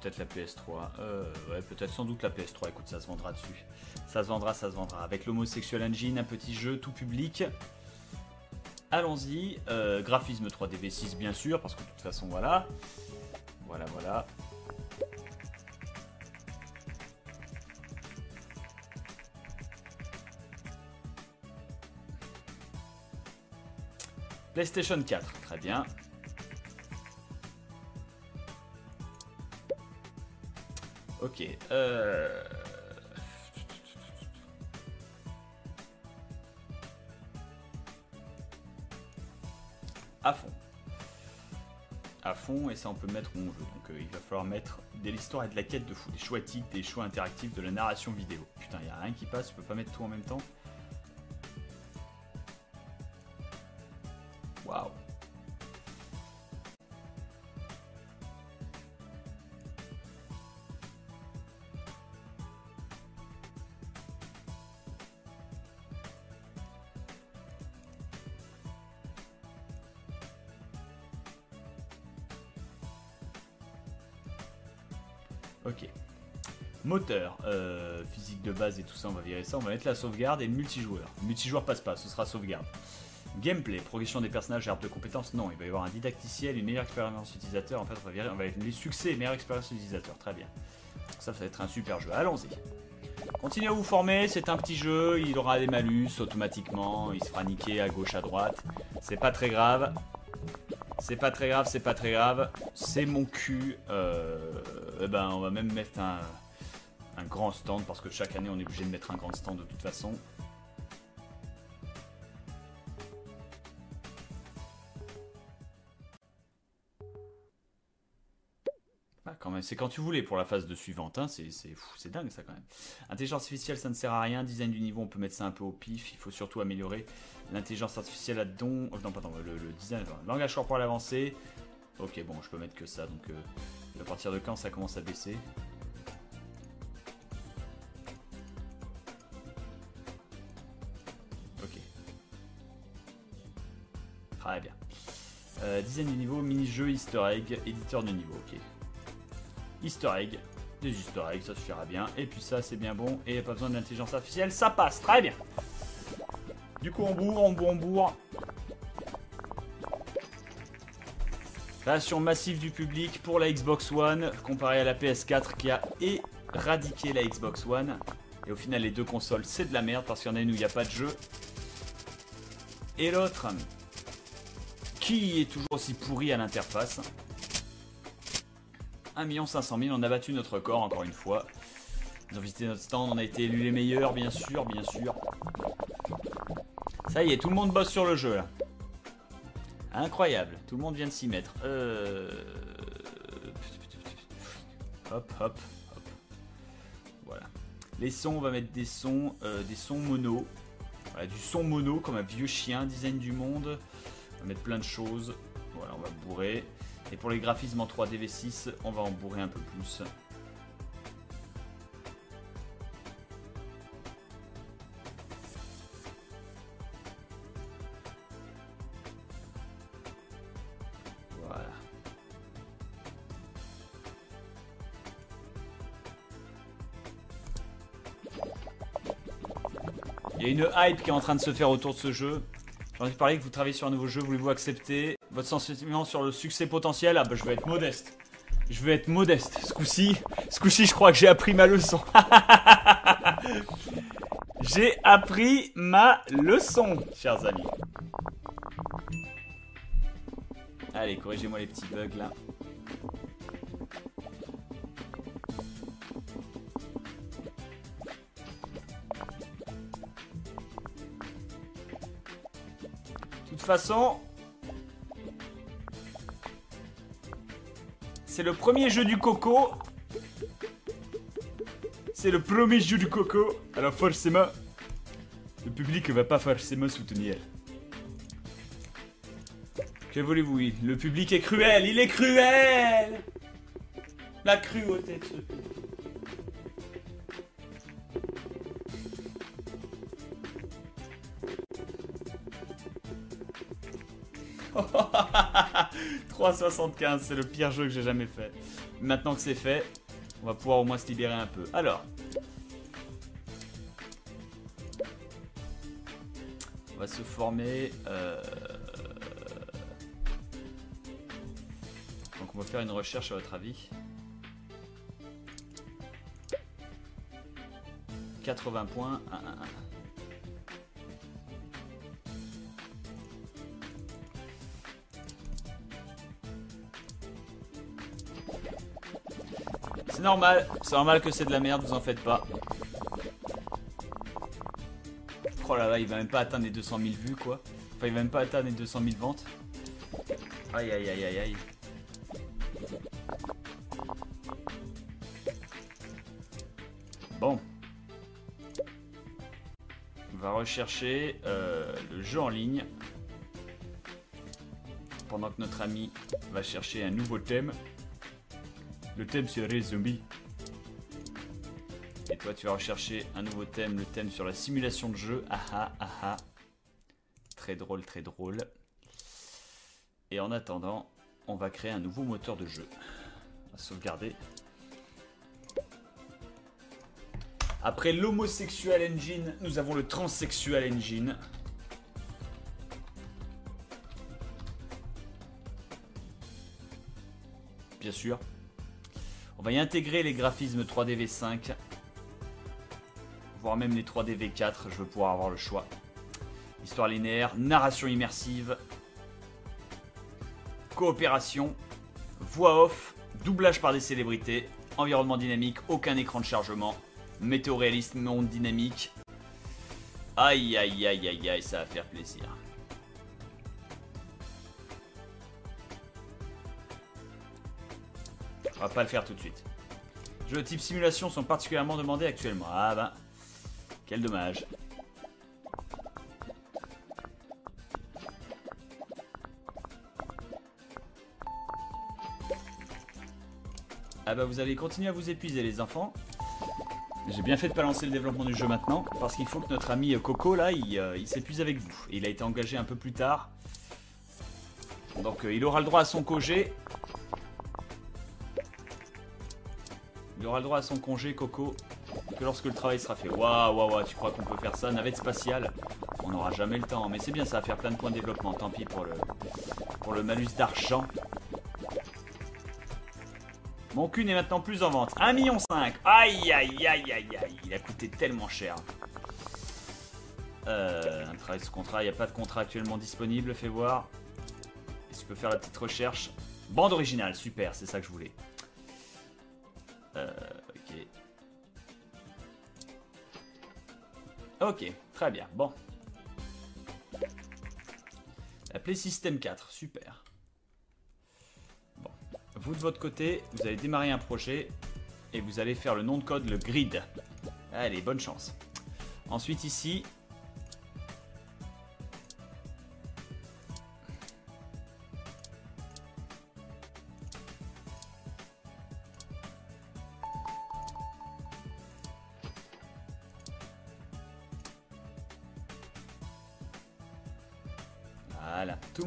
Peut-être la PS3. Euh, ouais, peut-être sans doute la PS3. Écoute, ça se vendra dessus. Ça se vendra, ça se vendra. Avec l'Homosexual Engine, un petit jeu tout public. Allons-y. Euh, graphisme 3D V6, bien sûr, parce que de toute façon, voilà. Voilà, voilà. PlayStation 4, très bien. Ok. Euh... À fond. À fond, et ça on peut mettre où on veut. Donc euh, il va falloir mettre de l'histoire et de la quête de fou, des choix éthiques, des choix interactifs, de la narration vidéo. Putain, il a rien qui passe, je peux pas mettre tout en même temps. Moteur, euh, physique de base et tout ça, on va virer ça. On va mettre la sauvegarde et multijoueur. Multijoueur passe pas, ce sera sauvegarde. Gameplay, progression des personnages arbre de compétences, non. Il va y avoir un didacticiel, une meilleure expérience utilisateur. En fait, on va virer, on va les succès meilleure expérience utilisateur. Très bien. Ça, ça va être un super jeu. Allons-y. Continuez à vous former, c'est un petit jeu, il aura des malus automatiquement, il se fera niquer à gauche, à droite. C'est pas très grave. C'est pas très grave, c'est pas très grave. C'est mon cul. Euh, eh ben, on va même mettre un grand stand parce que chaque année on est obligé de mettre un grand stand de toute façon. Ah, quand même, c'est quand tu voulais pour la phase de suivante, hein, c'est dingue ça quand même. Intelligence artificielle, ça ne sert à rien. Design du niveau, on peut mettre ça un peu au pif. Il faut surtout améliorer l'intelligence artificielle don. oh, non, pardon, le, le design, enfin, langage corporel avancé. Ok, bon, je peux mettre que ça. Donc, euh, à partir de quand ça commence à baisser? Euh, du niveau, mini-jeu, easter egg, éditeur de niveau, ok. Easter egg, des easter eggs, ça suffira bien. Et puis ça, c'est bien bon. Et pas besoin d'intelligence artificielle, ça passe, très bien. Du coup, on bourre, on bourre, on bourre. Création massive du public pour la Xbox One, comparé à la PS4 qui a éradiqué la Xbox One. Et au final, les deux consoles, c'est de la merde parce qu'il y en a une où il n'y a pas de jeu. Et l'autre, qui est toujours aussi pourri à l'interface. 1 500 000, on a battu notre record encore une fois. Ils ont visité notre stand, on a été élus les meilleurs, bien sûr, bien sûr. Ça y est, tout le monde bosse sur le jeu là. Incroyable, tout le monde vient de s'y mettre. Euh... Hop, hop, hop. Voilà. Les sons, on va mettre des sons, euh, des sons mono. Voilà, du son mono comme un vieux chien, design du monde. Mettre plein de choses. Voilà, on va bourrer. Et pour les graphismes en 3D V6, on va en bourrer un peu plus. Voilà. Il y a une hype qui est en train de se faire autour de ce jeu. De parler que vous travaillez sur un nouveau jeu, voulez-vous accepter votre sentiment sur le succès potentiel? Ah bah je vais être modeste. Je vais être modeste. Ce coup-ci, ce coup-ci, je crois que j'ai appris ma leçon. j'ai appris ma leçon, chers amis. Allez, corrigez-moi les petits bugs là. Toute façon, c'est le premier jeu du coco. C'est le premier jeu du coco. Alors forcément, le public va pas forcément soutenir. Que voulez-vous Le public est cruel, il est cruel La cruauté de ce. 3,75, c'est le pire jeu que j'ai jamais fait. Maintenant que c'est fait, on va pouvoir au moins se libérer un peu. Alors. On va se former. Euh, donc on va faire une recherche à votre avis. 80 points. Normal, c'est normal que c'est de la merde, vous en faites pas. Oh là là, il va même pas atteindre les 200 000 vues quoi. Enfin, il va même pas atteindre les 200 000 ventes. Aïe aïe aïe aïe aïe. Bon. On va rechercher euh, le jeu en ligne. Pendant que notre ami va chercher un nouveau thème. Le thème sur les zombies. Et toi, tu vas rechercher un nouveau thème, le thème sur la simulation de jeu. Ah ah ah ah. Très drôle, très drôle. Et en attendant, on va créer un nouveau moteur de jeu. On va sauvegarder. Après l'homosexual engine, nous avons le transsexual engine. Bien sûr. On va y intégrer les graphismes 3D V5. Voire même les 3D V4, je veux pouvoir avoir le choix. Histoire linéaire, narration immersive, coopération, voix off, doublage par des célébrités, environnement dynamique, aucun écran de chargement, météoréalisme, monde dynamique. Aïe aïe aïe aïe aïe, ça va faire plaisir. Va pas le faire tout de suite. Jeux de type simulation sont particulièrement demandés actuellement. Ah ben, quel dommage. Ah bah vous allez continuer à vous épuiser les enfants. J'ai bien fait de pas lancer le développement du jeu maintenant, parce qu'il faut que notre ami Coco là, il, euh, s'épuise avec vous. Il a été engagé un peu plus tard. Donc euh, il aura le droit à son congé. Il aura le droit à son congé, Coco, que lorsque le travail sera fait. Waouh, waouh, waouh, tu crois qu'on peut faire ça Navette spatiale? On n'aura jamais le temps. Mais c'est bien, ça va faire plein de points de développement. Tant pis pour le, pour le malus d'argent. Mon cul n'est maintenant plus en vente. 1,5 million. Aïe, aïe, aïe, aïe, aïe. Il a coûté tellement cher. Euh, un travail sous contrat. Il n'y a pas de contrat actuellement disponible. Fais voir. Est-ce que tu peux faire la petite recherche? Bande originale. Super, c'est ça que je voulais. Euh, ok. Ok, très bien. Bon. La Play System 4. Super. Vous de votre côté, vous allez démarrer un projet et vous allez faire le nom de code, le grid. Allez, bonne chance. Ensuite ici,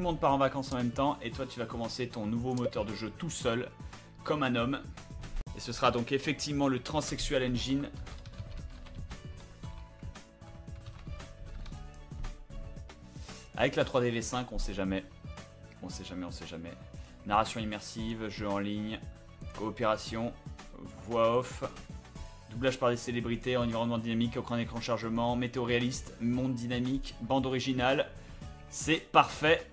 monde part en vacances en même temps et toi tu vas commencer ton nouveau moteur de jeu tout seul, comme un homme. Et ce sera donc effectivement le Transsexual Engine. Avec la 3D V5, on sait jamais. On sait jamais, on sait jamais. Narration immersive, jeu en ligne, coopération, voix off, doublage par des célébrités, environnement dynamique, écran écran chargement, météo réaliste, monde dynamique, bande originale. C'est parfait.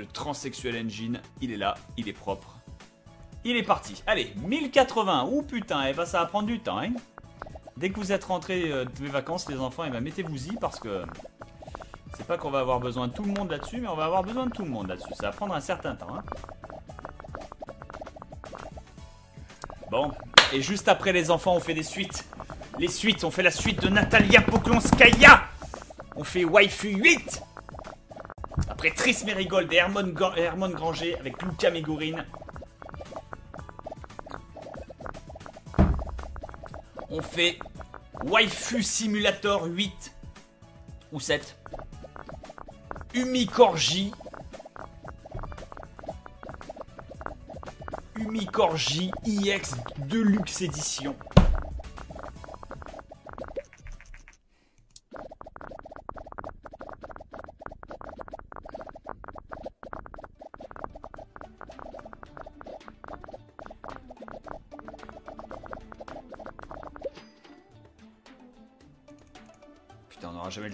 Le transsexuel engine, il est là, il est propre. Il est parti. Allez, 1080. Ouh putain, et bah ça va prendre du temps. Hein. Dès que vous êtes rentrés euh, de mes vacances, les enfants, et bah mettez-vous-y parce que c'est pas qu'on va avoir besoin de tout le monde là-dessus, mais on va avoir besoin de tout le monde là-dessus. Ça va prendre un certain temps. Hein. Bon, et juste après les enfants, on fait des suites. Les suites, on fait la suite de Natalia Poklonskaya. On fait Waifu 8. Après Tris Merigold et Hermone Granger avec Luca Megurine. On fait Waifu Simulator 8 ou 7. Umikorji. Umikorji IX Deluxe Edition.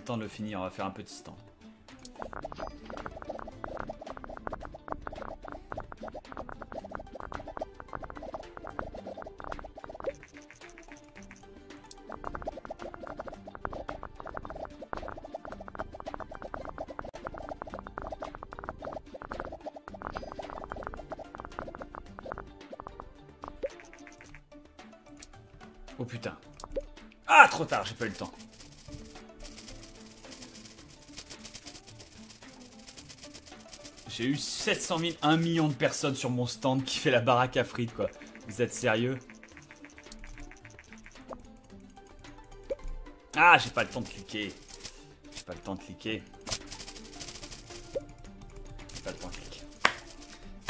Temps de le finir, on va faire un petit stand. Oh putain. Ah, trop tard, j'ai pas eu le temps. J'ai eu 700 000, 1 million de personnes sur mon stand qui fait la baraque à frites, quoi. Vous êtes sérieux? Ah, j'ai pas le temps de cliquer. J'ai pas le temps de cliquer. J'ai pas le temps de cliquer.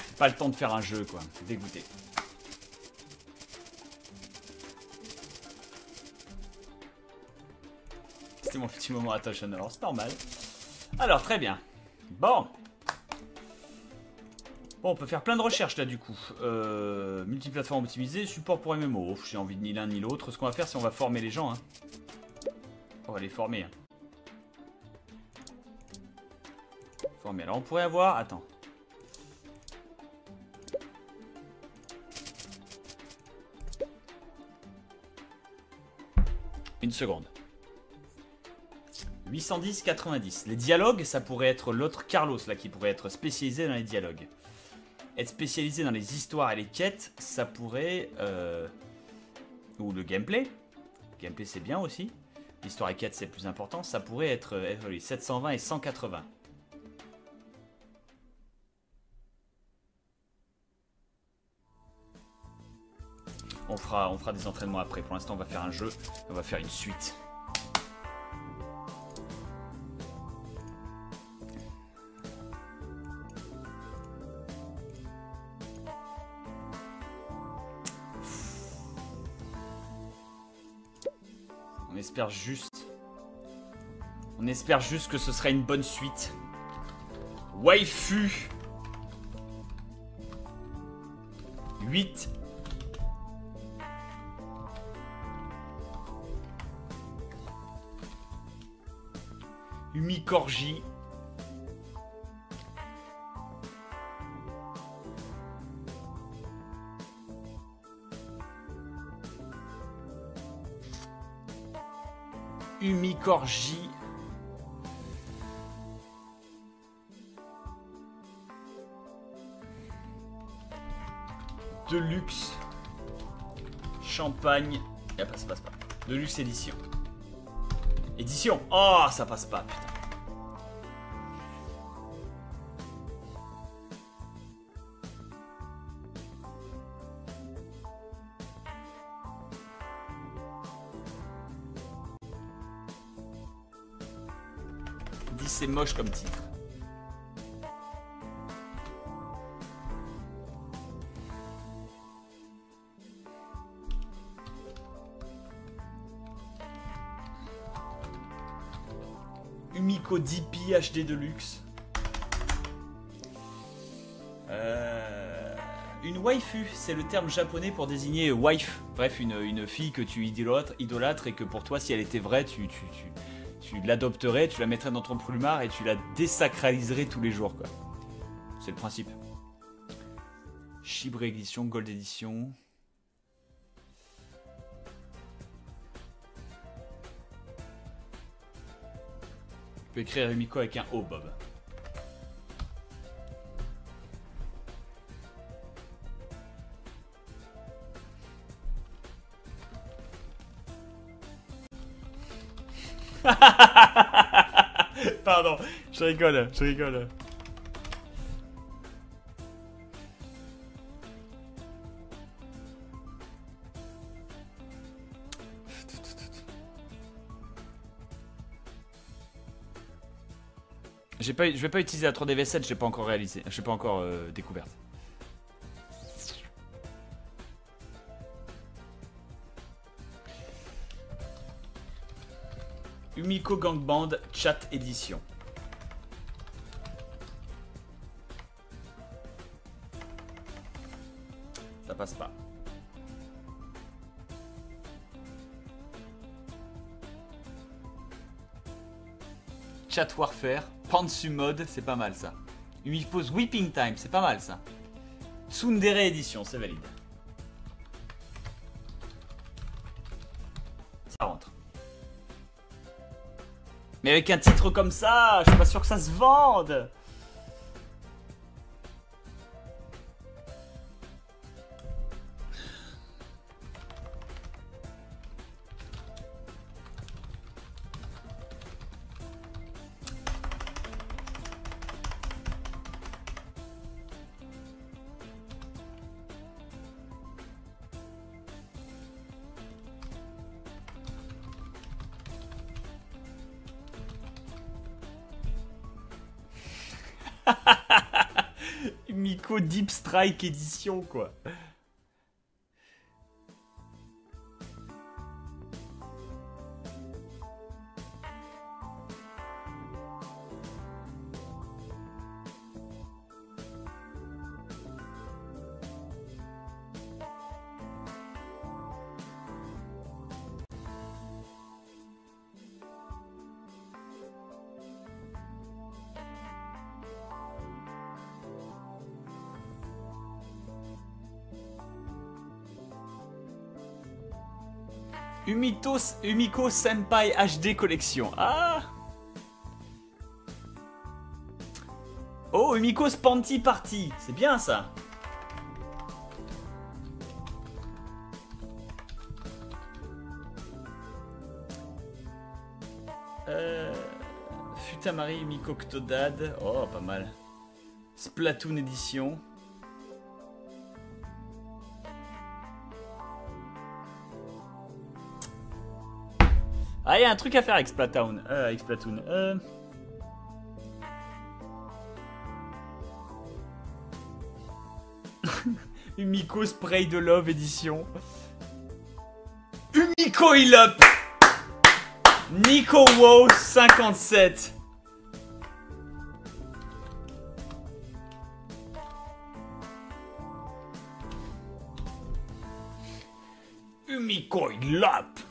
J'ai pas le temps de faire un jeu, quoi. Dégoûté. C'était mon petit moment attention, alors c'est normal. Alors, très bien. Bon. On peut faire plein de recherches là du coup. Euh, multiplateforme optimisée, support pour MMO. J'ai envie de ni l'un ni l'autre. Ce qu'on va faire, c'est on va former les gens. Hein. On va les former. hein. Former. Alors on pourrait avoir... Attends. Une seconde. 810, 90. Les dialogues, ça pourrait être l'autre Carlos là qui pourrait être spécialisé dans les dialogues. Être spécialisé dans les histoires et les quêtes, ça pourrait... euh, Ou le gameplay. Le gameplay c'est bien aussi. L'histoire et quêtes c'est plus important. Ça pourrait être euh, oui, 720 et 180. On fera, on fera des entraînements après. Pour l'instant, on va faire un jeu. On va faire une suite. Juste. On espère juste que ce sera une bonne suite. Waifu 8 Umikorji Umikorji Deluxe Champagne. Ah, ça passe pas. Deluxe édition. Édition Oh, ça passe pas. Moche comme titre. Umiko DP HD Deluxe. Euh, une waifu, c'est le terme japonais pour désigner wife. Bref, une, fille que tu idolâtres, et que pour toi, si elle était vraie, tu, tu, tu l'adopterais, tu la mettrais dans ton plumard et tu la désacraliserais tous les jours. quoi. C'est le principe. Chibre Edition, Gold Edition. Tu peux écrire Umiko avec un O, Bob. Je rigole, je rigole. Pas, je vais pas utiliser la 3DV7, j'ai pas encore réalisé, j'ai pas encore euh, découverte. Umiko Gangband Chat Edition. Chat Warfare, Pantsu Mode, c'est pas mal ça. Umipose Whipping Time, c'est pas mal ça. Tsundere Edition, c'est valide. Ça rentre. Mais avec un titre comme ça, je suis pas sûr que ça se vende. Deep Strike Edition, quoi. Umito, Umiko Senpai HD Collection. Ah Oh, Umiko's Panty Party. C'est bien ça. Euh, Futamari Umiko Octodad. Oh, pas mal. Splatoon Edition. Ah, il y a un truc à faire avec Splatoon. Euh, avec Splatoon. Euh... Umiko Spray de Love édition. Umiko Heal Up Nico Wow 57 Umiko Heal Up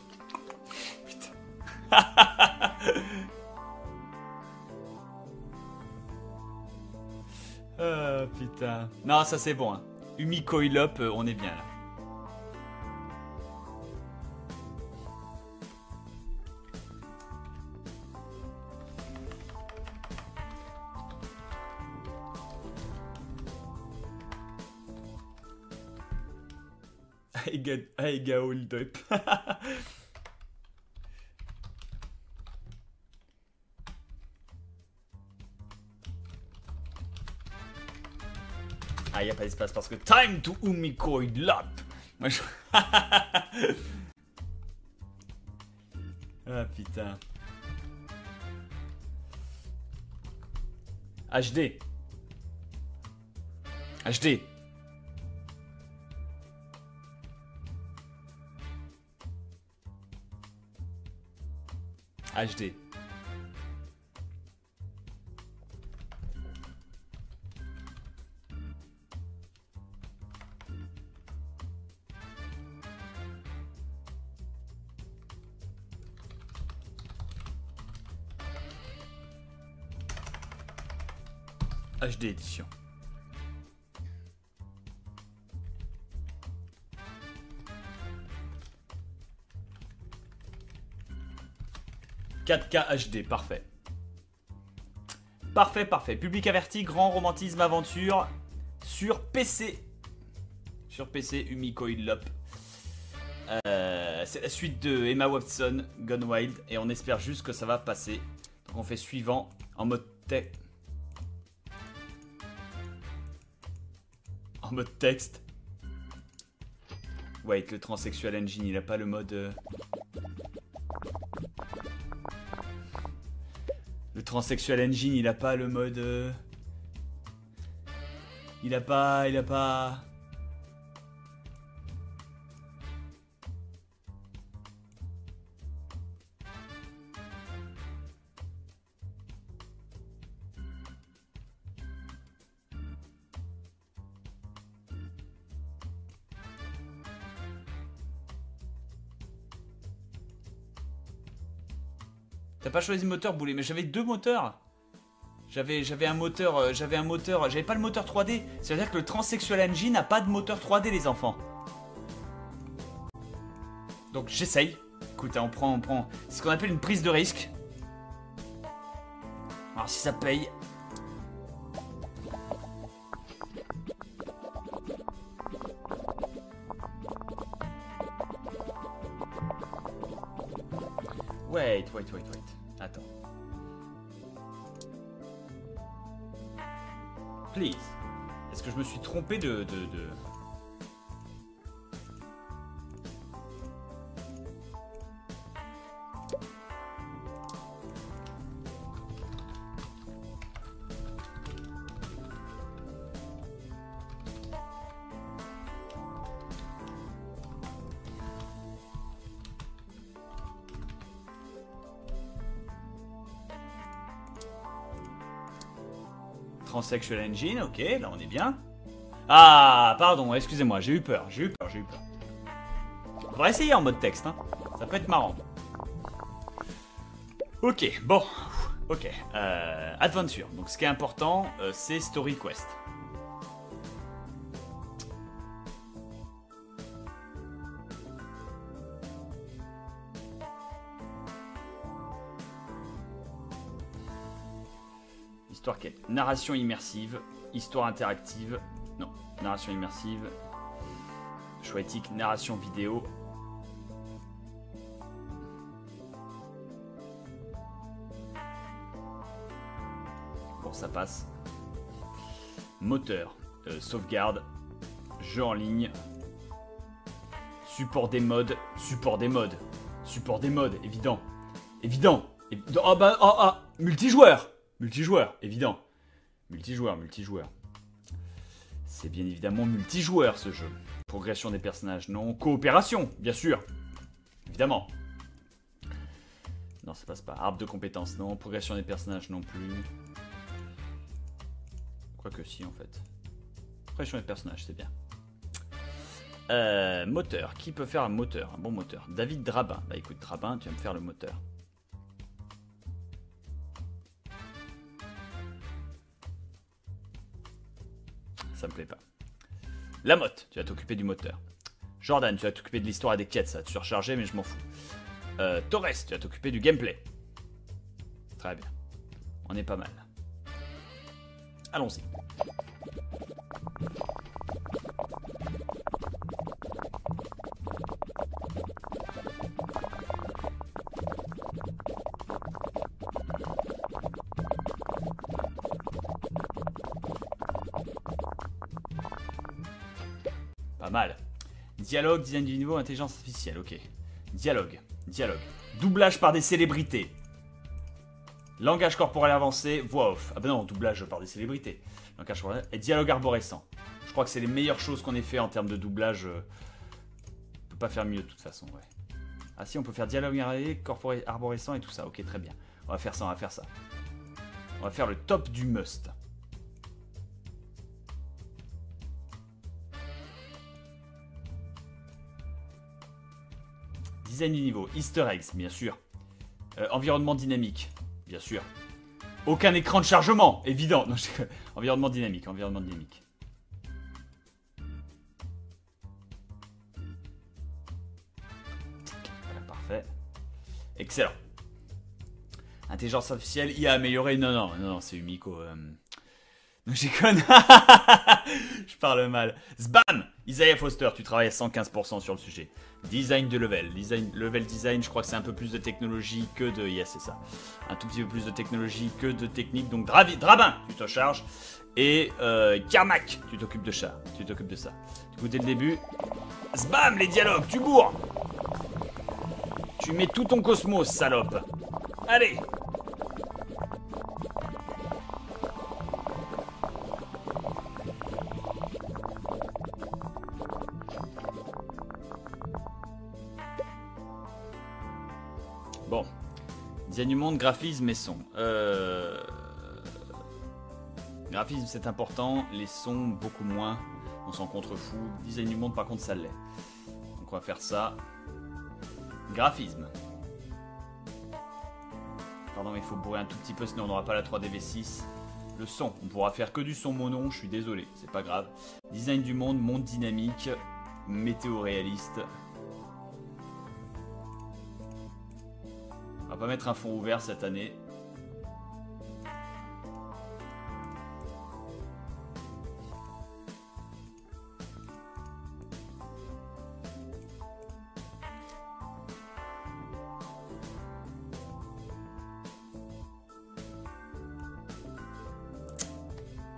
Non, ça c'est bon. Hein. Umi euh, on est bien là. Aiga Hold Up. Parce que time to Umiko Lap. Moi je. ah putain. HD. HD. HD 4K HD, parfait. Parfait, parfait. Public averti, grand romantisme, aventure sur PC. Sur PC, Umiko Lop. Euh, c'est la suite de Emma Watson, Gone Wild, et on espère juste que ça va passer. Donc on fait suivant en mode tech. En mode texte. Wait, le transsexual engine, il a pas le mode. Transsexual engine, il a pas le mode. euh, Il a pas. Il a pas. Choisi moteur boulet, mais j'avais deux moteurs. J'avais j'avais un moteur, euh, j'avais un moteur, j'avais pas le moteur 3D. C'est-à-dire que le Transsexual Engine n'a pas de moteur 3D les enfants. Donc j'essaye. Écoute, hein, on prend, on prend. C'est ce qu'on appelle une prise de risque. Alors si ça paye. Wait, wait, wait, wait. De... de, de... Transsexual Engine, ok, là on est bien. Ah, pardon, excusez-moi, j'ai eu peur, j'ai eu peur, j'ai eu peur. On va essayer en mode texte, hein. ça peut être marrant. Ok, bon, ok. Euh, adventure, donc ce qui est important, euh, c'est Story Quest. Histoire quête. Narration immersive, histoire interactive. Narration immersive. Choix éthique, narration vidéo. Bon, ça passe. Moteur, euh, sauvegarde, jeu en ligne, support des modes, support des modes, support des modes, évident, évident. Et- Oh bah, oh, ah, multijoueur, multijoueur, évident, multijoueur, multijoueur. C'est bien évidemment multijoueur ce jeu. Progression des personnages, non. Coopération, bien sûr, évidemment. Non, ça passe pas. Arbre de compétences, non. Progression des personnages, non plus. Quoique si, en fait. Progression des personnages, c'est bien. Euh, moteur. Qui peut faire un moteur? Un bon moteur. David Drabin. Bah écoute, Drabin, tu vas me faire le moteur. Ça me plaît pas. Lamotte, tu vas t'occuper du moteur. Jordan, tu vas t'occuper de l'histoire des quêtes, ça va te surcharger, mais je m'en fous. Euh, Torres, tu vas t'occuper du gameplay. Très bien. On est pas mal. Allons-y. Dialogue, design du niveau, intelligence artificielle, ok. Dialogue, dialogue. Doublage par des célébrités. Langage corporel avancé, voix off. Ah bah non, doublage par des célébrités. Langage corporel et dialogue arborescent. Je crois que c'est les meilleures choses qu'on ait fait en termes de doublage. euh, On peut pas faire mieux de toute façon, ouais. Ah si, on peut faire dialogue arborescent et tout ça. Ok, très bien. On va faire ça, on va faire ça. On va faire le top du must. Design du niveau, easter eggs, bien sûr. Euh, environnement dynamique, bien sûr. Aucun écran de chargement, évident. Environnement dynamique, environnement dynamique. Voilà, parfait. Excellent. Intelligence artificielle, IA améliorée. Non, non, non, non, c'est Umiko. euh. Non, j'ai conne. je parle mal. Zbam Isaiah Foster, tu travailles à 115% sur le sujet. Design de level. Design, level design, je crois que c'est un peu plus de technologie que de. Yes, c'est ça. Un tout petit peu plus de technologie que de technique. Donc, Drabin, tu te charges. Et euh, tu t'occupes de ça. Tu t'occupes de ça. Du coup, dès le début. Zbam, les dialogues, tu bourres Tu mets tout ton cosmos, salope. Allez Du monde, graphisme et son. Euh... Graphisme c'est important, les sons beaucoup moins. On s'en contrefout. Design du monde par contre ça l'est. Donc on va faire ça. Graphisme. Pardon mais il faut bourrer un tout petit peu sinon on n'aura pas la 3DV6. Le son, on pourra faire que du son mono, je suis désolé, c'est pas grave. Design du monde, monde dynamique, météo réaliste. On va pas mettre un fond ouvert cette année.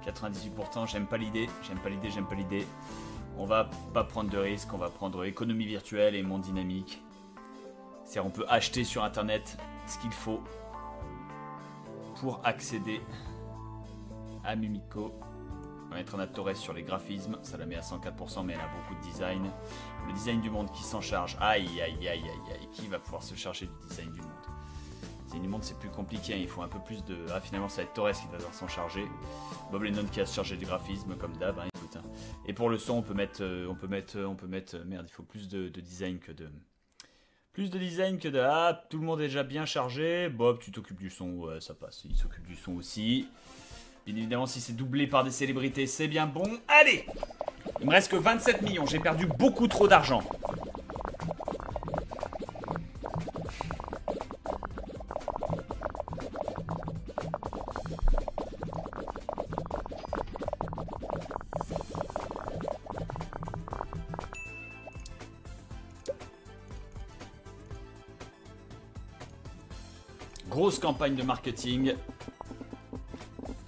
« 98%, j'aime pas l'idée, j'aime pas l'idée, j'aime pas l'idée. On va pas prendre de risques, on va prendre économie virtuelle et monde dynamique. C'est-à-dire on peut acheter sur internet ce qu'il faut pour accéder à Mimico. On va mettre un Torres sur les graphismes, ça la met à 104% mais elle a beaucoup de design. Le design du monde qui s'en charge, aïe aïe aïe aïe aïe, qui va pouvoir se charger du design du monde? Le design du monde c'est plus compliqué, hein. il faut un peu plus de... Ah finalement ça va être Torres qui va devoir s'en charger. Bob Lennon qui va se charger du graphisme comme d'hab, hein, écoute. hein. Et pour le son on peut mettre, euh, on peut mettre, on peut mettre, euh, merde il faut plus de design que de... Plus de design que de... Ah, tout le monde est déjà bien chargé. Bob, tu t'occupes du son. Ouais, ça passe. Il s'occupe du son aussi. Bien évidemment, si c'est doublé par des célébrités, c'est bien bon. Allez Il me reste que 27 millions. J'ai perdu beaucoup trop d'argent. campagne de marketing.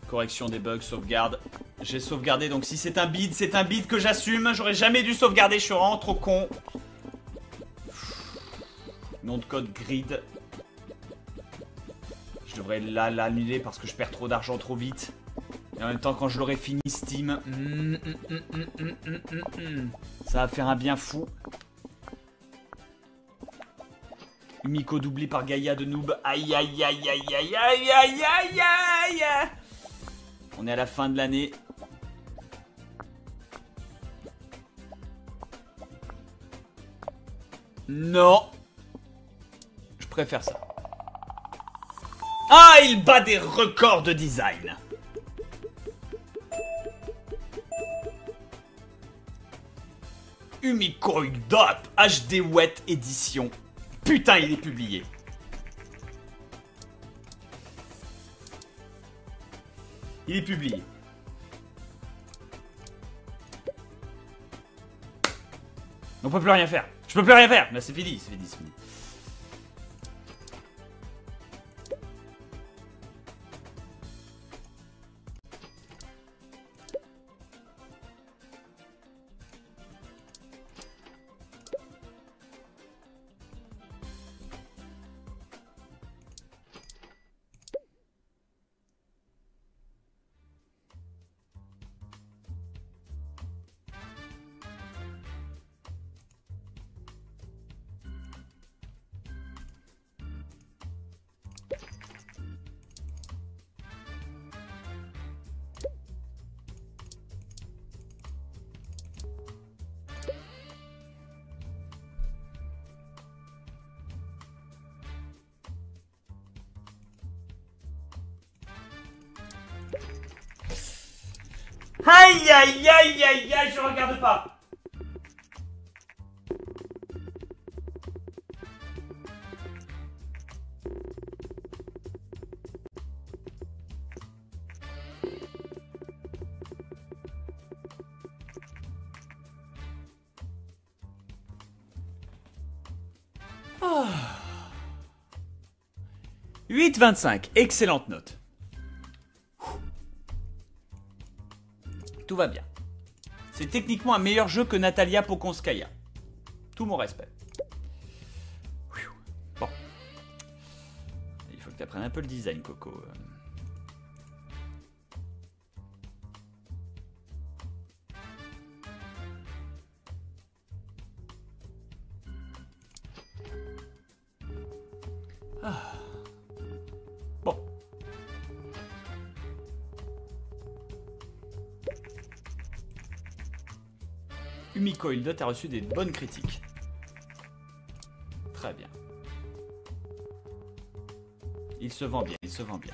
Correction des bugs, sauvegarde. J'ai sauvegardé, donc si c'est un bid, c'est un bid que j'assume. J'aurais jamais dû sauvegarder, je suis vraiment trop con. Nom de code grid. Je devrais l'annuler parce que je perds trop d'argent trop vite. Et en même temps, quand je l'aurai fini Steam, hmm, hmm, hmm, ça va faire un bien fou. Umiko doublé par Gaïa de noob. Aïe aïe aïe aïe aïe aïe aïe aïe aïe On est à la fin de l'année. Non Je préfère ça. Ah, il bat des records de design Umiko Dop HD Wet Edition. Putain, il est publié. Il est publié. On peut plus rien faire. Je peux plus rien faire. Là, c'est fini, c'est fini, c'est fini. 8,25, excellente note. Tout va bien. C'est techniquement un meilleur jeu que Natalia Pokonskaya. Tout mon respect. Bon. Il faut que tu apprennes un peu le design, Coco. Dot a reçu des bonnes critiques. Très bien. Il se vend bien, il se vend bien.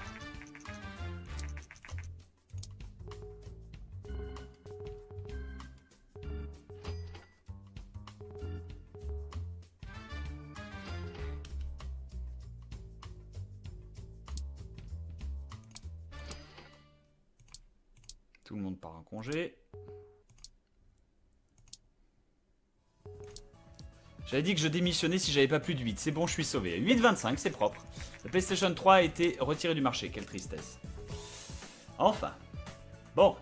J'avais dit que je démissionnais si j'avais pas plus de 8. C'est bon, je suis sauvé. 8,25, c'est propre. La PlayStation 3 a été retirée du marché. Quelle tristesse. Enfin. Bon.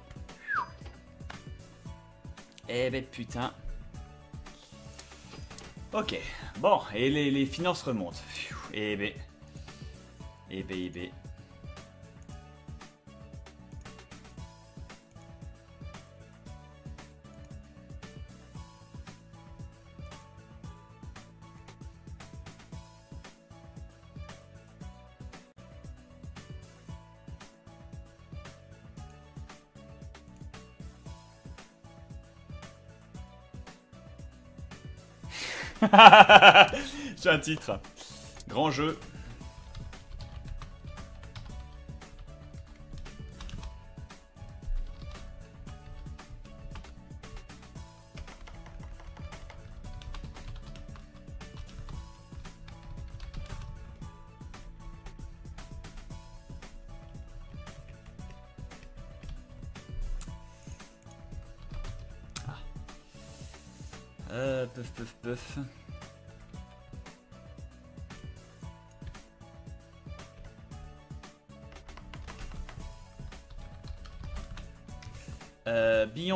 Eh ben putain. Ok. Bon, et les, finances remontent. Eh ben. Eh ben, eh ben. J'ai un titre. Grand jeu.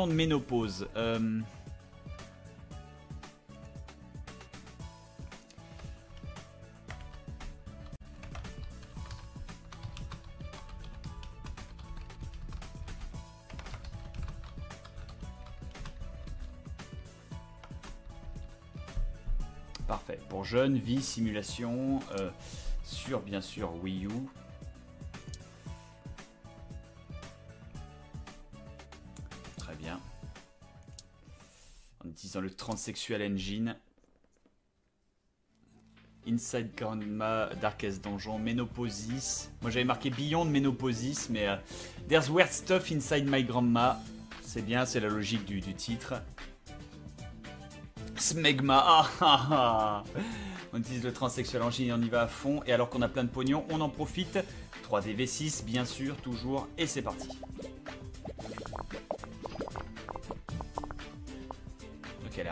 Beyond Ménopause. Euh... Parfait. Pour jeunes, vie, simulation, euh, sur bien sûr Wii U. Utilisant le transsexual engine. Inside Grandma, Darkest Donjon, Menopausis. Moi j'avais marqué Beyond Menopausis, mais euh, There's Weird Stuff Inside My Grandma. C'est bien, c'est la logique du, titre. Smegma, ah, ah, ah. On utilise le transsexual engine et on y va à fond. Et alors qu'on a plein de pognon, on en profite. 3D V6, bien sûr, toujours. Et c'est parti.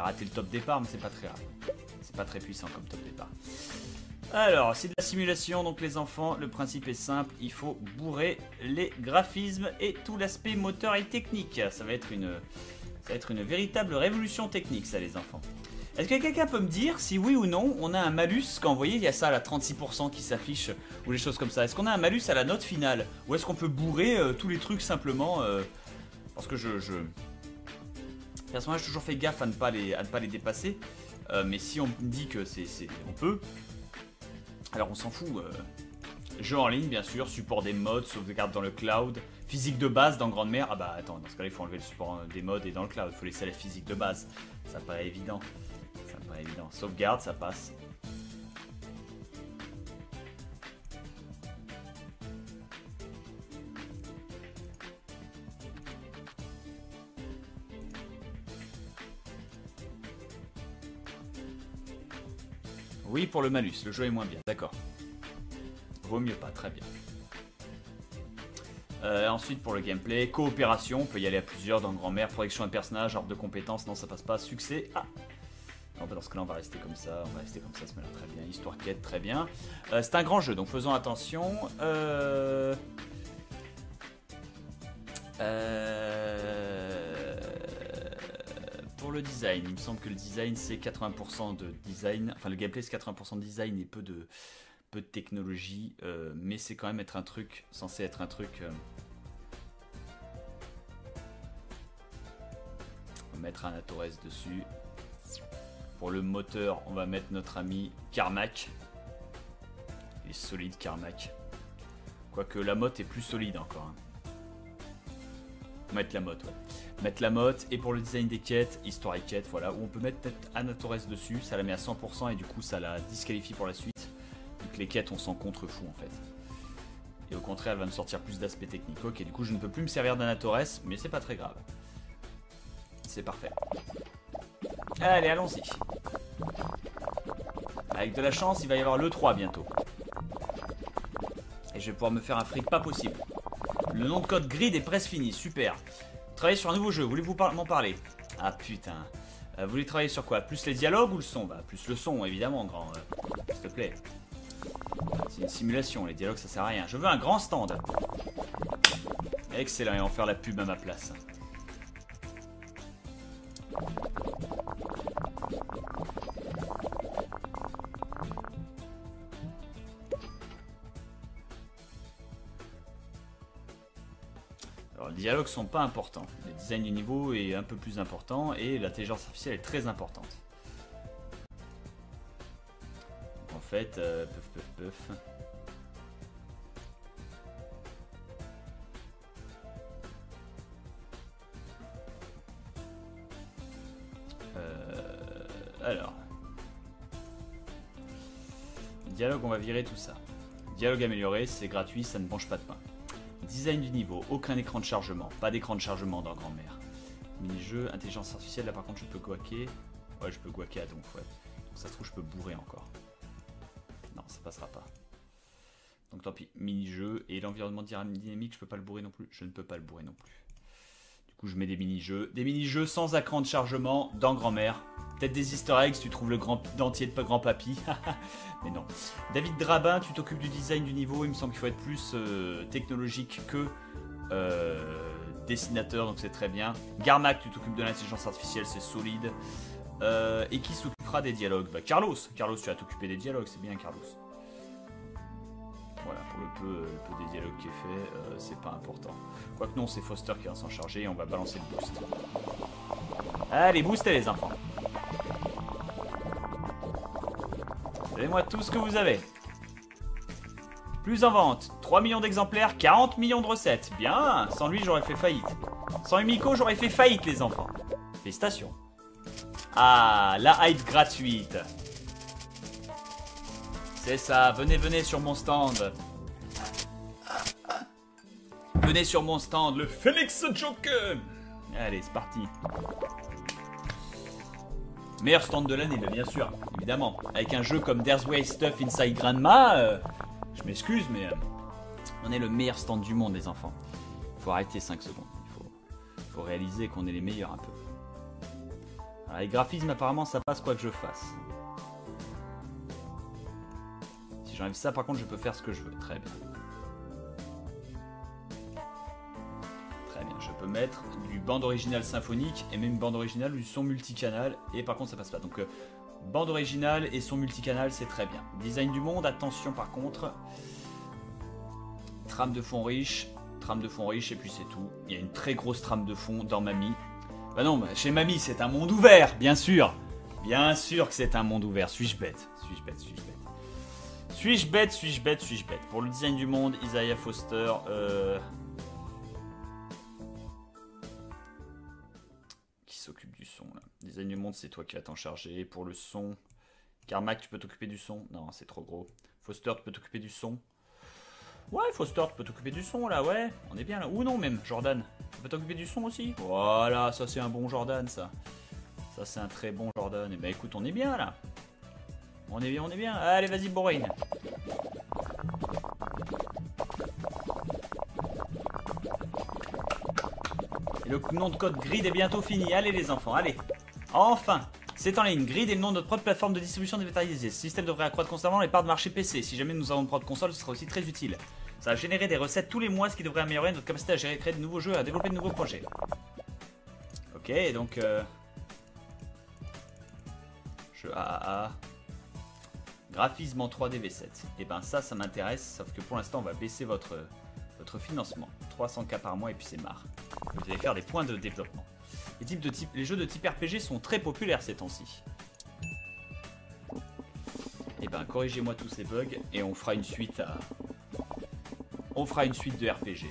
Raté le top départ, mais c'est pas très. C'est pas très puissant comme top départ. Alors, c'est de la simulation, donc les enfants, le principe est simple, il faut bourrer les graphismes et tout l'aspect moteur et technique. Ça va être une, ça va être une véritable révolution technique, ça, les enfants. Est-ce que quelqu'un peut me dire si oui ou non on a un malus quand vous voyez il y a ça là 36% qui s'affiche ou les choses comme ça Est-ce qu'on a un malus à la note finale ou est-ce qu'on peut bourrer euh, tous les trucs simplement euh, parce que je... personnellement j'ai toujours fait gaffe à ne pas les, à ne pas les dépasser Euh, mais si on me dit que c'est on peut alors on s'en fout euh, Jeu en ligne bien sûr, support des mods, sauvegarde dans le cloud, physique de base dans Grande Mer. Ah bah attends, dans ce cas-là il faut enlever le support des mods et dans le cloud, il faut laisser la physique de base. Ça paraît évident. Ça paraît évident. Sauvegarde, ça passe. Oui pour le malus, le jeu est moins bien, d'accord. Vaut mieux pas, très bien. Euh, ensuite pour le gameplay, coopération, on peut y aller à plusieurs dans grand-mère, protection de personnage, arbre de compétences, non ça passe pas, succès, ah non, dans ce cas-là, on va rester comme ça, on va rester comme ça, me l'air très bien. Histoire quête, très bien. Euh, c'est un grand jeu, donc faisons attention. Euh... Euh... Pour le design, il me semble que le design c'est 80% de design, enfin le gameplay c'est 80% de design et peu de, peu de technologie, euh, mais c'est quand même être un truc, censé être un truc... euh, On va mettre un Atores dessus. Pour le moteur, on va mettre notre ami Carmack. Il est solide, Carmack. Quoique la motte est plus solide encore. hein. Mettre la motte, ouais. Mettre la motte, et pour le design des quêtes, History Quête, voilà, où on peut mettre peut-être Anatores dessus, ça la met à 100% et du coup ça la disqualifie pour la suite. Donc les quêtes, on s'en contrefou en fait. Et au contraire, elle va me sortir plus d'aspects techniques. Ok, du coup, je ne peux plus me servir d'Anatores, mais c'est pas très grave. C'est parfait. Allez, allons-y. Avec de la chance, il va y avoir le 3 bientôt. Et je vais pouvoir me faire un fric pas possible. Le nom de code grid est presque fini, super. Travailler sur un nouveau jeu, voulez-vous m'en parler? Ah putain. Euh, vous voulez travailler sur quoi? Plus les dialogues ou le son? Bah plus le son, évidemment, grand. euh, S'il te plaît. C'est une simulation, les dialogues ça sert à rien. Je veux un grand stand. Excellent, ils vont faire la pub à ma place. Alors, les dialogues sont pas importants. Le design du niveau est un peu plus important et l'intelligence artificielle est très importante. En fait, euh, peuf, peuf, peuf. Euh, alors. Dialogue, on va virer tout ça. Dialogue amélioré, c'est gratuit, ça ne mange pas de pain. Design du niveau, aucun écran de chargement, pas d'écran de chargement dans grand-mère. Mini-jeu, intelligence artificielle, là par contre je peux guaquer. Ouais, je peux guaquer à donc, ouais. Donc ça se trouve, je peux bourrer encore. Non, ça passera pas. Donc tant pis, mini-jeu. Et l'environnement dynamique, je peux pas le bourrer non plus. Je ne peux pas le bourrer non plus. Du coup, je mets des mini-jeux. Des mini-jeux sans écran de chargement dans grand-mère. Peut-être des easter eggs, tu trouves le grand dentier de grand papy. Mais non. David Drabin, tu t'occupes du design du niveau. Il me semble qu'il faut être plus euh, technologique que euh, dessinateur, donc c'est très bien. Garmac, tu t'occupes de l'intelligence artificielle, c'est solide. Euh, et qui s'occupera des dialogues? Bah, Carlos. Carlos, tu vas t'occuper des dialogues, c'est bien, Carlos. Voilà, pour le peu, le peu des dialogues qui est fait, euh, c'est pas important. Quoique non, c'est Foster qui va s'en charger et on va balancer le boost. Allez, boostez les enfants. Donnez-moi tout ce que vous avez. Plus en vente, 3 millions d'exemplaires, 40 millions de recettes. Bien, sans lui j'aurais fait faillite. Sans Emiko j'aurais fait faillite les enfants. Félicitations. Ah, la hype gratuite. C'est ça, venez, venez sur mon stand. Venez sur mon stand, le Félix Joker. Allez, c'est parti. Meilleur stand de l'année, bien sûr, évidemment. Avec un jeu comme There's Way Stuff Inside Grandma, euh, je m'excuse, mais euh, on est le meilleur stand du monde, les enfants. Faut arrêter 5 secondes. Il faut, réaliser qu'on est les meilleurs un peu. Alors, les graphismes, apparemment, ça passe quoi que je fasse. J'enlève ça, par contre, je peux faire ce que je veux. Très bien. Très bien. Je peux mettre du bande originale symphonique et même bande originale ou du son multicanal. Et par contre, ça passe pas. Donc, euh, bande originale et son multicanal, c'est très bien. Design du monde, attention par contre. Trame de fond riche. Trame de fond riche, et puis c'est tout. Il y a une très grosse trame de fond dans Mamie. Bah non, chez Mamie, c'est un monde ouvert, bien sûr. Bien sûr que c'est un monde ouvert. Suis-je bête? Suis-je bête? Suis-je bête Suis-je bête Suis-je bête Suis-je bête? Pour le design du monde, Isaiah Foster. Euh... Qui s'occupe du son là Design du monde, c'est toi qui vas t'en charger. Pour le son, Carmack, tu peux t'occuper du son? Non, c'est trop gros. Foster, tu peux t'occuper du son? Ouais, Foster, tu peux t'occuper du son là, ouais. On est bien là. Ou non, même, Jordan. Tu peux t'occuper du son aussi? Voilà, ça c'est un bon Jordan, ça. Ça c'est un très bon Jordan. Et ben écoute, on est bien là. On est bien, on est bien. Allez, vas-y, Borain. Et le nom de code Grid est bientôt fini. Allez les enfants, allez. Enfin c'est en ligne. Grid est le nom de notre propre plateforme de distribution dématérialisée. Ce système devrait accroître constamment les parts de marché PC. Si jamais nous avons une prod console, ce sera aussi très utile. Ça va générer des recettes tous les mois, ce qui devrait améliorer notre capacité à créer de nouveaux jeux, à développer de nouveaux projets. Ok, donc... Euh... Jeu AAA. Graphisme en 3D V7. Et ben ça, ça m'intéresse, sauf que pour l'instant, on va baisser votre, votre financement. 300k par mois et puis c'est marre. Vous allez faire des points de développement. Les, types de type, les jeux de type RPG sont très populaires ces temps-ci. Et ben ben, corrigez-moi tous ces bugs et on fera une suite à. On fera une suite de RPG.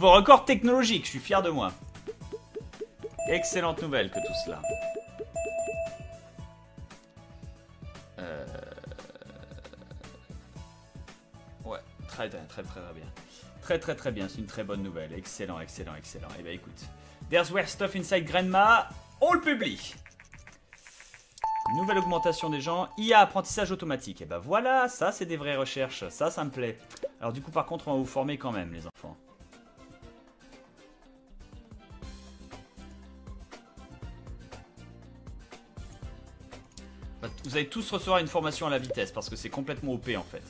Nouveau record technologique, je suis fier de moi. Excellente nouvelle que tout cela. Euh, Ouais, très très très très bien. Très très très bien, c'est une très bonne nouvelle. Excellent, excellent, excellent. Eh ben écoute. There's where stuff inside Grandma. On le publie. Nouvelle augmentation des gens. IA apprentissage automatique. Et ben voilà, ça c'est des vraies recherches. Ça, ça me plaît. Alors du coup, par contre, on va vous former quand même, les enfants. Vous allez tous recevoir une formation à la vitesse parce que c'est complètement OP en fait.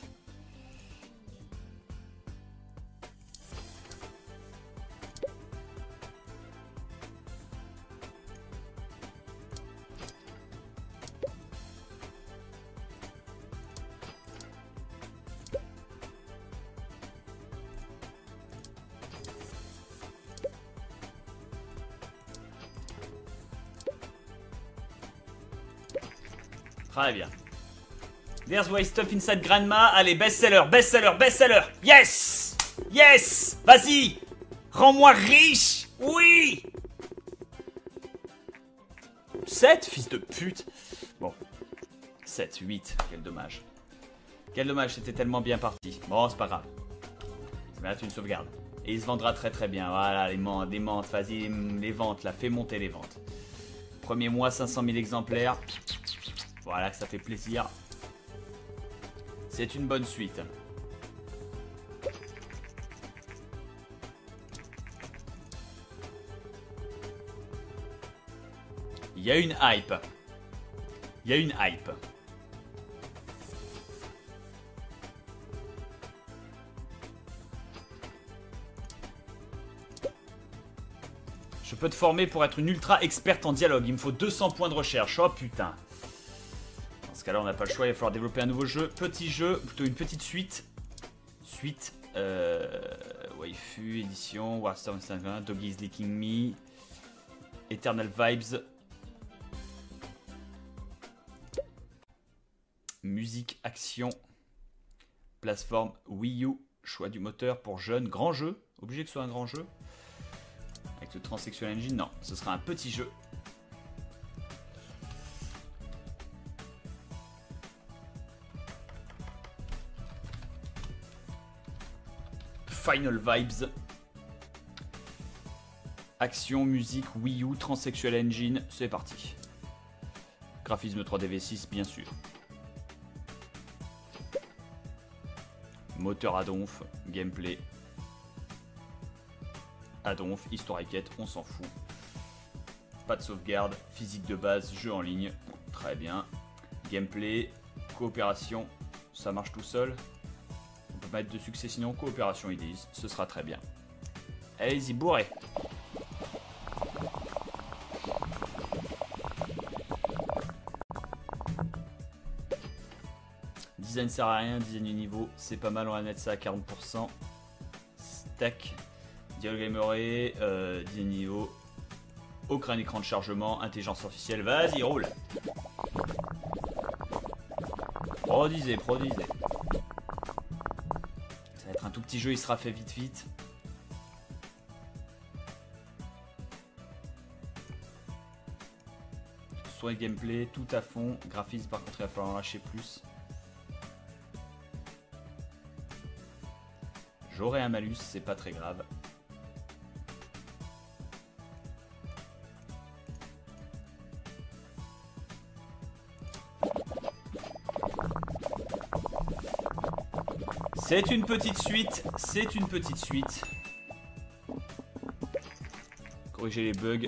There's why stuff inside grandma. Allez, best-seller, best-seller, best-seller. Yes Yes Vas-y Rends-moi riche Oui 7, fils de pute Bon. 7, 8. Quel dommage. Quel dommage, c'était tellement bien parti. Bon, c'est pas grave. Ça être une sauvegarde. Et il se vendra très très bien. Voilà, les menthes, les menthes, vas-y, les ventes là, fais monter les ventes. Premier mois, 500 000 exemplaires. Voilà, que ça fait plaisir. C'est une bonne suite. Il y a une hype. Il y a une hype. Je peux te former pour être une ultra experte en dialogue. Il me faut 200 points de recherche. Oh putain. Ce cas-là, on n'a pas le choix. Il va falloir développer un nouveau jeu. Petit jeu, plutôt une petite suite. Suite. Euh, waifu, édition, Warstorm 51, Doggy's Licking Me, Eternal Vibes. Musique, action, plateforme Wii U, choix du moteur pour jeunes, grand jeu, obligé que ce soit un grand jeu. Avec le Transsexual Engine, non, ce sera un petit jeu. Final Vibes. Action, musique, Wii U, Transsexual Engine, c'est parti. Graphisme 3DV6, bien sûr. Moteur à donf, gameplay. À donf, histoire et quête, on s'en fout. Pas de sauvegarde, physique de base, jeu en ligne. Très bien. Gameplay, coopération, ça marche tout seul. Pas de succès sinon coopération disent, ce sera très bien. Allez-y, bourrez Design sert à rien, design du niveau, c'est pas mal, on va mettre ça à 40%. Stack, dialogue amélioré, euh, design niveau, aucun écran de chargement, intelligence artificielle, vas-y, roule Produisez, produisez. Petit jeu, il sera fait vite vite. Soit gameplay, tout à fond. Graphisme, par contre, il va falloir en lâcher plus. J'aurai un malus, c'est pas très grave. C'est une petite suite, c'est une petite suite. Corriger les bugs.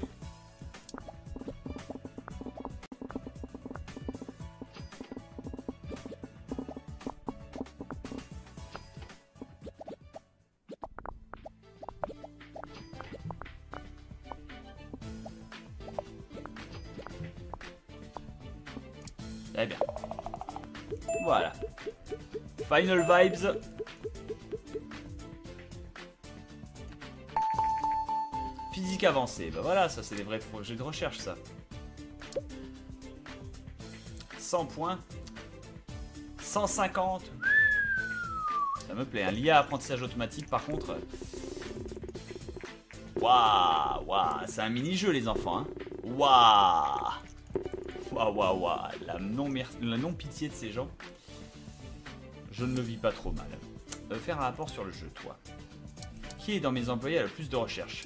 Eh voilà. Final Vibes Physique avancée. Bah voilà, ça c'est des vrais projets de recherche ça. 100 points. 150. Ça me plaît. Un l'IA apprentissage automatique par contre. Waouh, waouh, c'est un mini-jeu les enfants. Hein. Waouh. Waouh, waouh. La non-pitié de ces gens. Je ne le vis pas trop mal. Euh, faire un rapport sur le jeu, toi. Qui est dans mes employés a le plus de recherche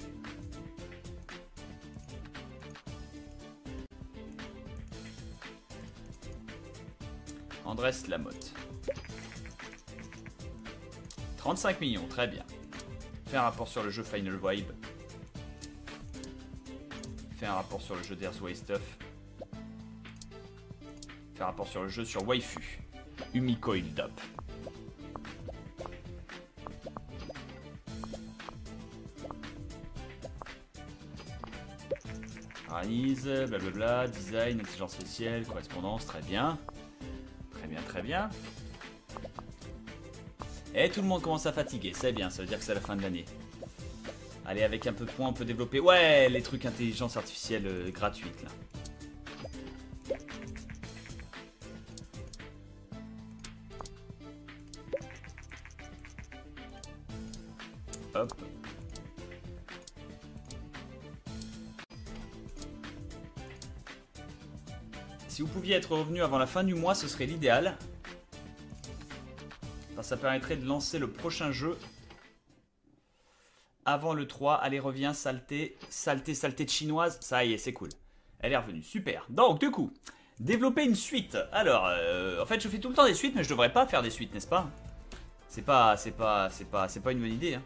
Andrés Lamotte. 35 millions, très bien. Fais un rapport sur le jeu Final Vibe. Fais un rapport sur le jeu d'Earth Way Stuff. Fais un rapport sur le jeu sur Waifu. Umiko Up. Analyse, blablabla, design, intelligence spéciale, correspondance, très bien. Et tout le monde commence à fatiguer, c'est bien, ça veut dire que c'est la fin de l'année. Allez, avec un peu de points, on peut développer... Ouais, les trucs intelligence artificielle euh, gratuite, là. Hop. Si vous pouviez être revenu avant la fin du mois, ce serait l'idéal. Ça permettrait de lancer le prochain jeu avant le 3. Allez, reviens, saleté, saleté, saleté chinoise. Ça y est, c'est cool. Elle est revenue, super. Donc, du coup, développer une suite. Alors, euh, en fait, je fais tout le temps des suites, mais je devrais pas faire des suites, n'est-ce pas? C'est pas, c'est pas, c'est pas, c'est pas une bonne idée. Hein.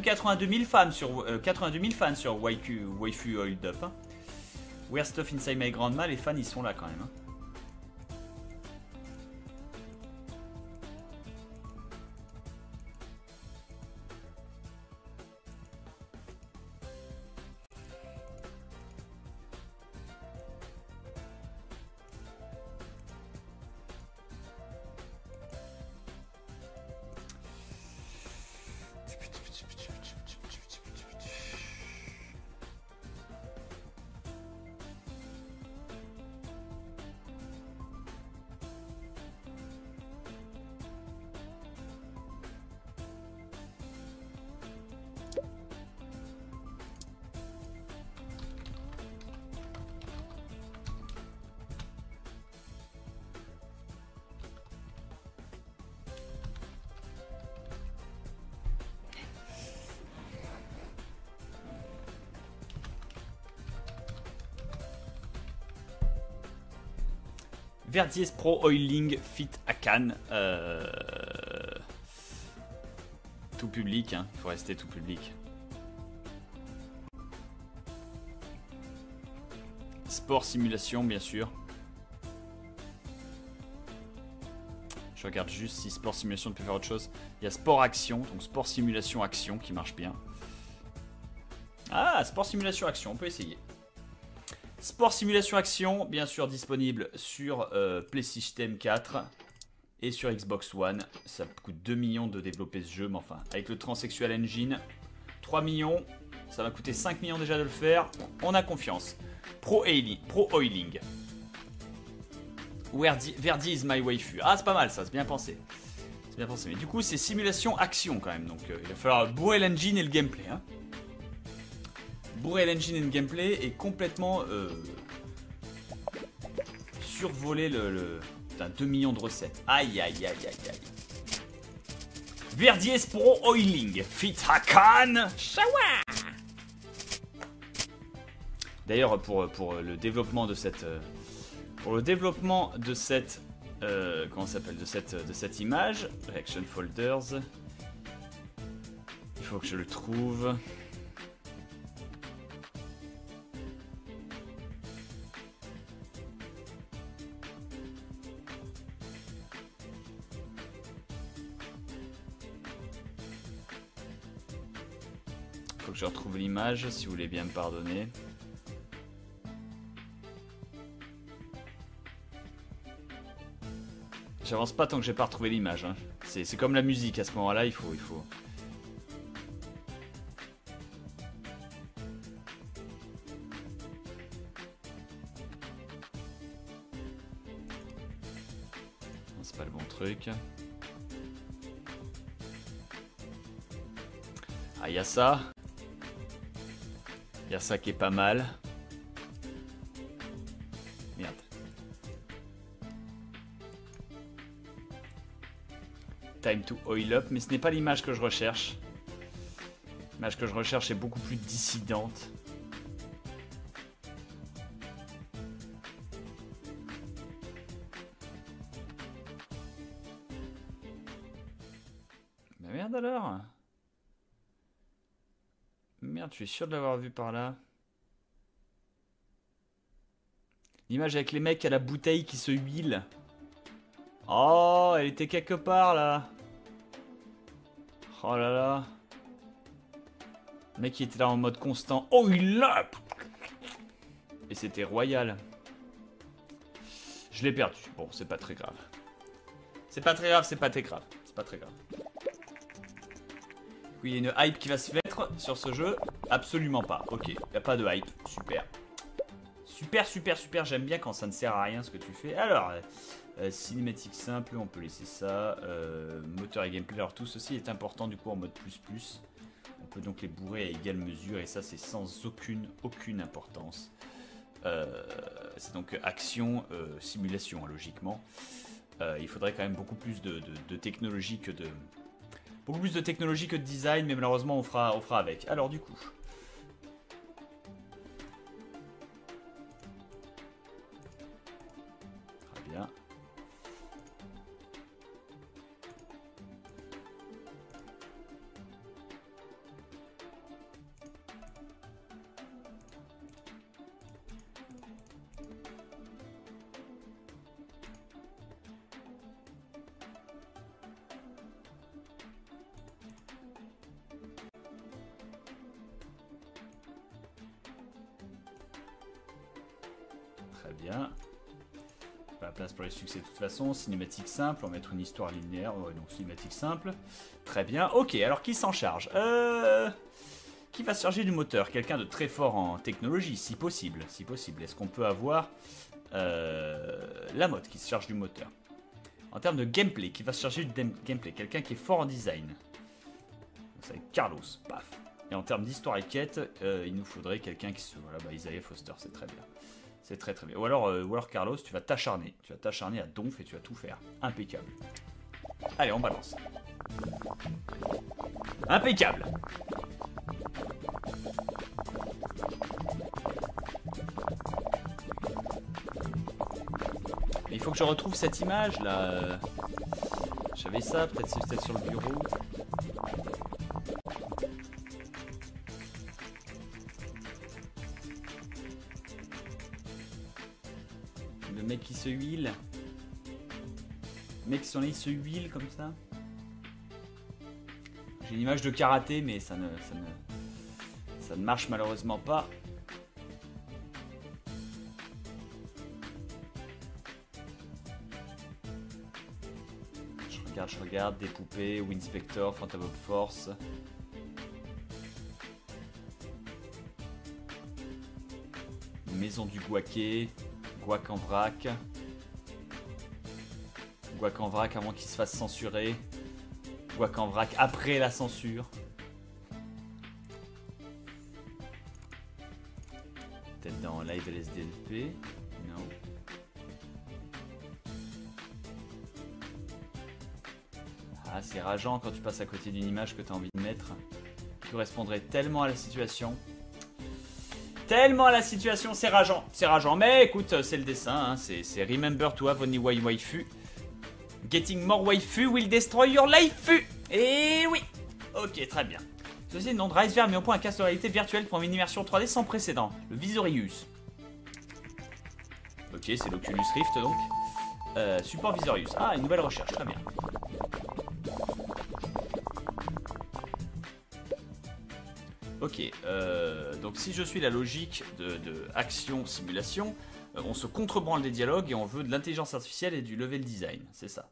Même 82 000 fans sur, euh, 82 000 fans sur Waifu, Waifu Hold Up. Hein. Stuff Inside My Grandma, les fans ils sont là quand même. hein. Verdies Pro Oiling Fit à Cannes. Euh... Tout public, hein. il faut rester tout public. Sport simulation, bien sûr. Je regarde juste si sport simulation peut faire autre chose. Il y a sport action, donc sport simulation action qui marche bien. Ah, sport simulation action, on peut essayer. Sport Simulation Action, bien sûr disponible sur euh, PlaySystem 4 et sur Xbox One. Ça coûte 2 millions de développer ce jeu, mais enfin, avec le Transsexual Engine, 3 millions, ça va coûter 5 millions déjà de le faire. On a confiance. Pro. Pro Oiling. Verdi is my waifu? Ah, c'est pas mal ça, c'est bien pensé. C'est bien pensé. Mais du coup, c'est simulation action quand même. Donc, euh, il va falloir bourrer l'engine et le gameplay. Hein bourrer l'engine et le gameplay et complètement euh, survoler le, le putain, 2 millions de recettes. Aïe aïe aïe aïe aïe. Verdier Pro Oiling, Fit Hakan, Shawa. D'ailleurs, pour, pour le développement de cette, euh, pour le développement de cette, euh, comment s'appelle, de cette, de cette image, Reaction Folders, il faut que je le trouve. Si vous voulez bien me pardonner. J'avance pas tant que j'ai pas retrouvé l'image. hein. C'est comme la musique, à ce moment-là, il faut, il faut... C'est pas le bon truc. Ah, y a ça. Ça qui est pas mal. Merde. Time to oil up, mais ce n'est pas l'image que je recherche. L'image que je recherche est beaucoup plus dissidente. Suis sûr de l'avoir vu par là. L'image avec les mecs à la bouteille qui se huilent. Oh, elle était quelque part là. Oh là là. Le mec qui était là en mode constant. Oh, il l'a Et c'était royal. Je l'ai perdu. Bon, c'est pas très grave. C'est pas très grave, c'est pas très grave. C'est pas très grave. Oui, il y a une hype qui va se sur ce jeu. Absolument pas. Ok, il a pas de hype. Super. Super, super, super. J'aime bien quand ça ne sert à rien ce que tu fais. Alors, euh, cinématique simple, on peut laisser ça. Euh, moteur et gameplay. Alors, tout ceci est important du coup en mode plus plus. On peut donc les bourrer à égale mesure et ça, c'est sans aucune, aucune importance. Euh, c'est donc action, euh, simulation, hein, logiquement. Euh, il faudrait quand même beaucoup plus de technologie que de. Beaucoup plus de technologie que de design, mais malheureusement, on fera, avec. Alors, du coup. Cinématique simple, on va mettre une histoire linéaire. Ouais, donc cinématique simple. Très bien. Ok, alors qui s'en charge? Euh... Qui va se charger du moteur? Quelqu'un de très fort en technologie, si possible. Si possible. Est-ce qu'on peut avoir euh, la mode qui se charge du moteur? En termes de gameplay, qui va se charger du gameplay? Quelqu'un qui est fort en design. Ça Carlos. Paf. Et en termes d'histoire et quête, euh, il nous faudrait quelqu'un qui se. Voilà, bah Isaiah Foster, c'est très bien. C'est très très bien. Ou alors, euh, ou alors Carlos, tu vas t'acharner. Tu vas t'acharner à donf et tu vas tout faire. Impeccable. Allez, on balance. Impeccable. Mais il faut que je retrouve cette image là. J'avais ça, peut-être peut-être sur le bureau. Mec qui se huile. Le mec qui sont là, il se huile comme ça. J'ai une image de karaté, mais ça ne, ça ne, ça ne marche malheureusement pas. Je regarde, je regarde, des poupées, Winspector, Phantom of Force. Maison du Guaquet, Guac en vrac. Guac en vrac avant qu'il se fasse censurer. Guac en vrac après la censure. Peut-être dans Live LSDLP. Non. Ah, c'est rageant quand tu passes à côté d'une image que tu as envie de mettre. Qui correspondrait tellement à la situation. Tellement la situation, c'est rageant. C'est rageant. Mais écoute, c'est le dessin. hein, C'est Remember to have only one waifu. Getting more waifu will destroy your life. Et oui. Ok, très bien. Ceci nom de Rise VR mis au point un casque de réalité virtuelle pour une immersion 3D sans précédent. Le Visorius. Ok, c'est l'Oculus Rift donc. Euh, support Visorius. Ah, une nouvelle recherche, très bien. Ok, euh, donc si je suis la logique de, de action-simulation, euh, on se contrebranle des dialogues et on veut de l'intelligence artificielle et du level design, c'est ça.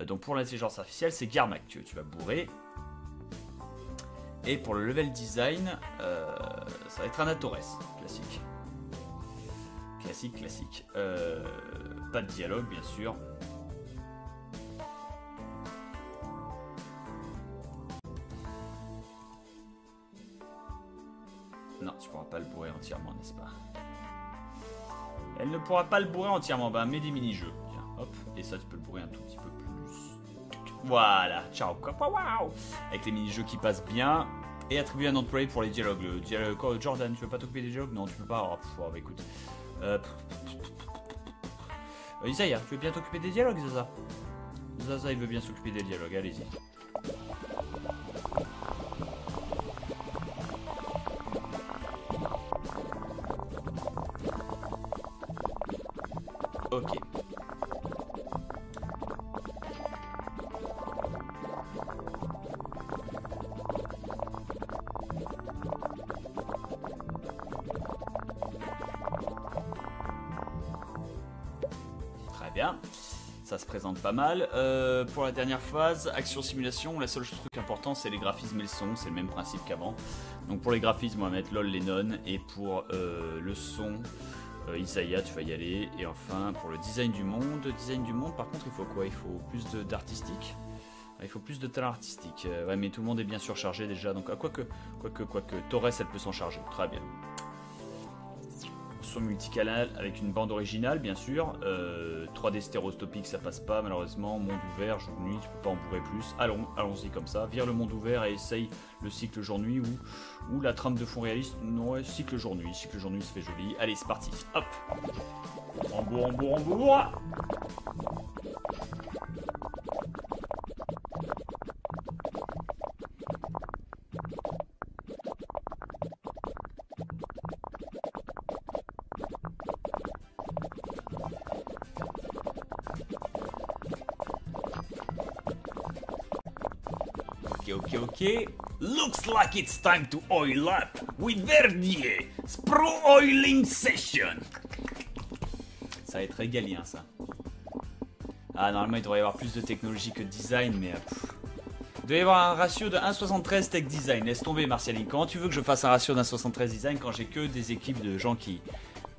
Euh, donc pour l'intelligence artificielle, c'est Garmac que tu vas bourrer. Et pour le level design, ça va être Anatores, classique. Classique, classique. Euh, pas de dialogue, bien sûr. Non, tu pourras pas le bourrer entièrement, n'est-ce pas? Elle ne pourra pas le bourrer entièrement. Bah, mets des mini-jeux. Tiens, hop. Et ça, tu peux le bourrer un tout petit peu plus. Voilà. Ciao. Waouh. Avec les mini-jeux qui passent bien. Et attribuer un employé pour les dialogues. Jordan, tu veux pas t'occuper des dialogues? Non, tu peux pas. Oh, oh, bah, écoute. Euh, euh, Isaiah, tu veux bien t'occuper des dialogues, Zaza? Zaza, il veut bien s'occuper des dialogues. Allez-y. Mal. Euh, pour la dernière phase, action-simulation, la seule truc important c'est les graphismes et le son, c'est le même principe qu'avant. Donc pour les graphismes, on va mettre LOL Lennon, et pour euh, le son, euh, Isaiah, tu vas y aller. Et enfin, pour le design du monde, design du monde, par contre, il faut quoi? Il faut plus d'artistique Ah, il faut plus de talent artistique. Euh, ouais, mais tout le monde est bien surchargé déjà. Donc, ah, quoique, quoique, quoique, Torres, elle peut s'en charger. Très bien. Son multicanal avec une bande originale, bien sûr. Euh, 3D stéréoscopique, ça passe pas, malheureusement. Monde ouvert, jour nuit, tu peux pas en bourrer plus. Allons, allons-y comme ça. Vire le monde ouvert et essaye le cycle jour-nuit ou, ou la trame de fond réaliste. Non, cycle jour-nuit. Cycle jour-nuit, ça fait joli. Allez, c'est parti. Hop. En bourre, en Ok, ok, ok. Looks like it's time to oil up with Verdier Pro Oiling Session. Ça va être régalien, ça. Ah, normalement, il devrait y avoir plus de technologie que de design, mais... euh. Il doit y avoir un ratio de 1,73 tech design. Laisse tomber, Martialine. Comment tu veux que je fasse un ratio d'1,73 design quand j'ai que des équipes de gens qui,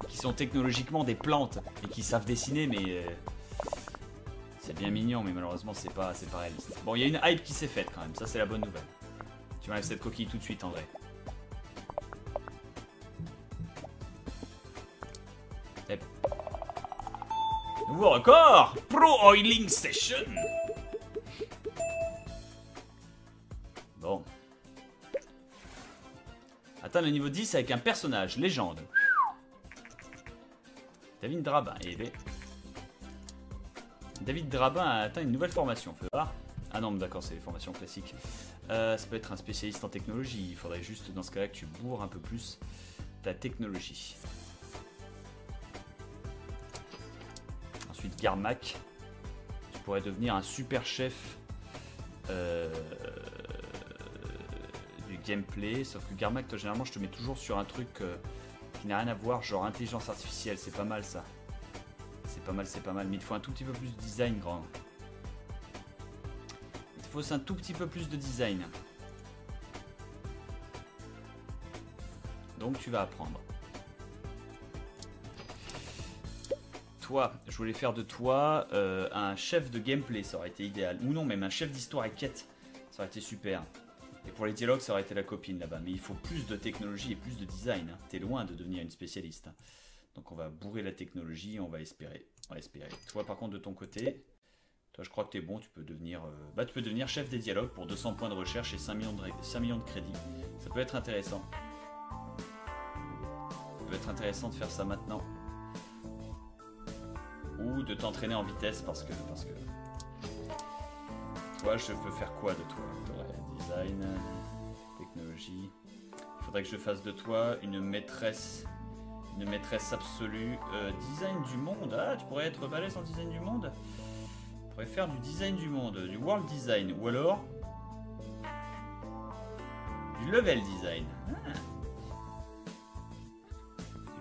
qui sont technologiquement des plantes et qui savent dessiner, mais... euh, bien mignon, mais malheureusement, c'est pas, pas réaliste. Bon, il y a une hype qui s'est faite quand même, ça c'est la bonne nouvelle. Tu m'enlèves cette coquille tout de suite, André. Nouveau record Pro Oiling Session Bon. Atteindre le niveau 10 avec un personnage, légende. David Drabin, et. David Drabin a atteint une nouvelle formation. Voir. Ah non, d'accord, c'est les formations classiques. Euh, ça peut être un spécialiste en technologie. Il faudrait juste dans ce cas-là que tu bourres un peu plus ta technologie. Ensuite, Garmac. Tu pourrais devenir un super chef euh, du gameplay. Sauf que Garmac, toi, généralement, je te mets toujours sur un truc euh, qui n'a rien à voir, genre intelligence artificielle. C'est pas mal ça. Pas mal, c'est pas mal. Mais il faut un tout petit peu plus de design, grand. Il faut un tout petit peu plus de design. Donc tu vas apprendre. Toi, je voulais faire de toi euh, un chef de gameplay, ça aurait été idéal. Ou non, même un chef d'histoire et quête, ça aurait été super. Et pour les dialogues, ça aurait été la copine là-bas. Mais il faut plus de technologie et plus de design. hein. T'es loin de devenir une spécialiste. hein. Donc on va bourrer la technologie, on va espérer. Va espérer. Toi par contre de ton côté, toi je crois que t'es bon, tu peux devenir euh, bah, tu peux devenir chef des dialogues pour 200 points de recherche et 5 millions de, ré- 5 millions de crédits. Ça peut être intéressant. Ça peut être intéressant de faire ça maintenant. Ou de t'entraîner en vitesse parce que parce que toi je peux faire quoi de toi? Design, technologie. Il faudrait que je fasse de toi une maîtresse une maîtresse absolue. Euh, design du monde. Ah, tu pourrais être balèze en design du monde? Tu pourrais faire du design du monde, du world design. Ou alors. Du level design. Ah.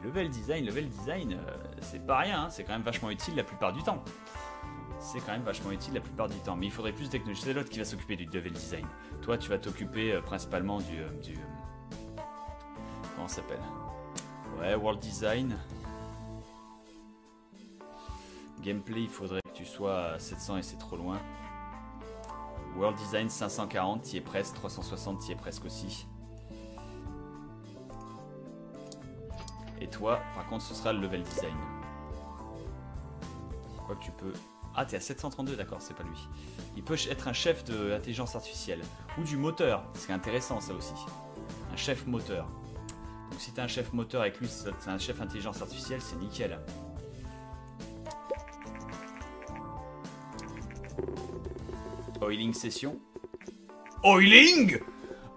Level design, level design, euh, c'est pas rien, hein, c'est quand même vachement utile la plupart du temps. C'est quand même vachement utile la plupart du temps. Mais il faudrait plus de technologie. C'est l'autre qui va s'occuper du level design. Toi, tu vas t'occuper euh, principalement du. du comment ça s'appelle? Ouais, world design. Gameplay, il faudrait que tu sois à 700 et c'est trop loin. World Design 540, t'y es presque. 360, t'y es presque aussi. Et toi, par contre, ce sera le level design. Quoi que tu peux. Ah, t'es à 732, d'accord, c'est pas lui. Il peut être un chef de artificielle. Ou du moteur, c'est intéressant ça aussi. Un chef moteur. Donc si t'as un chef moteur avec lui, c'est un chef intelligence artificielle, c'est nickel. Oiling session. Oiling?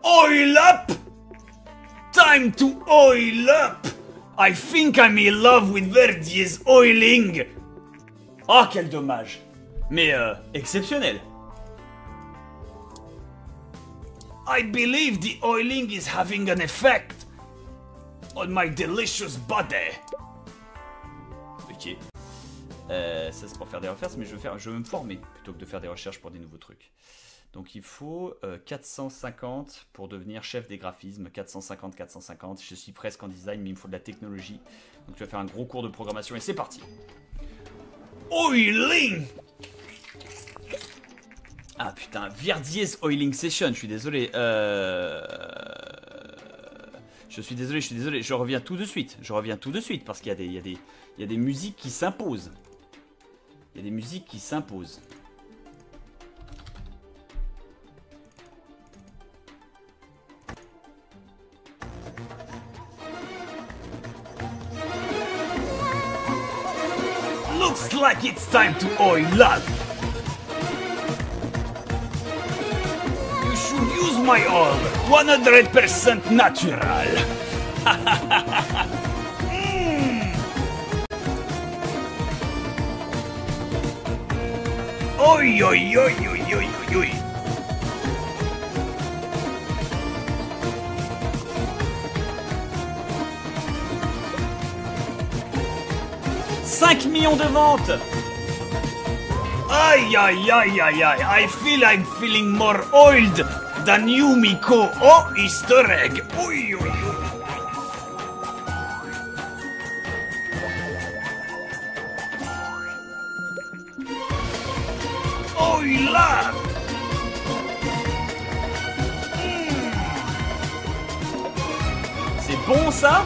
Oil up! Time to oil up! I think I'm in love with Verdi's oiling. Oh, quel dommage. Mais euh, exceptionnel. I believe the oiling is having an effect on my delicious body. Ok. Euh, ça c'est pour faire des recherches, mais je veux, faire, je veux me former plutôt que de faire des recherches pour des nouveaux trucs. Donc il faut euh, 450 pour devenir chef des graphismes. 450, 450. Je suis presque en design, mais il me faut de la technologie. Donc tu vas faire un gros cours de programmation et c'est parti. Oiling Ah putain, Verdiers Oiling Session, je suis désolé. Euh... Je suis désolé, je suis désolé. Je reviens tout de suite. Je reviens tout de suite parce qu'il y, a des- y, y a des musiques qui s'imposent. Il y a des musiques qui s'imposent. Looks like it's time to oil up. My oil. 100% natural. Mm. Oi, oi, oi, oi, oi, oi, oi. « 5 millions de ventes Aïe aïe aïe aïe aïe I feel I'm feeling more oiled than you Miko Oh easter egg. Oil up Hmm. C'est bon ça?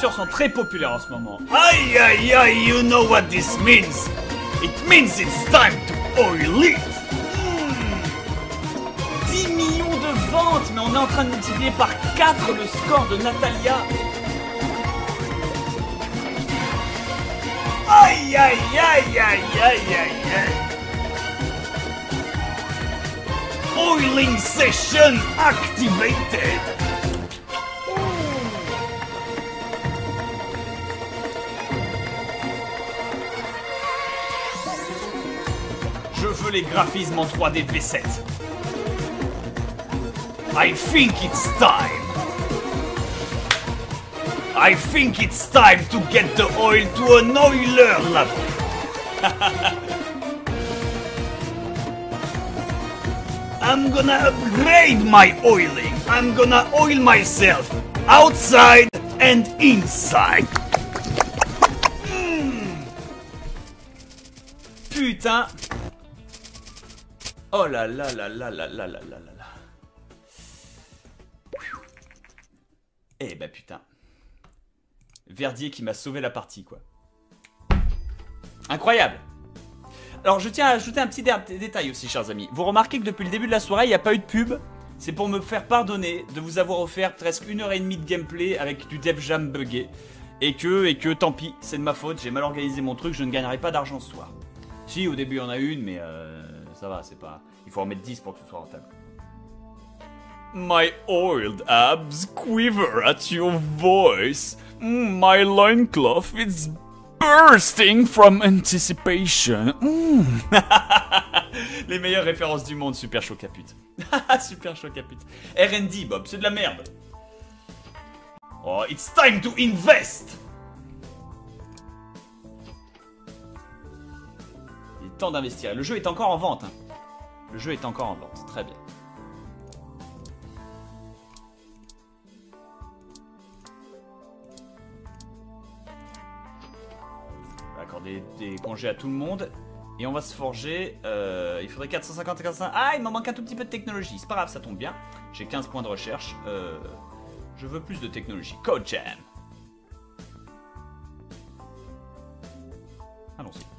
sont très populaires en ce moment. Aïe aïe aïe, you know what this means. It means it's time to oil it. Hmm. 10 millions de ventes, mais on est en train de multiplier par 4 le score de Natalia. Aïe aïe aïe aïe aïe aïe aïe. Oiling session activated. Les graphismes en 3D V7. I think it's time. I think it's time to get the oil to an oiler level. I'm gonna upgrade my oiling. I'm gonna oil myself outside and inside. Oh là là là là là là là là là. Eh bah putain. Verdier qui m'a sauvé la partie quoi. Incroyable alors je tiens à ajouter un petit dé- détail aussi, chers amis. Vous remarquez que depuis le début de la soirée, il n'y a pas eu de pub. C'est pour me faire pardonner de vous avoir offert presque une heure et demie de gameplay avec du Dev Jam buggé. Et que, et que, tant pis, c'est de ma faute, j'ai mal organisé mon truc, je ne gagnerai pas d'argent ce soir. Si, au début, il y en a une, mais euh, ça va, c'est pas... Il faut en mettre 10 pour que ce soit rentable. My oiled abs quiver at your voice. My loincloth is bursting from anticipation. Mm. Les meilleures références du monde, super chaud caput. super chaud caput. RD, Bob, c'est de la merde. Oh, it's time to invest. D'investir. Le jeu est encore en vente. hein. Le jeu est encore en vente. Très bien. On va accorder des congés à tout le monde. Et on va se forger. euh, il faudrait 450 450. Ah, il m'en manque un tout petit peu de technologie. C'est pas grave, ça tombe bien. J'ai 15 points de recherche. Euh, je veux plus de technologie. Code Jam. Allons-y.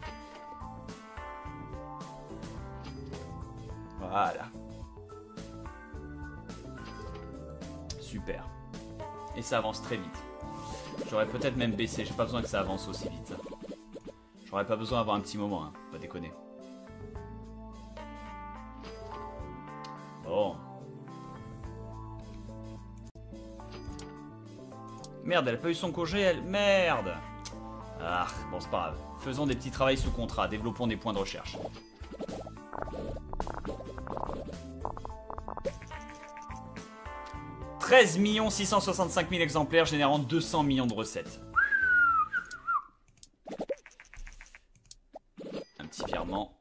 Voilà. Super. Et ça avance très vite. J'aurais peut-être même baissé. J'ai pas besoin que ça avance aussi vite. J'aurais pas besoin d'avoir un petit moment, hein. Pas déconner. Bon. Merde, elle a pas eu son congé, elle. Merde Ah, bon, c'est pas grave. Faisons des petits travails sous contrat. Développons des points de recherche. « 13 665 000 exemplaires générant 200 millions de recettes. Un petit virement.